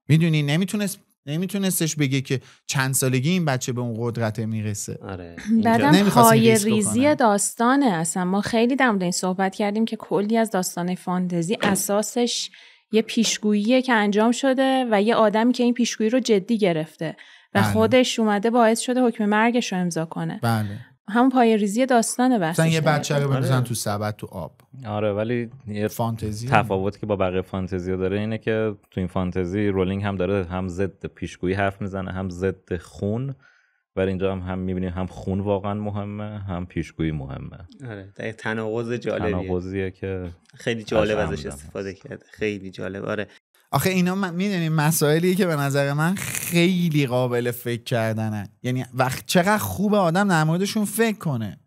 می‌دونی؟ نمی‌تونست نمیتونستش بگه که چند سالگی این بچه به اون قدرت می‌رسه آره بعدم پای ریزی بکنن. داستانه اصلا ما خیلی در مورد این صحبت کردیم که کلی از داستان فانتزی اساسش یه پیشگوییه که انجام شده و یه آدمی که این پیشگویی رو جدی گرفته و بله. خودش اومده باعث شده حکم مرگش رو امضا کنه بله همون پای ریزی داستانه بحثش مثلا یه. بچه رو آره. بندازن تو سبد تو آب. آره ولی یه فانتزی. تفاوتی که با بقیه فانتزی داره اینه که تو این فانتزی رولینگ هم داره هم ضد پیشگویی حرف می‌زنه هم ضد خون. ولی اینجا هم هم می‌بینیم هم خون واقعا مهمه هم پیشگویی مهمه. آره تناقض جالبیه. تناقضیه که خیلی جالب هم ازش. استفاده کرده. خیلی جالب. آره. آخه اینا من می‌دونی مسائلیه که به نظر من خیلی قابل فکر کردنه یعنی وقت چقدر خوب آدم در موردشون فکر کنه.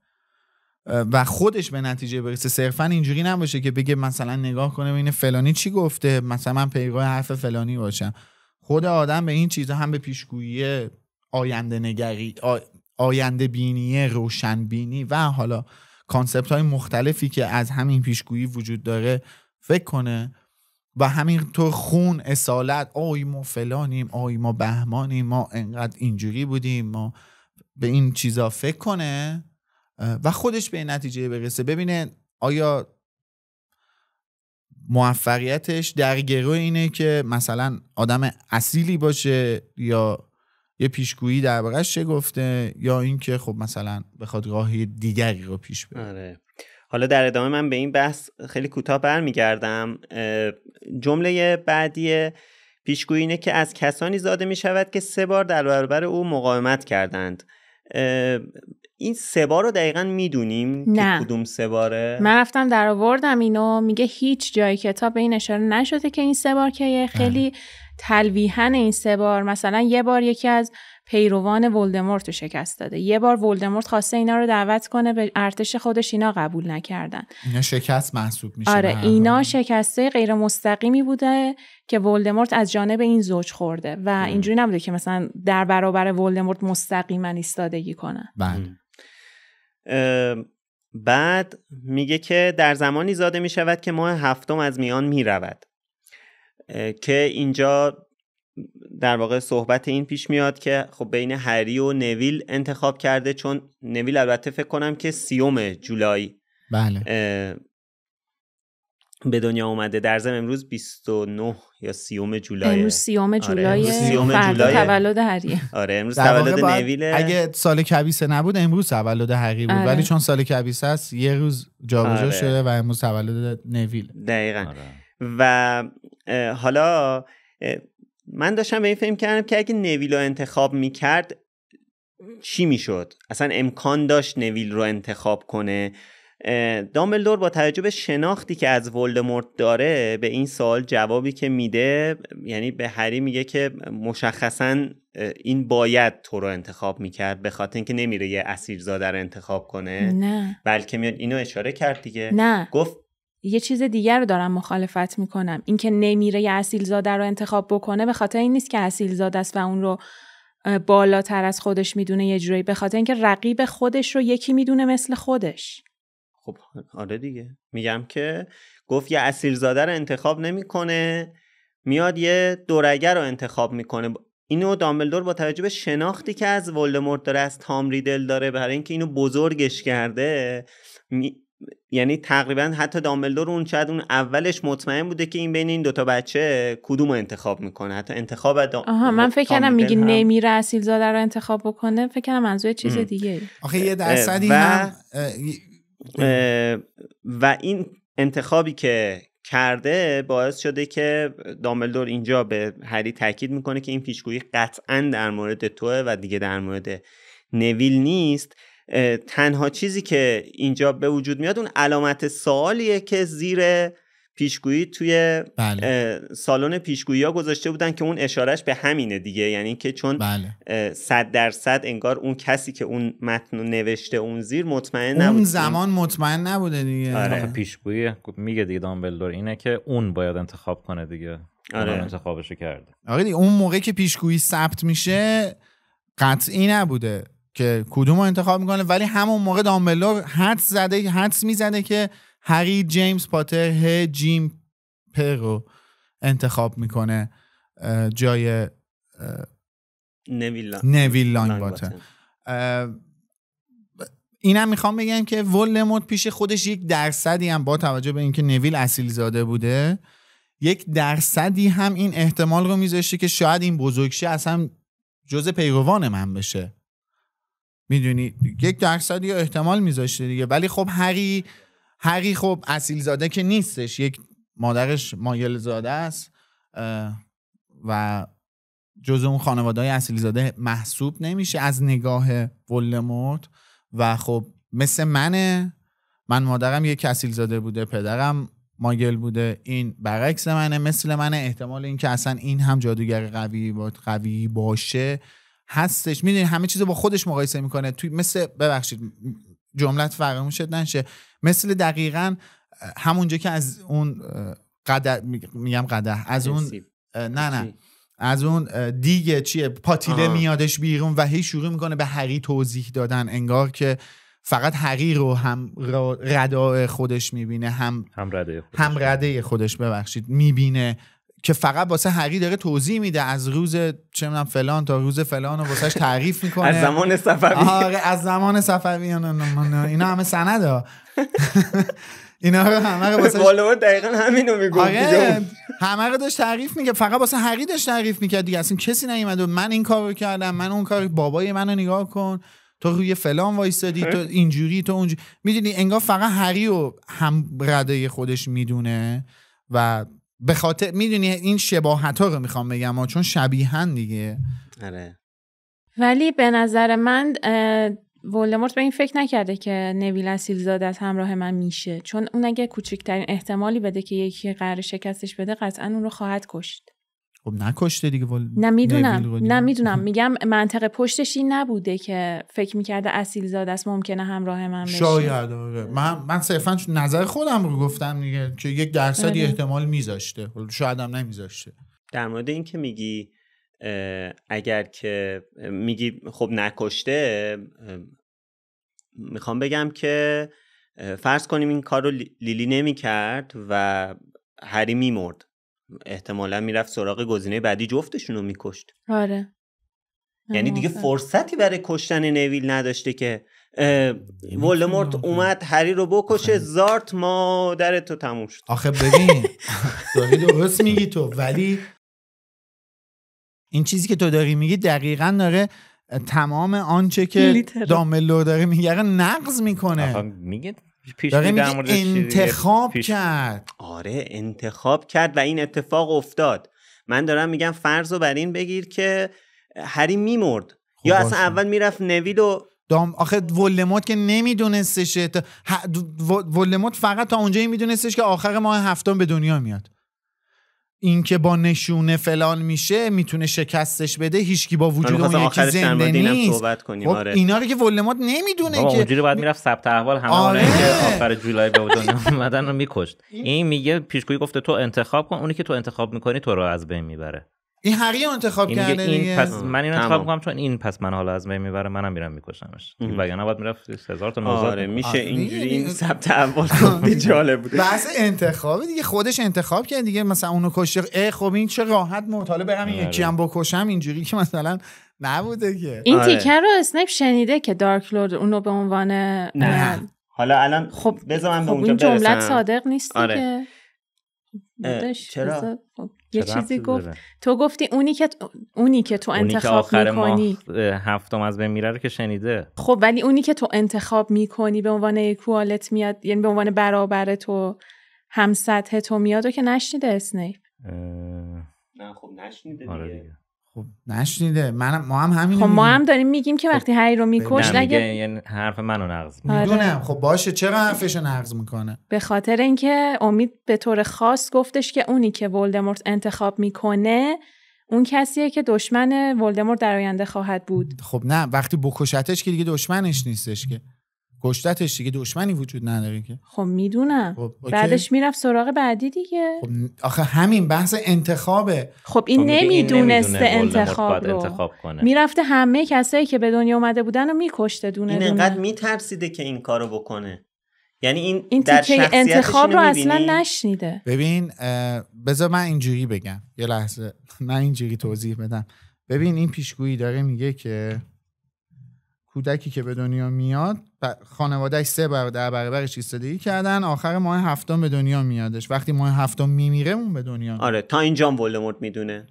و خودش به نتیجه برسه. صرفا اینجوری نباشه که بگه مثلا نگاه کنه ببینه فلانی چی گفته. مثلا من پیرو حرف فلانی باشم. خود آدم به این چیزا هم به پیشگویی آینده نگری آ- آینده بینی روشن بینی و حالا concept های مختلفی که از همین پیشگویی وجود داره فکر کنه. و همینطور خون اصالت آی ما فلانیم آی ما بهمانیم ما انقدر اینجوری بودیم ما به این چیزا فکر کنه و خودش به نتیجه برسه. ببینه آیا موفقیتش در گروه اینه که مثلا آدم اصیلی باشه یا یه پیشگویی دربارش چه گفته یا اینکه خب مثلا بخواد راهی دیگری رو پیش بره آره. حالا در ادامه من به این بحث خیلی کوتاه برمیگردم. جمله بعدی پیشگویی اینه که از کسانی زاده می شود که سه بار در برابر او مقاومت کردند. این سه بار رو دقیقا می‌دونیم نه. که کدوم سه باره؟ من رفتم در آوردم اینو میگه هیچ جای کتاب به این اشاره نشده که این سه بار که یه خیلی تلویحن این سه بار مثلا یه بار یکی از پیروان ولدمورت رو شکست داده. یه بار ولدمورت خواسته اینا رو دعوت کنه به ارتش خودش اینا قبول نکردن. اینا شکست محسوب میشه آره اینا. شکسته غیر مستقیمی بوده که ولدمورت از جانب این زوج خورده و اینجوری نبوده که مثلا در برابر ولدمورت مستقیما ایستادگی کنن. بله. بعد میگه که در زمانی زاده می شود که ماه هفتم از میان می رود اه، که اینجا در واقع صحبت این پیش میاد که خب بین هری و نویل انتخاب کرده چون نویل البته فکر کنم که سیوم جولای بله به دنیا اومده در ضمن امروز 29 یا سیوم جولای امروز سیوم جولای امروز سیوم جولای. تولد هریه آره امروز تولد نویله اگه سال کبیسه نبود امروز تولد هری بود آره. ولی چون سال کبیسه است یه روز جابجا آره. شده و امروز تولد نویل دقیقا آره. و حالا من داشتم به این فکر کردم که اگه نویل رو انتخاب می‌کرد چی می‌شد؟ اصلا امکان داشت نویل رو انتخاب کنه. دامبلدور با توجه به شناختی که از ولدمورت داره به این سوال جوابی که میده یعنی به هری میگه که مشخصا این باید تو رو انتخاب می‌کرد به خاطر اینکه نمیره یه اسیرزاده رو انتخاب کنه. نه. بلکه میاد اینو اشاره کرد دیگه. نه. گفت یه چیز دیگر رو دارم مخالفت می‌کنم. اینکه نمیره یه اصیل زاده رو انتخاب بکنه به خاطر این نیست که اصیل زاده است و اون رو بالاتر از خودش می‌دونه یه جورایی. به خاطر اینکه رقیب خودش رو یکی می‌دونه مثل خودش. خب آره دیگه. میگم که گفت یه اسیرزاده رو انتخاب نمی‌کنه میاد یه دورگر رو انتخاب می‌کنه. اینو دامبلدور با توجه به شناختی که از ولدمورت داره از تام ریدل داره برای اینکه اینو بزرگش کرده. یعنی تقریبا حتی دامبلدور اون شاید اون اولش مطمئن بوده که این بین این دوتا بچه کدوم رو انتخاب می‌کنه. حتی انتخاب دام... آها من فکر کردم میگی هم- نمیره اصیل زاده رو انتخاب بکنه. فکر کردم منظور چیز ام. دیگه آخه یه درصدی و- هم اه، و این انتخابی که کرده باعث شده که دامبلدور اینجا به هری تاکید می‌کنه که این پیشگویی قطعا در مورد توه و دیگه در مورد نویل نیست. تنها چیزی که اینجا به وجود میاد اون علامت سوالیه که زیر پیشگویی توی بله. سالن پیشگویی ها گذاشته بودن که اون اشارش به همینه دیگه. یعنی که چون بله. صد درصد انگار اون کسی که اون متن رو نوشته اون زیر مطمئن نبود. اون زمان مطمئن نبوده دیگه. آره. آخه پیشگویی میگه دیگه دامبلدور اینه که اون باید انتخاب کنه دیگه. آره. انتخابشو کرده. آره دیگه اون موقع که پیشگویی ثبت میشه قطعی نبوده. که کدوم رو انتخاب می‌کنه. ولی همون موقع دامبلور حدس زده حدس می‌زده که هری جیمز پاتر ه جیم پر رو انتخاب می‌کنه جای نویل لا- نویل لانگ. باتن اینم می‌خوام بگم که ولدمورت پیش خودش یک درصدی هم با توجه به اینکه نویل اصیل زاده بوده یک درصدی هم این احتمال رو میذاشته که شاید این بزرگشه اصلا جز پیروان من بشه. می‌دونی یک درصدی یا احتمال میذاشته دیگه. ولی خب هری هری خب اصیل زاده که نیستش. یک مادرش مایل زاده است و جز اون خانواده های اصیل زاده محسوب نمیشه از نگاه ولدمورت. و خب مثل منه. من مادرم یک اصیل زاده بوده پدرم ماگل بوده. این برعکس منه مثل منه. احتمال اینکه اصلا این هم جادوگر قوی قوی باشه هستش. می‌دونی همه چیز با خودش مقایسه می‌کنه. توی مثل ببخشید جملت فراموش نشه مثل دقیقا همونجا که از اون قده میگم قده از اون نه نه. از اون دیگه چیه؟ پاتیله میادش بیرون و هی شروع می‌کنه به هری توضیح دادن. انگار که فقط هری رو هم ردا خودش می‌بینه هم هم رده خودش, هم رده خودش ببخشید می‌بینه. که فقط واسه هری داره توضیح میده از روز چه می‌دونم فلان تا روز فلان و واسهش تعریف می‌کنه. از زمان صفوی. آره از زمان صفوی. اینا همه سنده. اینا رو همه رو واسه والو دقیقا همینو می‌گفت. آره همه رو داشت تعریف میگه فقط واسه هری داشت تعریف می‌کرد دیگه. اصلا کسی نیومد و من این کارو کردم من اون کار بابای منو نگاه کن. تو روی فلان وایسادی تو اینجوری تو اونجوری. می‌دونی انگار فقط هری و هم رده خودش می‌دونه و به خاطر می‌دونی این شباهت ها رو می‌خوام بگم چون شبیهن دیگه. آره. ولی به نظر من ولدمورت به این فکر نکرده که نویل اصیل از همراه من میشه. چون اون اگه کوچکترین احتمالی بده که یکی قرار شکستش بده قطعا اون رو خواهد کشت. خب نکشته دیگه ول... نمی‌دونم نمی‌دونم میگم منطقه پشتش این نبوده که فکر می‌کرده اصیل زاده است ممکنه همراه من بشه. شاید آره. من من صرفا نظر خودم رو گفتم دیگه که یک درصدی آره. احتمال میذاشته. شاید هم نمیذاشته. در مورد این که میگی اگر که میگی خب نکشته می‌خوام بگم که فرض کنیم این کار رو لیلی نمی کرد و هری میمرد. احتمالا می‌رفت سراغ گزینه بعدی جفتشون رو میکشت. آره. یعنی دیگه فرصتی برای کشتن نویل نداشته که ولدمورت اومد هری رو بکشه زارت مادر تو تموم شد. آخه ببین داری درست میگی تو ولی این چیزی که تو داری میگی دقیقا داره تمام آنچه که داملو داره میگه نقض می‌کنه. میگه داره میگه انتخاب کرد. آره انتخاب کرد و این اتفاق افتاد. من دارم میگم فرض رو بر این بگیر که هری میمرد. خب یا اصلا اول می‌رفت نوید و دام آخه ولموت که نمیدونستشه ولموت فقط تا اونجایی میدونستش که آخر ماه هفتم به دنیا میاد. اینکه با نشونه فلان میشه می‌تونه شکستش بده هیچکی با وجود اون یکی زنده نیست صحبت کنیم خب آره. اینا رو که ولدمورت نمی‌دونه که اونجوری باید می‌رفت ثبت احوال همه آره. که آخر جولای به دنیا اومدن رو میکشت این میگه پیشگویی گفته تو انتخاب کن اونی که تو انتخاب می‌کنی تو رو از بین می‌بره این هری انتخاب این کرده این دیگه. پس من این انتخاب می‌کنم چون این پس من حالا از بین می‌بره منم میرم میکشمش. وگرنه باید می‌رفت هزار تا نوزاد آره میشه اینجوری این ثبت اول جالب بوده بحث انتخاب دیگه خودش انتخاب کرد دیگه. مثلا اونو کشته اه خب این چه راحت مطالعه برم این یکی هم بکشم اینجوری که مثلا نبوده که. این آره. تیکر رو اسنیپ شنیده که دارک لورد اونو به عنوان نه. حالا الان خب بذار من به خب اونجا برسم جملت صادق نیست آره. چرا؟ یه چیزی گفت؟ تو گفتی اونی که اونی که تو انتخاب می‌کنی. هفتم از بین میره رو که شنیده. خب ولی اونی که تو انتخاب می‌کنی به عنوان اکوالت میاد یعنی به عنوان برابر تو هم سطح تو میاد و که نشنیده اسنیپ. نه خب نشنیده آره دیگه. خب نشنیده. من ما هم همین خب ما هم داریم میگیم که وقتی هری رو میکش نگه یعنی حرف منو نقض می‌دونم. خب باشه. چرا حرفشو نقض می‌کنه؟ به خاطر اینکه امید به طور خاص گفتش که اونی که ولدمورت انتخاب می‌کنه اون کسیه که دشمن ولدمورت در آینده خواهد بود. خب نه. وقتی بکشتش که دیگه دشمنش نیستش که. کشتتش دیگه دشمنی وجود نداره که. خب می‌دونم. خب بعدش می‌رفت سراغ بعدی دیگه. خب آخه همین بحث انتخابه. خب این نمی‌دونسته انتخاب رو. انتخاب کنه. می‌رفته همه کسایی که به دنیا اومده بودن رو میکشته دونه این انقدر میترسیده که این کارو بکنه. یعنی این, این در انتخاب رو اصلا نشنیده. ببین بذار من اینجوری بگم. یه لحظه. من اینجوری توضیح بدم. ببین این پیشگویی داره میگه که کودکی که به دنیا میاد خانوادهش سه برادر برابرش ایستادگی کردن آخر ماه هفتم به دنیا میادش. وقتی ماه هفتم میمیره اون به دنیا. آره تا اینجا ولدمورت می‌دونه.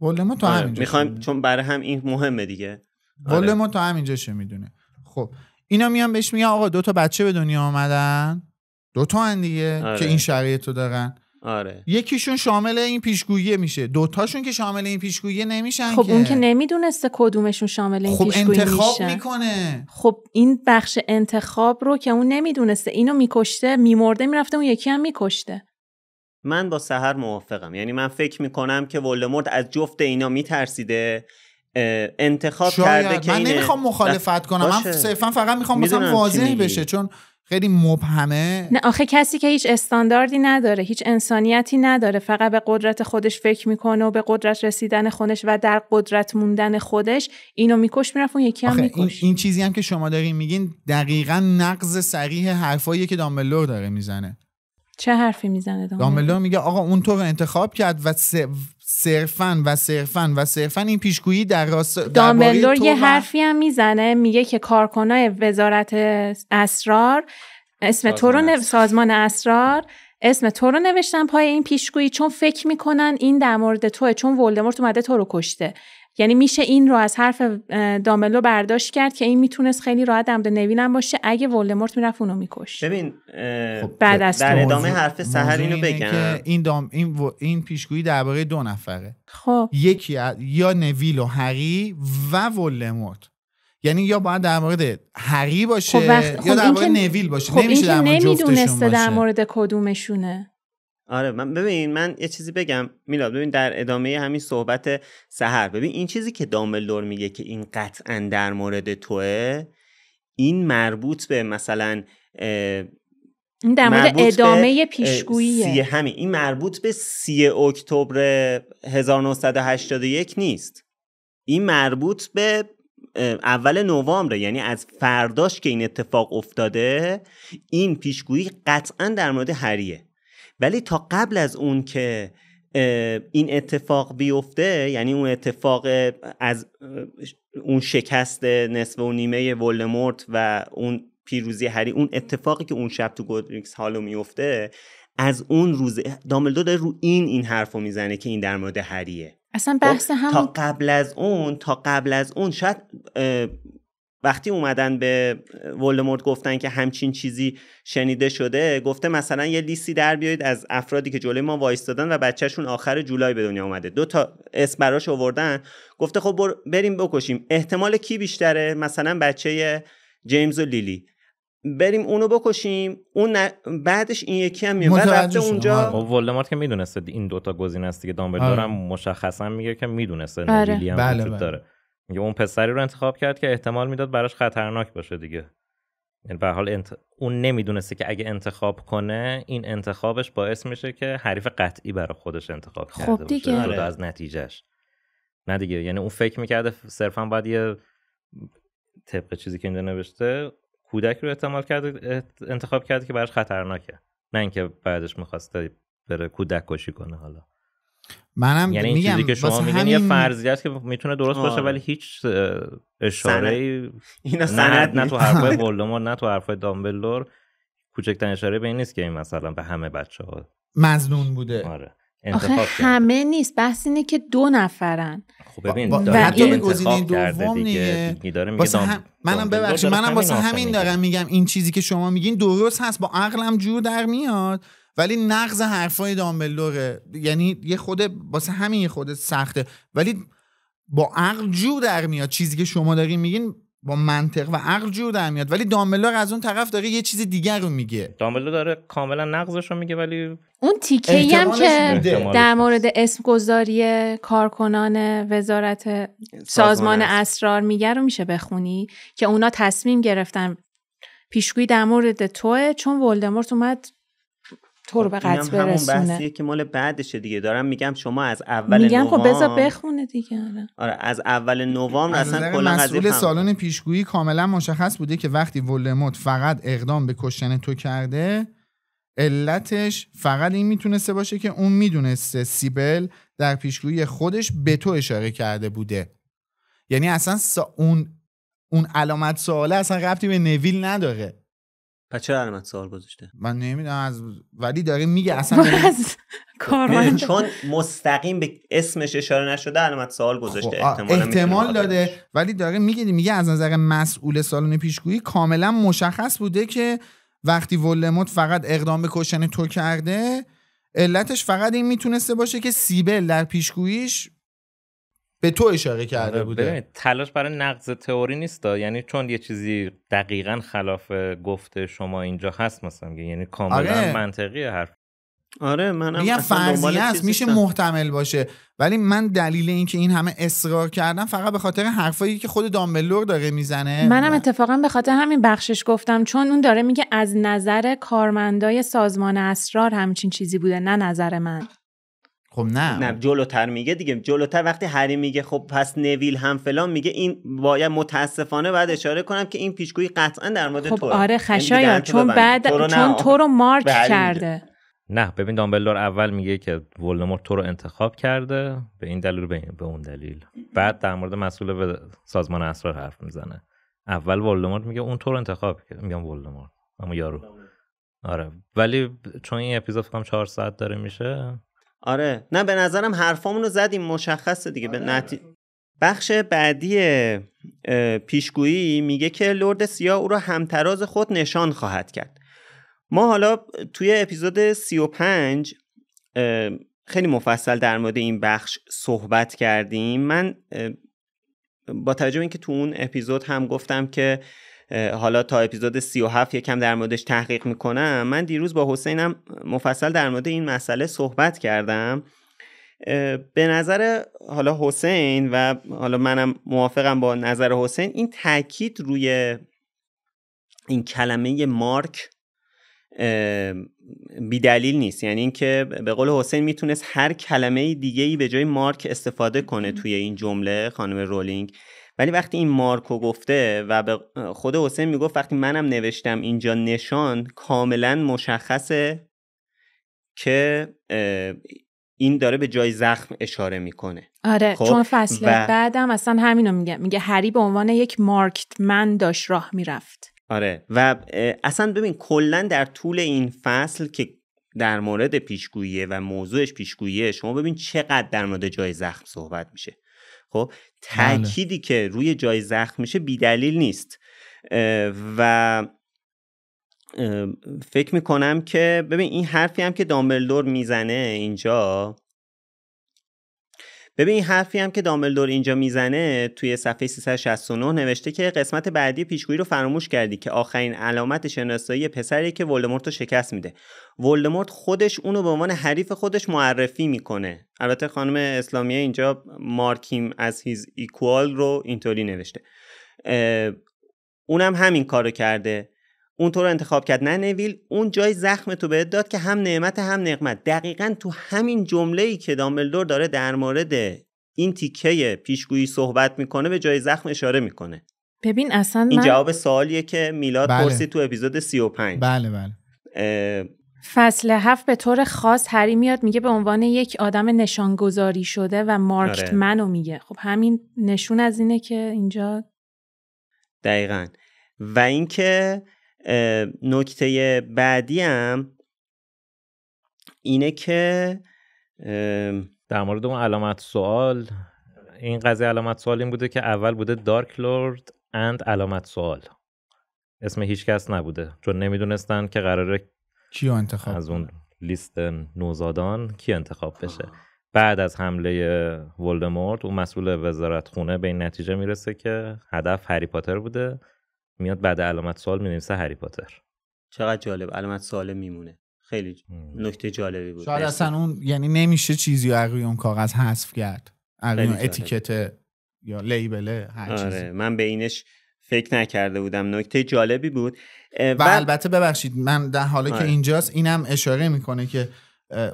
ولدمورت تا آره. همینجا می‌خوایم چون برای هم این مهمه دیگه. آره. ولدمورت تا همینجاشه می‌دونه. خب اینا میان بهش میگن آقا دو تا بچه به دنیا آمدن. دو تا دیگه آره. که این شرایط رو دارن. آره. یکیشون شامل این پیشگویی میشه. دوتاشون که شامل این پیشگویی نمیشن خب اون که. نمی‌دونسته کدومشون شامل این خب پیشگویی انتخاب میشه. می‌کنه. خب این بخش انتخاب رو که اون نمی‌دونسته اینو میکشته میمرده می‌رفته اون یکی هم میکشته. من با سهر موافقم. یعنی من فکر می‌کنم که ولدمورت از جفت اینا میترسیده. انتخاب کرده شاید که من نمی‌خوام مخالفت کنم. من باشه. صرفا فقط می‌خوام مثلا واضح. بشه. چون خیلی مبهمه. نه آخه کسی که هیچ استانداردی نداره هیچ انسانیتی نداره فقط به قدرت خودش فکر می‌کنه و به قدرت رسیدن خودش و در قدرت موندن خودش اینو میکش می‌رفت اون یکی هم آخه این, میکش. این چیزی هم که شما دارین میگین دقیقا نقض صریح حرفایی که دامبلور داره می‌زنه. چه حرفی می‌زنه دامبلور میگه آقا اون تو رو انتخاب کرد و س- صرفا و صرفا و صرفا این پیشگویی در راست دامبلدور یه حرفی هم می‌زنه میگه که کارکنای وزارت اسرار اسم تو رو سازمان نو... اسرار. سازمان اسرار اسم تو رو نوشتن پای این پیشگویی چون فکر می‌کنن این در مورد توه چون ولدمورت اومده تو رو کشته یعنی میشه این رو از حرف اه، دامبلو برداشت کرد که این می‌تونست خیلی راحت در مورد نوین هم باشه. اگه ولدمورت می‌رفت اونو میکشت. ببین خب، بعد از در. ادامه حرف موضوع اینو بگم. که این دام این, و- این پیشگویی درباره دو نفره. خب. یکی یا نویل و هری و ولدمورت. یعنی یا باید در مورد هری باشه خب وقت- خب یا در این مورد نویل باشه. خب نمیشه در مورد جفتشون نمی‌دونسته در. مورد کدومشونه. آره من ببین من یه چیزی بگم. میلاد ببین در ادامه همین صحبت سهر ببین این چیزی که دامبلدور میگه که این قطعا در مورد توه این مربوط به مثلا این در مورد ادامه پیشگوییه. همین. این مربوط به سی اکتبر 1981 نیست. این مربوط به اول نوامبر یعنی از فرداش که این اتفاق افتاده این پیشگویی قطعا در مورد هریه. ولی تا قبل از اون که این اتفاق بیفته یعنی اون اتفاق از اون شکست نصف و نیمه ولدمورت و اون پیروزی هری اون اتفاقی که اون شب تو گودریکس هالو میفته از اون روز دامبلدور داره رو این این حرفو می‌زنه که این در مورد هریه. اصلا بحث خب، هم تا قبل از اون تا قبل از اون شاید وقتی اومدن به ولدمورت گفتن که همچین چیزی شنیده شده گفته مثلا یه لیستی در بیارید از افرادی که جلوی ما وایستادن و بچهشون آخر جولای به دنیا اومده. دو تا اسم براش آوردن. گفته خب بر- بریم بکشیم. احتمال کی بیشتره؟ مثلا بچه جیمز و لیلی. بریم اونو بکشیم. اون ن- بعدش این یکی هم میاد. بعد رفته. اونجا خب ولدمورت که می‌دونسته این دوتا گزینه است دیگه. دامبلدور آره. هم مشخصا میگه که می‌دونسته آره. نویلی هم بله، وجود بله. داره. میگه اون پسری رو انتخاب کرد که احتمال می‌داد براش خطرناک باشه دیگه. یعنی به هر حال انت... اون نمی‌دونسته که اگه انتخاب کنه این انتخابش باعث میشه که حریف قطعی برای خودش انتخاب خب کرده دیگه. باشه جدا آره. از نتیجهش نه دیگه. یعنی اون فکر می‌کرده صرفا باید یه طبق چیزی که اینجا نوشته کودک رو احتمال کرده انتخاب کرده که براش خطرناکه. نه اینکه بعدش می‌خواسته بره کودک کشی کنه حالا. منم یعنی این میگم چیزی که شما میگین یه همین- فرضیه است که می‌تونه درست باشه آره. ولی هیچ اشاره اینا نه سند نه. تو حرفای ولدمورت نه تو حرفای دامبلدور کوچکترین اشاره به این نیست که این مثلا به همه بچه ها مزنون بوده آره آخه. همه نیست بحث اینه که دو نفرن خب ببین با- داره حتی به گزینه دوم دیگه. دیگه. داره میگه دام- هم... منم ببخشید منم واسه همین. دارم میگم این چیزی که شما میگین درست هست با عقلم جور در میاد ولی نقض حرفای دامبلدوره یعنی یه خود واسه همین یه خود سخته. ولی با عقل جور در میاد. چیزی که شما دارین میگین با منطق و عقل جور در میاد. ولی دامبلدور از اون طرف داره یه چیز دیگر رو میگه. دامبلدور داره کاملا نقضش رو میگه ولی اون تیکه هم که در. مورد اسم گذاری کارکنان وزارت سازمان اسرار. اسرار میگه رو میشه بخونی که اونا تصمیم گرفتن. پیشگویی در مورد توه چون ولدمورت اومد تو رو به اینم قتل همون برسونه. بحثیه که مال بعدشه دیگه. دارم میگم شما از اول میگم خب بذار بخونه دیگه آره. آره از اول نوامبر از اصلا کلا قضیه مسئول سالن پیشگویی کاملا مشخص بوده که وقتی ولدمورت فقط اقدام به کشتن تو کرده علتش فقط این می‌تونسته باشه که اون می‌دونسته سیبل در پیشگویی خودش به تو اشاره کرده بوده. یعنی اصلا سا- اون اون علامت سواله اصلا ربطی به نویل نداره. پس چرا علامت سوال گذاشته؟ من نمی‌دونم از ولی داره میگه اصلا از کارمند چون مستقیم به اسمش اشاره نشده علامت سوال گذاشته خب، احتمال بخاطرش. داده ولی داره میگه میگه از نظر مسئول سالن پیشگویی کاملا مشخص بوده که وقتی ولدمورت فقط اقدام به کشتن تو کرده علتش فقط این می‌تونسته باشه که سیبل در پیشگوییش به تو اشاره کرده آره، بوده. تلاش برای نقض تئوری نیست یعنی چون یه چیزی دقیقا خلاف گفته شما اینجا هست مثلا میگه. یعنی کاملا آره. منطقی حرف. آره منم میگم دنبال فرضیه است میشه. محتمل باشه. ولی من دلیل اینکه این همه اصرار کردم فقط به خاطر حرفایی که خود دامبلور داره می‌زنه. منم اتفاقا به خاطر همین بخشش گفتم. چون اون داره میگه از نظر کارمندای سازمان اسرار همچین چیزی بوده نه نظر من. خب نه. نه جلوتر میگه دیگه. جلوتر وقتی هری میگه خب پس نویل هم فلان میگه این باید متاسفانه باید اشاره کنم که این پیشگویی قطعا در مورد خب تو آره خشایار چون بعد چون تو رو مارک. کرده. نه ببین دامبلدور اول میگه که ولدمورت تو رو انتخاب کرده به این دلیل و به, به اون دلیل. بعد در مورد مسئول به سازمان اسرار حرف می‌زنه. اول ولدمورت میگه اون تو رو انتخاب کرد. میگم ولدمورت اما یارو. آره ولی چون این اپیزود فکر کنم 4 ساعت داره میشه آره. نه به نظرم حرفامون رو زدیم. مشخصه دیگه. به نتی... بخش بعدی پیشگویی میگه که لرد سیاه او را همتراز خود نشان خواهد کرد. ما حالا توی اپیزود 35 اه، خیلی مفصل در مورد این بخش صحبت کردیم. من با توجه به اینکه تو اون اپیزود هم گفتم که حالا تا اپیزود 37 یکم در موردش تحقیق می‌کنم. من دیروز با حسینم مفصل در مورد این مسئله صحبت کردم. به نظر حالا حسین و حالا منم موافقم با نظر حسین این تاکید روی این کلمه مارک بیدلیل نیست. یعنی اینکه به قول حسین می‌تونست هر کلمه دیگه ای به جای مارک استفاده کنه توی این جمله خانم رولینگ. ولی وقتی این مارکو گفته و به خود حسین می‌گفت وقتی منم نوشتم اینجا نشان کاملا مشخصه که این داره به جای زخم اشاره می‌کنه. آره خب، چون فصل و- بعدم اصلا همینو میگه. میگه هری به عنوان یک مارکت من داشت راه می‌رفت. آره و اصلا ببین کلا در طول این فصل که در مورد پیشگوییه و موضوعش پیشگوییه شما ببین چقدر در مورد جای زخم صحبت میشه. خب تأکیدی که روی جای زخم میشه بیدلیل نیست. و فکر می‌کنم که ببین این حرفی هم که دامبلدور می‌زنه اینجا ببین حرفی هم که دامبلدور اینجا می‌زنه توی صفحه 369 نوشته که قسمت بعدی پیشگویی رو فراموش کردی که آخرین علامت شناسایی پسری که ولدمورت رو شکست میده. ولدمورت خودش اونو به عنوان حریف خودش معرفی می‌کنه. البته خانم اسلامیه اینجا مارکیم از هیز ایکوال رو اینطوری نوشته. اونم همین کارو کرده. اون تو رو انتخاب کرد. نه نویل اون جای زخم تو بهت داد که هم نعمت هم نقمت. دقیقا تو همین جمله ای که دامبلدور داره در مورد این تیکه پیشگویی صحبت می‌کنه به جای زخم اشاره می‌کنه. ببین اصلا این من جواب سوالیه که میلاد بله. پرسید تو اپیزود 35 بله بله. اه، فصل هفت به طور خاص هری میاد میگه به عنوان یک آدم نشانگذاری شده و مارکت آره. منو میگه. خب همین نشون از اینه که اینجا دقیقا. و اینکه نکته بعدی هم اینه که در مورد اون علامت سوال این قضیه علامت سوال این بوده که اول بوده دارک لورد اند علامت سوال. اسم هیچ کس نبوده چون نمی‌دونستن که قراره کیو انتخاب از اون لیست نوزادان کی انتخاب بشه. بعد از حمله ولدمورت اون مسئول وزارت خونه به این نتیجه می‌رسه که هدف هری پاتر بوده. میاد بعد علامت سوال می‌نویسه هری پاتر. چقدر جالب. علامت سوال میمونه. خیلی نکته جالبی بود. شاید. اصلا اون یعنی نمیشه چیزی از روی اون کاغذ حذف کرد. جالب. اتیکت یا لیبله هر آره چیزی. من به اینش فکر نکرده بودم. نکته جالبی بود. اه، و البته ببخشید من در حالا که آره. اینجاست اینم اشاره می‌کنه که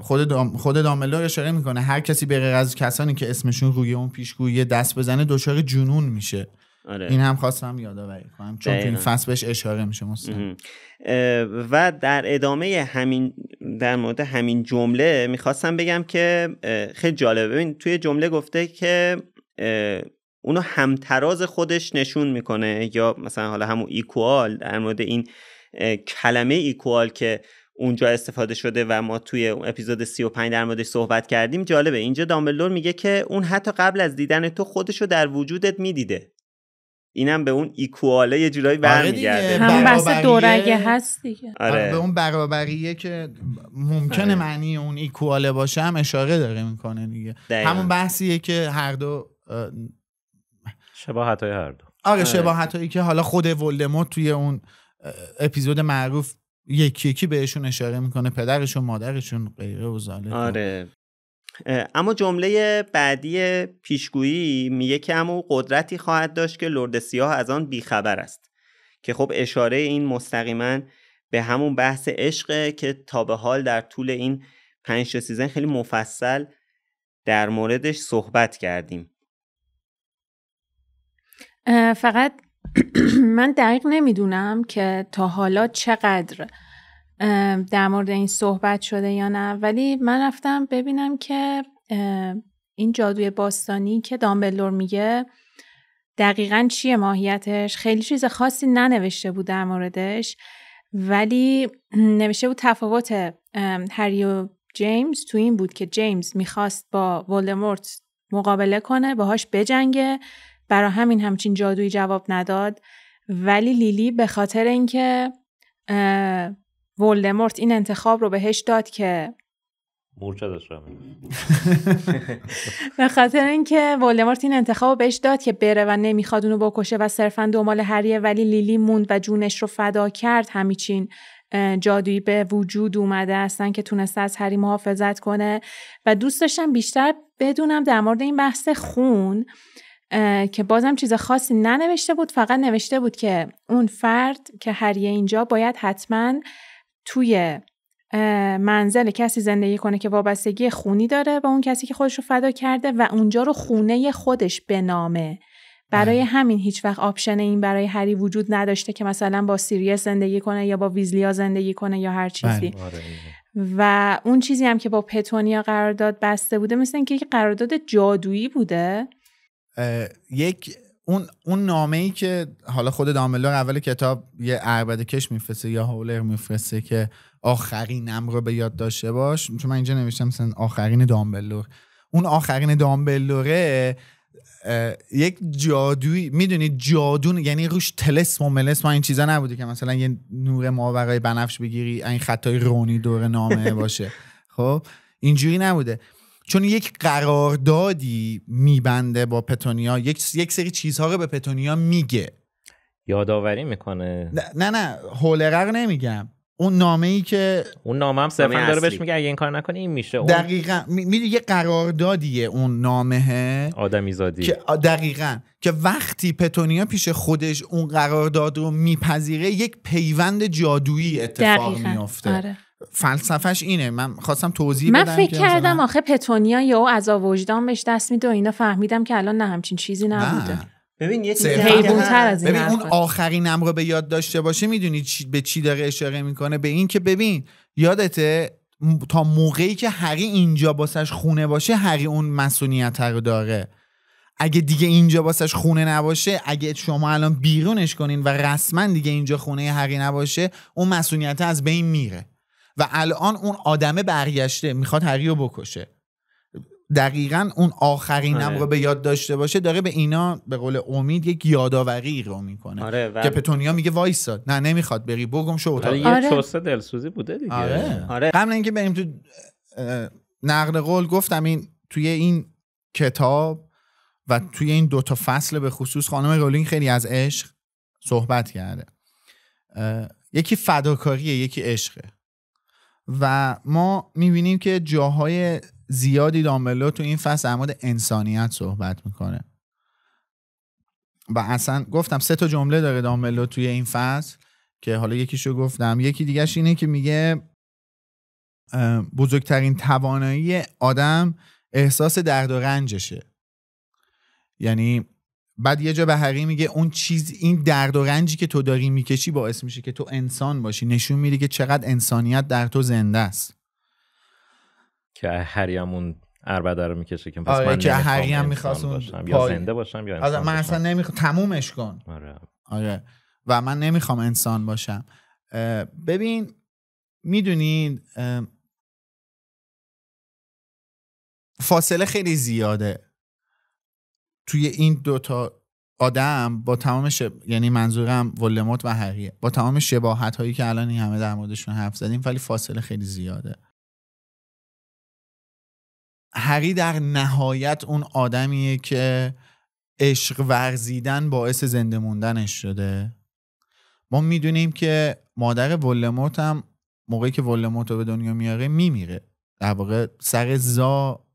خود دام خود دامبلدور اشاره می‌کنه. هر کسی به غیر از کسانی که اسمشون روی اون پیشگویی دست بزنه دچار جنون میشه. آره. این هم خواستم یادآوری کنم چون تو این. فصل بهش اشاره میشه و در ادامه همین در مورد همین جمله می‌خواستم بگم که خیلی جالبه. ببین توی جمله گفته که اونو همتراز خودش نشون می‌کنه. یا مثلا حالا همون ایکوال در مورد این کلمه ایکوال که اونجا استفاده شده و ما توی اپیزود 35 در موردش صحبت کردیم. جالبه. اینجا دامبلدور میگه که اون حتی قبل از دیدن تو خودشو در وجودت می‌دیده. اینم به اون ایکواله یه جورایی آره برمیگرده دیگه. هم بحث برابریه. دورگه هست دیگه آره. به آره اون برابریه که ممکنه آره. معنی اون ایکواله باشه هم اشاره داره می‌کنه دیگه دقیقاً. همون بحثیه که هر دو اه، شباهت های هر دو آره شباهت هایی که حالا خود ولدمورت توی اون اپیزود معروف یکی یکی بهشون اشاره می‌کنه پدرشون مادرشون غیره و ذالک. آره اما جمله بعدی پیشگویی میگه که قدرتی خواهد داشت که لرد سیاه از آن بیخبر است که خب اشاره این مستقیما به همون بحث عشقه که تا به حال در طول این پنج سیزن خیلی مفصل در موردش صحبت کردیم. فقط من دقیق نمی‌دونم که تا حالا چقدر در مورد این صحبت شده یا نه. ولی من رفتم ببینم که این جادوی باستانی که دامبلدور میگه دقیقا چیه ماهیتش؟ خیلی چیز خاصی ننوشته بود در موردش. ولی نوشته بود تفاوت هری و جیمز تو این بود که جیمز می‌خواست با ولدمورت مقابله کنه باهاش بجنگه برا همین همچین جادویی جواب نداد. ولی لیلی به خاطر اینکه ولدمورت این انتخاب رو بهش داد که مورچه داشت به خاطر اینکه ولدمورت این انتخاب رو بهش داد که بره و نمی‌خواد اونو بکشه و صرفا دنبال هریه ولی لیلی موند و جونش رو فدا کرد. همیچین جادویی به وجود اومده هستن که تونسته از هری محافظت کنه. و دوست داشتم بیشتر بدونم در مورد این بحث خون که بازم چیز خاصی ننوشته بود. فقط نوشته بود که اون فرد که هریه اینجا باید حتما توی منزل کسی زندگی کنه که وابستگی خونی داره با اون کسی که خودش رو فدا کرده و اونجا رو خونه خودش بنامه برای همین هیچ وقت option این برای هری وجود نداشته که مثلا با سیریس زندگی کنه یا با ویزلیا زندگی کنه یا هر چیزی. بله. آره و اون چیزی هم که با پتونیا قرارداد بسته بوده مثل اینکه یک قرارداد جادویی بوده. یک اون اون نامه ای که حالا خود دامبلدور اول کتاب یه عربده کش میفرسته یا Howler میفرسته که آخرینم رو به یاد داشته باش چون من اینجا نوشتم مثلا آخرین دامبلدور. اون آخرین دامبلدوره اه، یک جادویی می‌دونید جادو یعنی روش تلسم و ملسم و این چیزا نبوده که مثلا یه نور ماورای بنفش بگیری این خطای رونی دور نامه باشه. خب اینجوری نبوده. چون یک قراردادی میبنده با پتونیا یک یک سری چیزها رو به پتونیا میگه. یادآوری می‌کنه. نه نه, نه هولرر نمیگم. اون نامه ای که اون نامه هم صرفا داره بهش. میگه اگه این کار نکنی این میشه. اون دقیقا. می می- یه قراردادیه اون نامه آدمی زادی که دقیقا. که وقتی پتونیا پیش خودش اون قرارداد رو میپذیره یک پیوند جادویی اتفاق دقیقا. میفته آره. فلسفهش اینه. من خواستم توضیح من بدم فکر که کردم آخه پتونیا یا عذاب وجدان بهش دست میده و اینا فهمیدم که الان نه همچین چیزی نبوده. نه ببین یه هست- از این ببین اون. آخرینم رو به یاد داشته باشه می‌دونی چی به چی داره اشاره می‌کنه؟ به این که ببین یادته تا موقعی که هری اینجا باسش خونه باشه هری اون مسئولیت رو داره. اگه دیگه اینجا باسش خونه نباشه اگه شما الان بیرونش کنین و رسما دیگه اینجا خونه هری نباشه اون مسئولیت از بین میره. و الان اون آدمه برگشته می‌خواد هری رو بکشه دقیقا اون آخرینم آره. رو به یاد داشته باشه داره به اینا به قول امید یک یادآوری رو می‌کنه آره و که پتونیا میگه وایساد نه نمی‌خواد بری بگم شو اتاق ولی یه آره. چوسه دلسوزی بوده دیگه آره. آره. قبل اینکه بریم تو نقل قول گفتم این توی این کتاب و توی این دوتا فصل به خصوص خانم رولینگ خیلی از عشق صحبت کرده یکی فداکاریه یکی عشقه و ما می‌بینیم که جاهای زیادی دامبلو تو این فصل در مورد انسانیت صحبت می‌کنه. و اصلا گفتم سه تا جمله داره دامبلو توی این فصل که حالا یکیشو گفتم. یکی دیگهش اینه که میگه بزرگترین توانایی آدم احساس درد و رنجشه. یعنی بعد یه جا به هری میگه اون چیز این درد و رنجی که تو داری می‌کشی باعث میشه که تو انسان باشی نشون میده که چقدر انسانیت در تو زنده است که هری هم اون اربده رو می‌کشه که پس آره، من که نمی‌خوام هری هم انسان می‌خواست باشم. یا زنده باشم یا آره انسان من. اصلا نمی‌خوام تمومش کن آره. آره و من نمی‌خوام انسان باشم ببین می‌دونین فاصله خیلی زیاده توی این دوتا آدم با تمام شب... یعنی منظورم ولموت و هریه با تمام شباهت هایی که الان این همه در موردشون حرف زدیم ولی فاصله خیلی زیاده. هری در نهایت اون آدمیه که عشق ورزیدن باعث زنده موندنش شده. ما می‌دونیم که مادر ولموت هم موقعی که ولموت رو به دنیا میاره میمیره. در واقع سر زا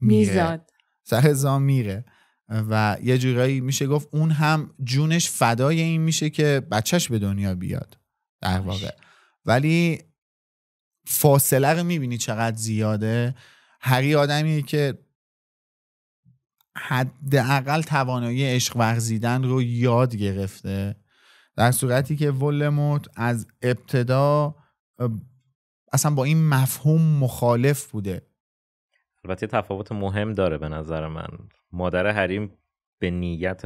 میره میزاد. سر زا میره. و یه جورایی میشه گفت اون هم جونش فدای این میشه که بچهش به دنیا بیاد در واقع. ولی فاصله رو می‌بینی چقدر زیاده. هری آدمیه که حداقل توانایی عشق ورزیدن رو یاد گرفته. در صورتی که ولموت از ابتدا اصلا با این مفهوم مخالف بوده. البته تفاوت مهم داره به نظر من. مادر حریم به نیت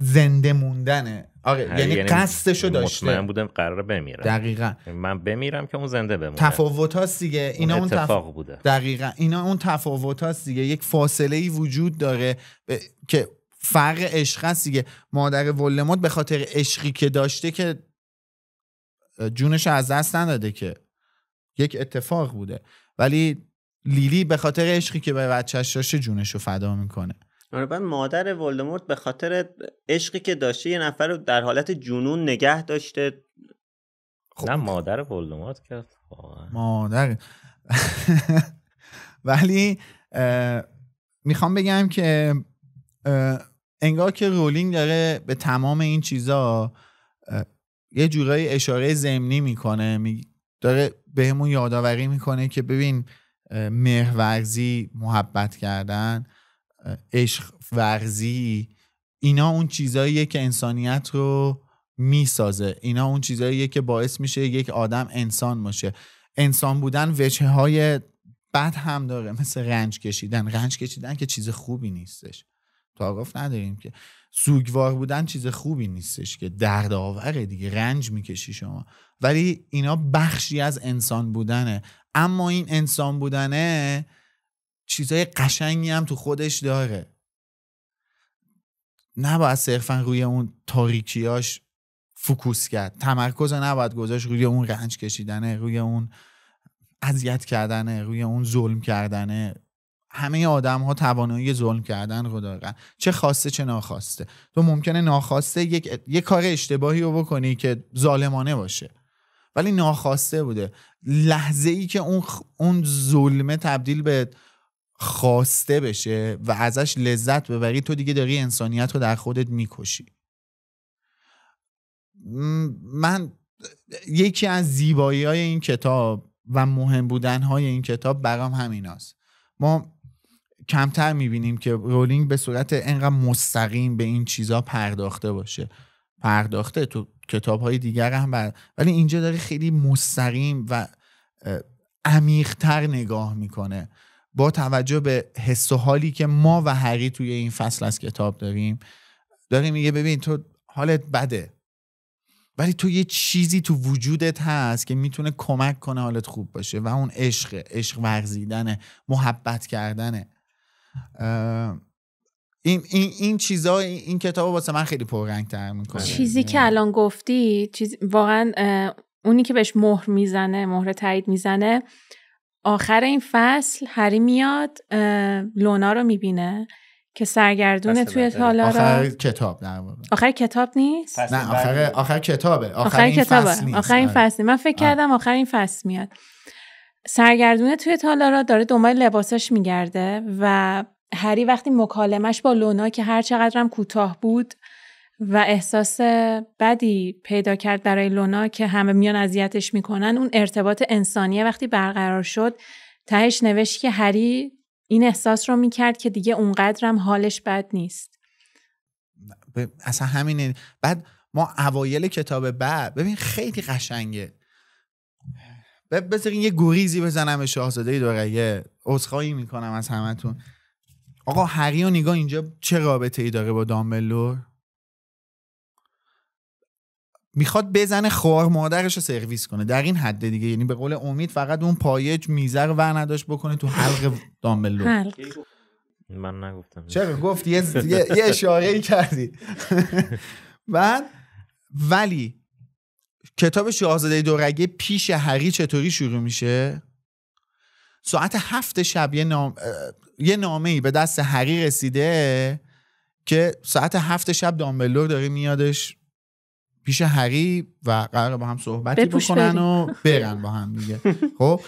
زنده موندنه. آره هری یعنی یعنی قصدشو مطمئن داشته. بودم قراره بمیره دقیقا. من بمیرم که اون زنده بمونه. تفاوت هاست دیگه اینا اون اون تف... اتفاق بوده. دقیقا. اینا اون تفاوت هاست دیگه. یک فاصله ای وجود داره ب- که فرق عشق هست دیگه. مادر ولموت به خاطر عشقی که داشته که جونش از دست نداده که. یک اتفاق بوده. ولی لیلی به خاطر عشقی که به بچهش داشته جونش رو فدا می‌کنه. آره بعد مادر ولدمورت به خاطر عشقی که داشته یه نفر رو در حالت جنون نگه داشته. نه مادر ولدمورت کرد. واقعا. مادر. ولی می‌خوام بگم که انگار که رولینگ داره به تمام این چیزا یه جورایی اشاره زمینی می‌کنه می- داره بهمون یادآوری می‌کنه که ببین مهرورزی محبت کردن عشق ورزی اینا اون چیزاییه که انسانیت رو می‌سازه. اینا اون چیزاییه که باعث میشه یک آدم انسان باشه. انسان بودن وجه های بد هم داره مثل رنج کشیدن. رنج کشیدن که چیز خوبی نیستش. تعارف نداریم که. سوگوار بودن چیز خوبی نیستش که درد آوره دیگه. رنج می‌کشی شما. ولی اینا بخشی از انسان بودنه. اما این انسان بودنه چیزای قشنگی هم تو خودش داره. نباید صرفا روی اون تاریکیاش فکوس کرد. تمرکز نباید گذاشت روی اون رنج کشیدنه روی اون اذیت کردنه روی اون ظلم کردنه. همه آدم ها توانایی ظلم کردن رو دارن. چه خواسته چه ناخواسته. تو ممکنه ناخواسته یک, یک کار اشتباهی رو بکنی که ظالمانه باشه. ولی ناخواسته بوده. لحظه ای که اون خ- اون ظلمه تبدیل به خواسته بشه و ازش لذت ببری تو دیگه داری انسانیت رو در خودت می‌کشی. من یکی از زیبایی های این کتاب و مهم بودن های این کتاب برام همیناست ما کمتر می‌بینیم که رولینگ به صورت انقدر مستقیم به این چیزا پرداخته باشه. پرداخته تو کتاب های دیگر هم بر... ولی اینجا داره خیلی مستقیم و عمیقتر نگاه می‌کنه. با توجه به حس و حالی که ما و هری توی این فصل از کتاب داریم داره میگه ببین تو حالت بده. ولی تو یه چیزی تو وجودت هست که می‌تونه کمک کنه حالت خوب باشه و اون عشق عشق ورزیدنه محبت کردنه. این این این چیزا این, این کتاب واسه من خیلی پررنگ تر می‌کنه. چیزی که الان گفتی چیز واقعا اونی که بهش مهر می‌زنه مهر تایید می‌زنه آخر این فصل هری میاد لونا رو می‌بینه که سرگردونه توی. تالارا آخر آخر, کتاب در واقع. کتاب نیست؟ نه. آخر آخر کتابه. آخر, آخر این کتابه. فصل نیست. آخر این آره. فصل من فکر کردم آخر این فصل میاد. سرگردونه توی تالارا داره دنبال لباساش میگرده و هری وقتی مکالمش با لونا که هر چقدرم کوتاه بود و احساس بدی پیدا کرد برای لونا که همه میان اذیتش می‌کنن اون ارتباط انسانیه وقتی برقرار شد تهش نوشت که هری این احساس رو می‌کرد که دیگه اونقدرم حالش بد نیست. اصلا همینه. بعد ما اوایل کتاب بعد ببین خیلی قشنگه. بذارین یه گریزی بزنم به شاهزاده دورگه عذرخواهی می‌کنم از همتون. آقا هری و نگاه اینجا چه رابطه ای داره با دامبلور؟ می‌خواد بزنه خوار مادرش رو سرویس کنه در این حد دیگه. یعنی به قول امید فقط اون پایه میزه رو ور نداشت بکنه تو حلق دامبلو حلق. من نگفتم. چرا؟ گفتی یه, یه, یه اشاره ای کردی. بعد ولی کتاب شاهزاده دورگه پیش هری چطوری شروع میشه؟ ساعت هفت شب یه, نام... یه نامه ای به دست هری رسیده که ساعت هفت شب دامبلور داره میادش پیش هری و قرار با هم صحبتی بکنن. و برن با هم دیگه. خب؟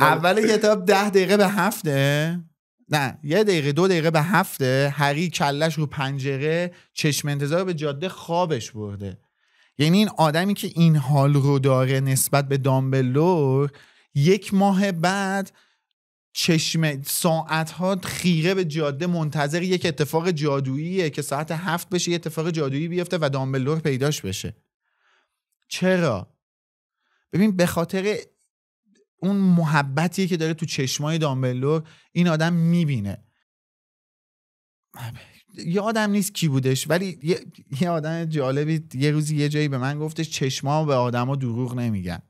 اول کتاب ده دقیقه به هفته. نه یه دقیقه دو دقیقه به هفته هری کلش رو پنجره چشم انتظار به جاده خوابش برده. یعنی این آدمی که این حال رو داره نسبت به دامبلور یک ماه بعد چشم ساعت ها خیره به جاده منتظر یک اتفاق جادوییه که ساعت هفت بشه یه اتفاق جادویی بیفته و دامبلور پیداش بشه. چرا؟ ببین به خاطر اون محبتی که داره تو چشمای دامبلور این آدم می‌بینه. یادم نیست کی بودش ولی یه, یه آدم جالبی یه روزی یه جایی به من گفتش چشما به آدما دروغ نمیگن.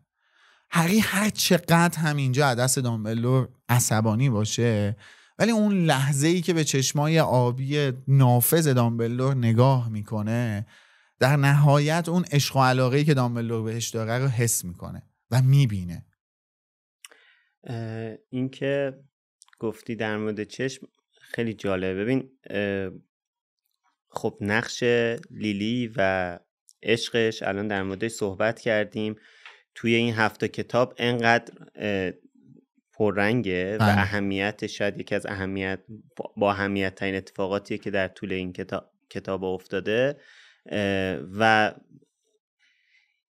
هری هر چقدر هم اینجا از دست دامبلور عصبانی باشه ولی اون لحظه ای که به چشمای آبی نافذ دامبلور نگاه می‌کنه در نهایت اون عشق و علاقه ای که دامبلور بهش داره رو حس می‌کنه و می‌بینه. اه، این که گفتی در مورد چشم خیلی جالبه. ببین خب نقش لیلی و عشقش الان در موردش صحبت کردیم. توی این هفته کتاب انقدر پررنگه و بله. اهمیت شاید یکی از اهمیت با- اهمیت ترین اتفاقاتیه که در طول این کتاب, کتاب افتاده. و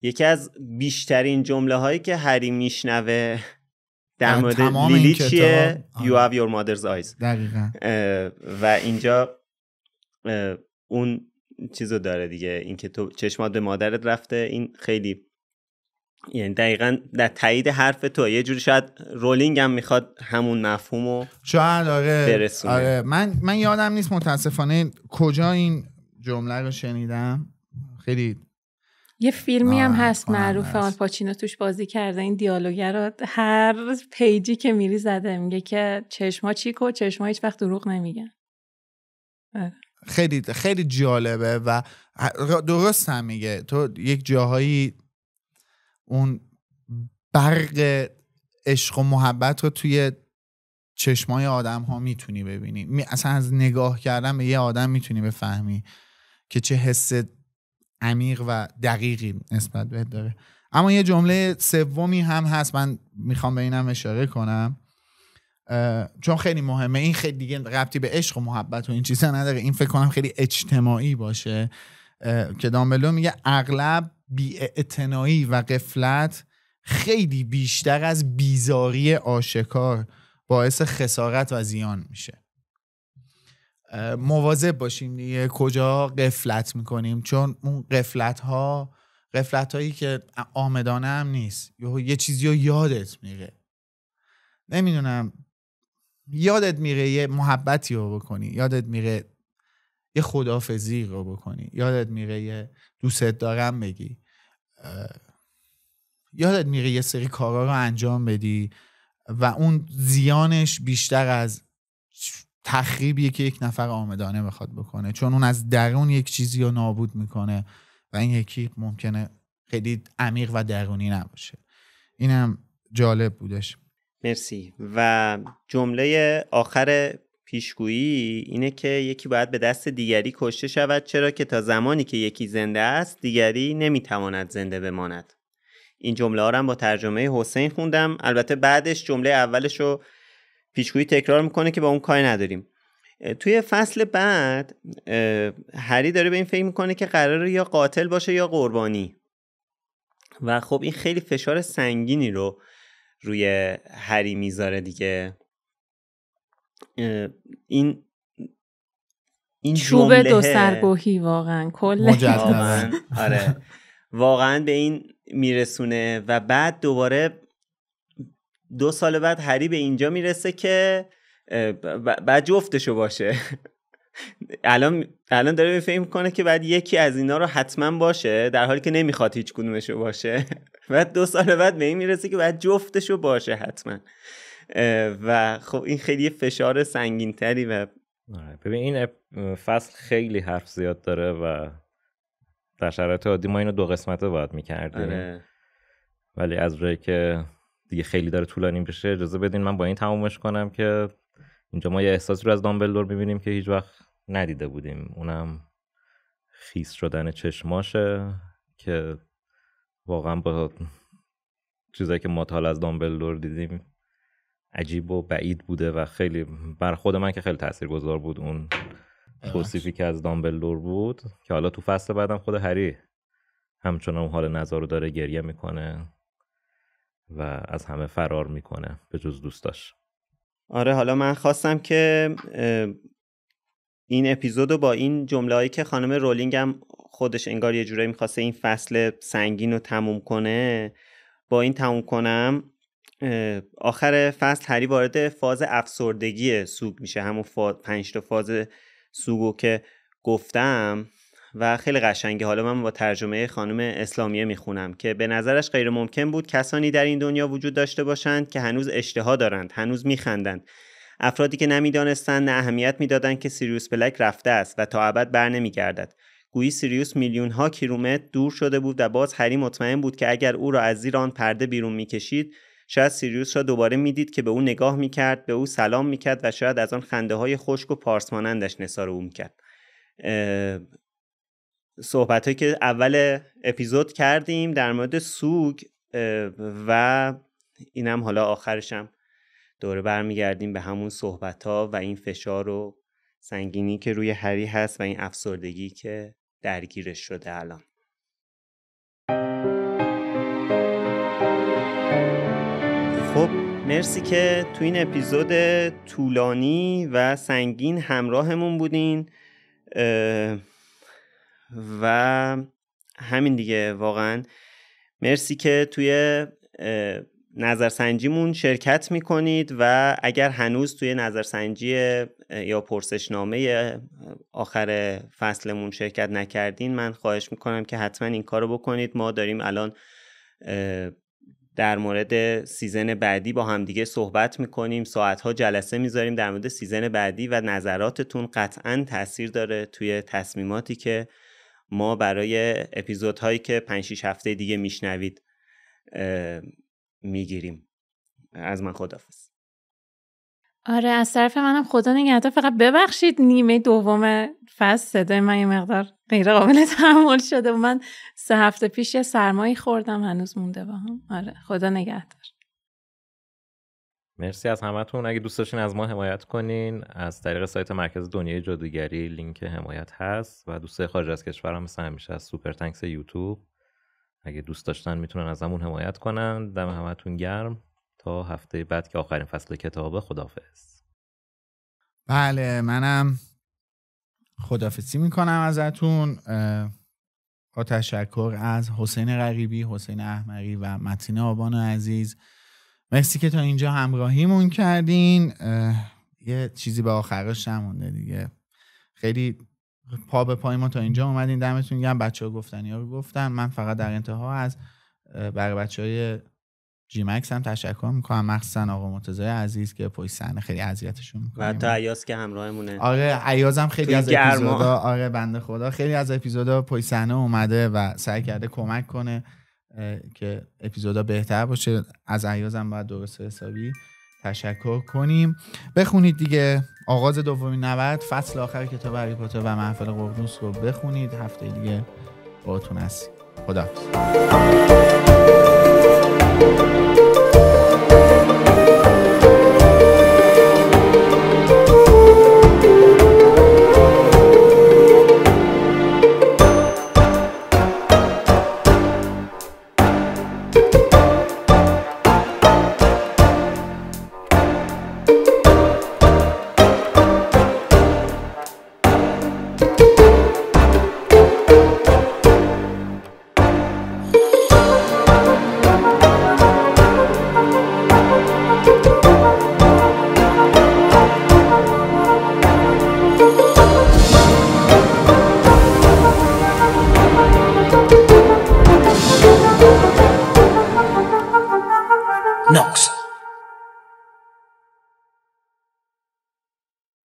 یکی از بیشترین جمله هایی که هری میشنوه در مورد لیلی این چیه؟ کتاب، You آره. have your mother's eyes. دقیقا. و اینجا اون چیزو داره دیگه اینکه تو چشمات به مادرت رفته این خیلی یعنی دقیقا در تایید حرف تو یه جوری شاید رولینگ هم می‌خواد همون مفهومو شاید آره برسونه. آره. من من یادم نیست متاسفانه کجا این جمله رو شنیدم. خیلی یه فیلمی هم هست معروف است. آل پاچینو توش بازی کرده. این دیالوگر رو هر پیجی که میری زده میگه که چشما چیکو چشما هیچ وقت دروغ نمیگن خیلی خیلی جالبه و درست هم میگه. تو یک جاهایی اون برق عشق و محبت رو توی چشمای آدم ها می‌تونی ببینی. اصلا از نگاه کردن به یه آدم می‌تونی بفهمی که چه حس عمیق و دقیقی نسبت بهت داره. اما یه جمله سومی هم هست من می‌خوام به اینم اشاره کنم. چون خیلی مهمه. این خیلی دیگه ربطی به عشق و محبت و این چیزا نداره. این فکر کنم خیلی اجتماعی باشه. که دامبلو میگه اغلب بیاعتنایی و قفلت خیلی بیشتر از بیزاری آشکار باعث خسارت و زیان میشه. مواظب باشیم دیگه کجا قفلت می‌کنیم چون اون قفلت ها قفلت هایی که آمدانه هم نیست. یه چیزی رو یادت میره. نمی‌دونم یادت میره یه محبتی رو بکنی یادت میره یه خدافزی رو بکنی یادت میره یه دوستت دارم بگی. یادت میره یه سری کارا رو انجام بدی و اون زیانش بیشتر از تخریبیه که یک نفر آمدانه بخواد بکنه چون اون از درون یک چیزی رو نابود می‌کنه و این یکی ممکنه خیلی عمیق و درونی نباشه. اینم جالب بودش. مرسی. و جمله آخر پیشگویی اینه که یکی باید به دست دیگری کشته شود چرا که تا زمانی که یکی زنده است دیگری نمی‌تواند زنده بماند. این جمله ها هم با ترجمه حسین خوندم. البته بعدش جمله اولش رو پیشگویی تکرار می‌کنه که با اون کاری نداریم. توی فصل بعد هری داره به این فکر می‌کنه که قراره یا قاتل باشه یا قربانی. و خب این خیلی فشار سنگینی رو روی هری می‌ذاره دیگه. این این چوب دو سرگوهی واقعا کل. واقعا آره. واقعا به این میرسونه و بعد دوباره دو سال بعد هری به اینجا می‌رسه که بعد جفتشو باشه. الان الان داره فکر کنه که بعد یکی از اینا رو حتما باشه در حالی که نمی‌خواد هیچ کدومشو باشه. بعد دو سال بعد به این می‌رسه که بعد جفتشو باشه حتما. و خب این خیلی فشار سنگینتری و آره، ببین این فصل خیلی حرف زیاد داره و در شرایط عادی ما اینو دو قسمته باید می‌کردیم آره. ولی از جایی که دیگه خیلی داره طولانی بشه اجازه بدین من با این تمومش کنم که اینجا ما یه احساسی رو از دامبلدور می‌بینیم که هیچ وقت ندیده بودیم اونم خیس شدن چشماشه که واقعا با چیزایی که ما تا از دامبلدور دیدیم عجیب و بعید بوده و خیلی بر خود من که خیلی تاثیرگذار بود اون توصیفی که از دامبلدور بود که حالا تو فصل بعدم خود هری همچنان حال نظر رو داره گریه می‌کنه و از همه فرار می‌کنه به جز دوستاش. آره حالا من خواستم که این اپیزود رو با این جمله هایی که خانم رولینگ هم خودش انگار یه جورایی می‌خواسته این فصل سنگین رو تموم کنه با این تموم کنم آخر فصل هری وارد فاز افسردگی سوگ میشه همون فاز پنج تا فاز سوگو که گفتم و خیلی قشنگه. حالا من با ترجمه خانم اسلامیه می‌خونم که به نظرش غیر ممکن بود کسانی در این دنیا وجود داشته باشند که هنوز اشتها دارند هنوز میخندند. افرادی که نمی‌دانستند نه اهمیت می‌دادند که سیریوس بلک رفته است و تا ابد بر نمیگردد. گویی سیریوس میلیون ها کیلومتر دور شده بود و باز هری مطمئن بود که اگر او را از زیر آن پرده بیرون می‌کشید شاید سیریوس را دوباره می‌دید که به او نگاه می‌کرد به او سلام می‌کرد و شاید از آن خنده های خشک و پارسمانندش نثار او می‌کرد. صحبت که اول اپیزود کردیم در مورد سوگ و اینم حالا آخرشم دوره برمیگردیم به همون صحبت ها و این فشار و سنگینی که روی هری هست و این افسردگی که درگیرش شده الان. خب مرسی که تو این اپیزود طولانی و سنگین همراهمون بودین. و همین دیگه واقعا. مرسی که توی نظرسنجیمون شرکت می‌کنید و اگر هنوز توی نظرسنجی یا پرسشنامه آخر فصلمون شرکت نکردین من خواهش می‌کنم که حتما این کارو بکنید. ما داریم الان در مورد season بعدی با همدیگه صحبت می‌کنیم. ساعتها جلسه می‌ذاریم در مورد season بعدی و نظراتتون قطعا تاثیر داره توی تصمیماتی که ما برای اپیزودهایی که 5 6 هفته دیگه میشنوید می‌گیریم. از من خدافظ آره از طرف منم خدا نگهدار. فقط ببخشید نیمه دوم فصل صدای من یه مقدار غیر قابل تحمل شده و من سه هفته پیش یه سرمایی خوردم هنوز مونده با هم. آره خدا نگهدار. مرسی از همتون. اگه دوست داشتین از ما حمایت کنین از طریق سایت مرکز دنیای جادوگری لینک حمایت هست و دوست خارج از کشور هم مثل همیشه از سوپر تنکس یوتیوب. اگه دوست داشتن می‌تونن از همون حمایت کنن. دم همتون گرم. تا هفته بعد که آخرین فصل کتابه خدافظ بله منم خدافزی می‌کنم ازتون. با تشکر از حسین غریبی حسین احمقی و متین آبان عزیز. مرسی که تا اینجا همراهیمون کردین. یه چیزی به آخرش نمونده دیگه. خیلی پا به پای ما تا اینجا اومدین. دمتون گرم. بچه ها گفتن یا گفتن. من فقط در انتها از برای بچه های جی مکس هم تشکر می‌کنم. مخصوصا آقا مرتضی عزیز که پای صحنه خیلی اذیتشون می‌کنه و تا عیاز که همراهمونه. آره عیاز هم خیلی از اپیزودا آره بنده خدا. خیلی از اپیزودا پای صحنه اومده و سعی کرده کمک کنه که اپیزودا بهتر باشه. از عیازم باید درست حسابی تشکر کنیم. بخونید دیگه. آغاز دومین نبرد فصل آخر کتاب هری پاتر و محفل قرنوس رو بخونید. هفته دیگه باهاتون هستیم. خدا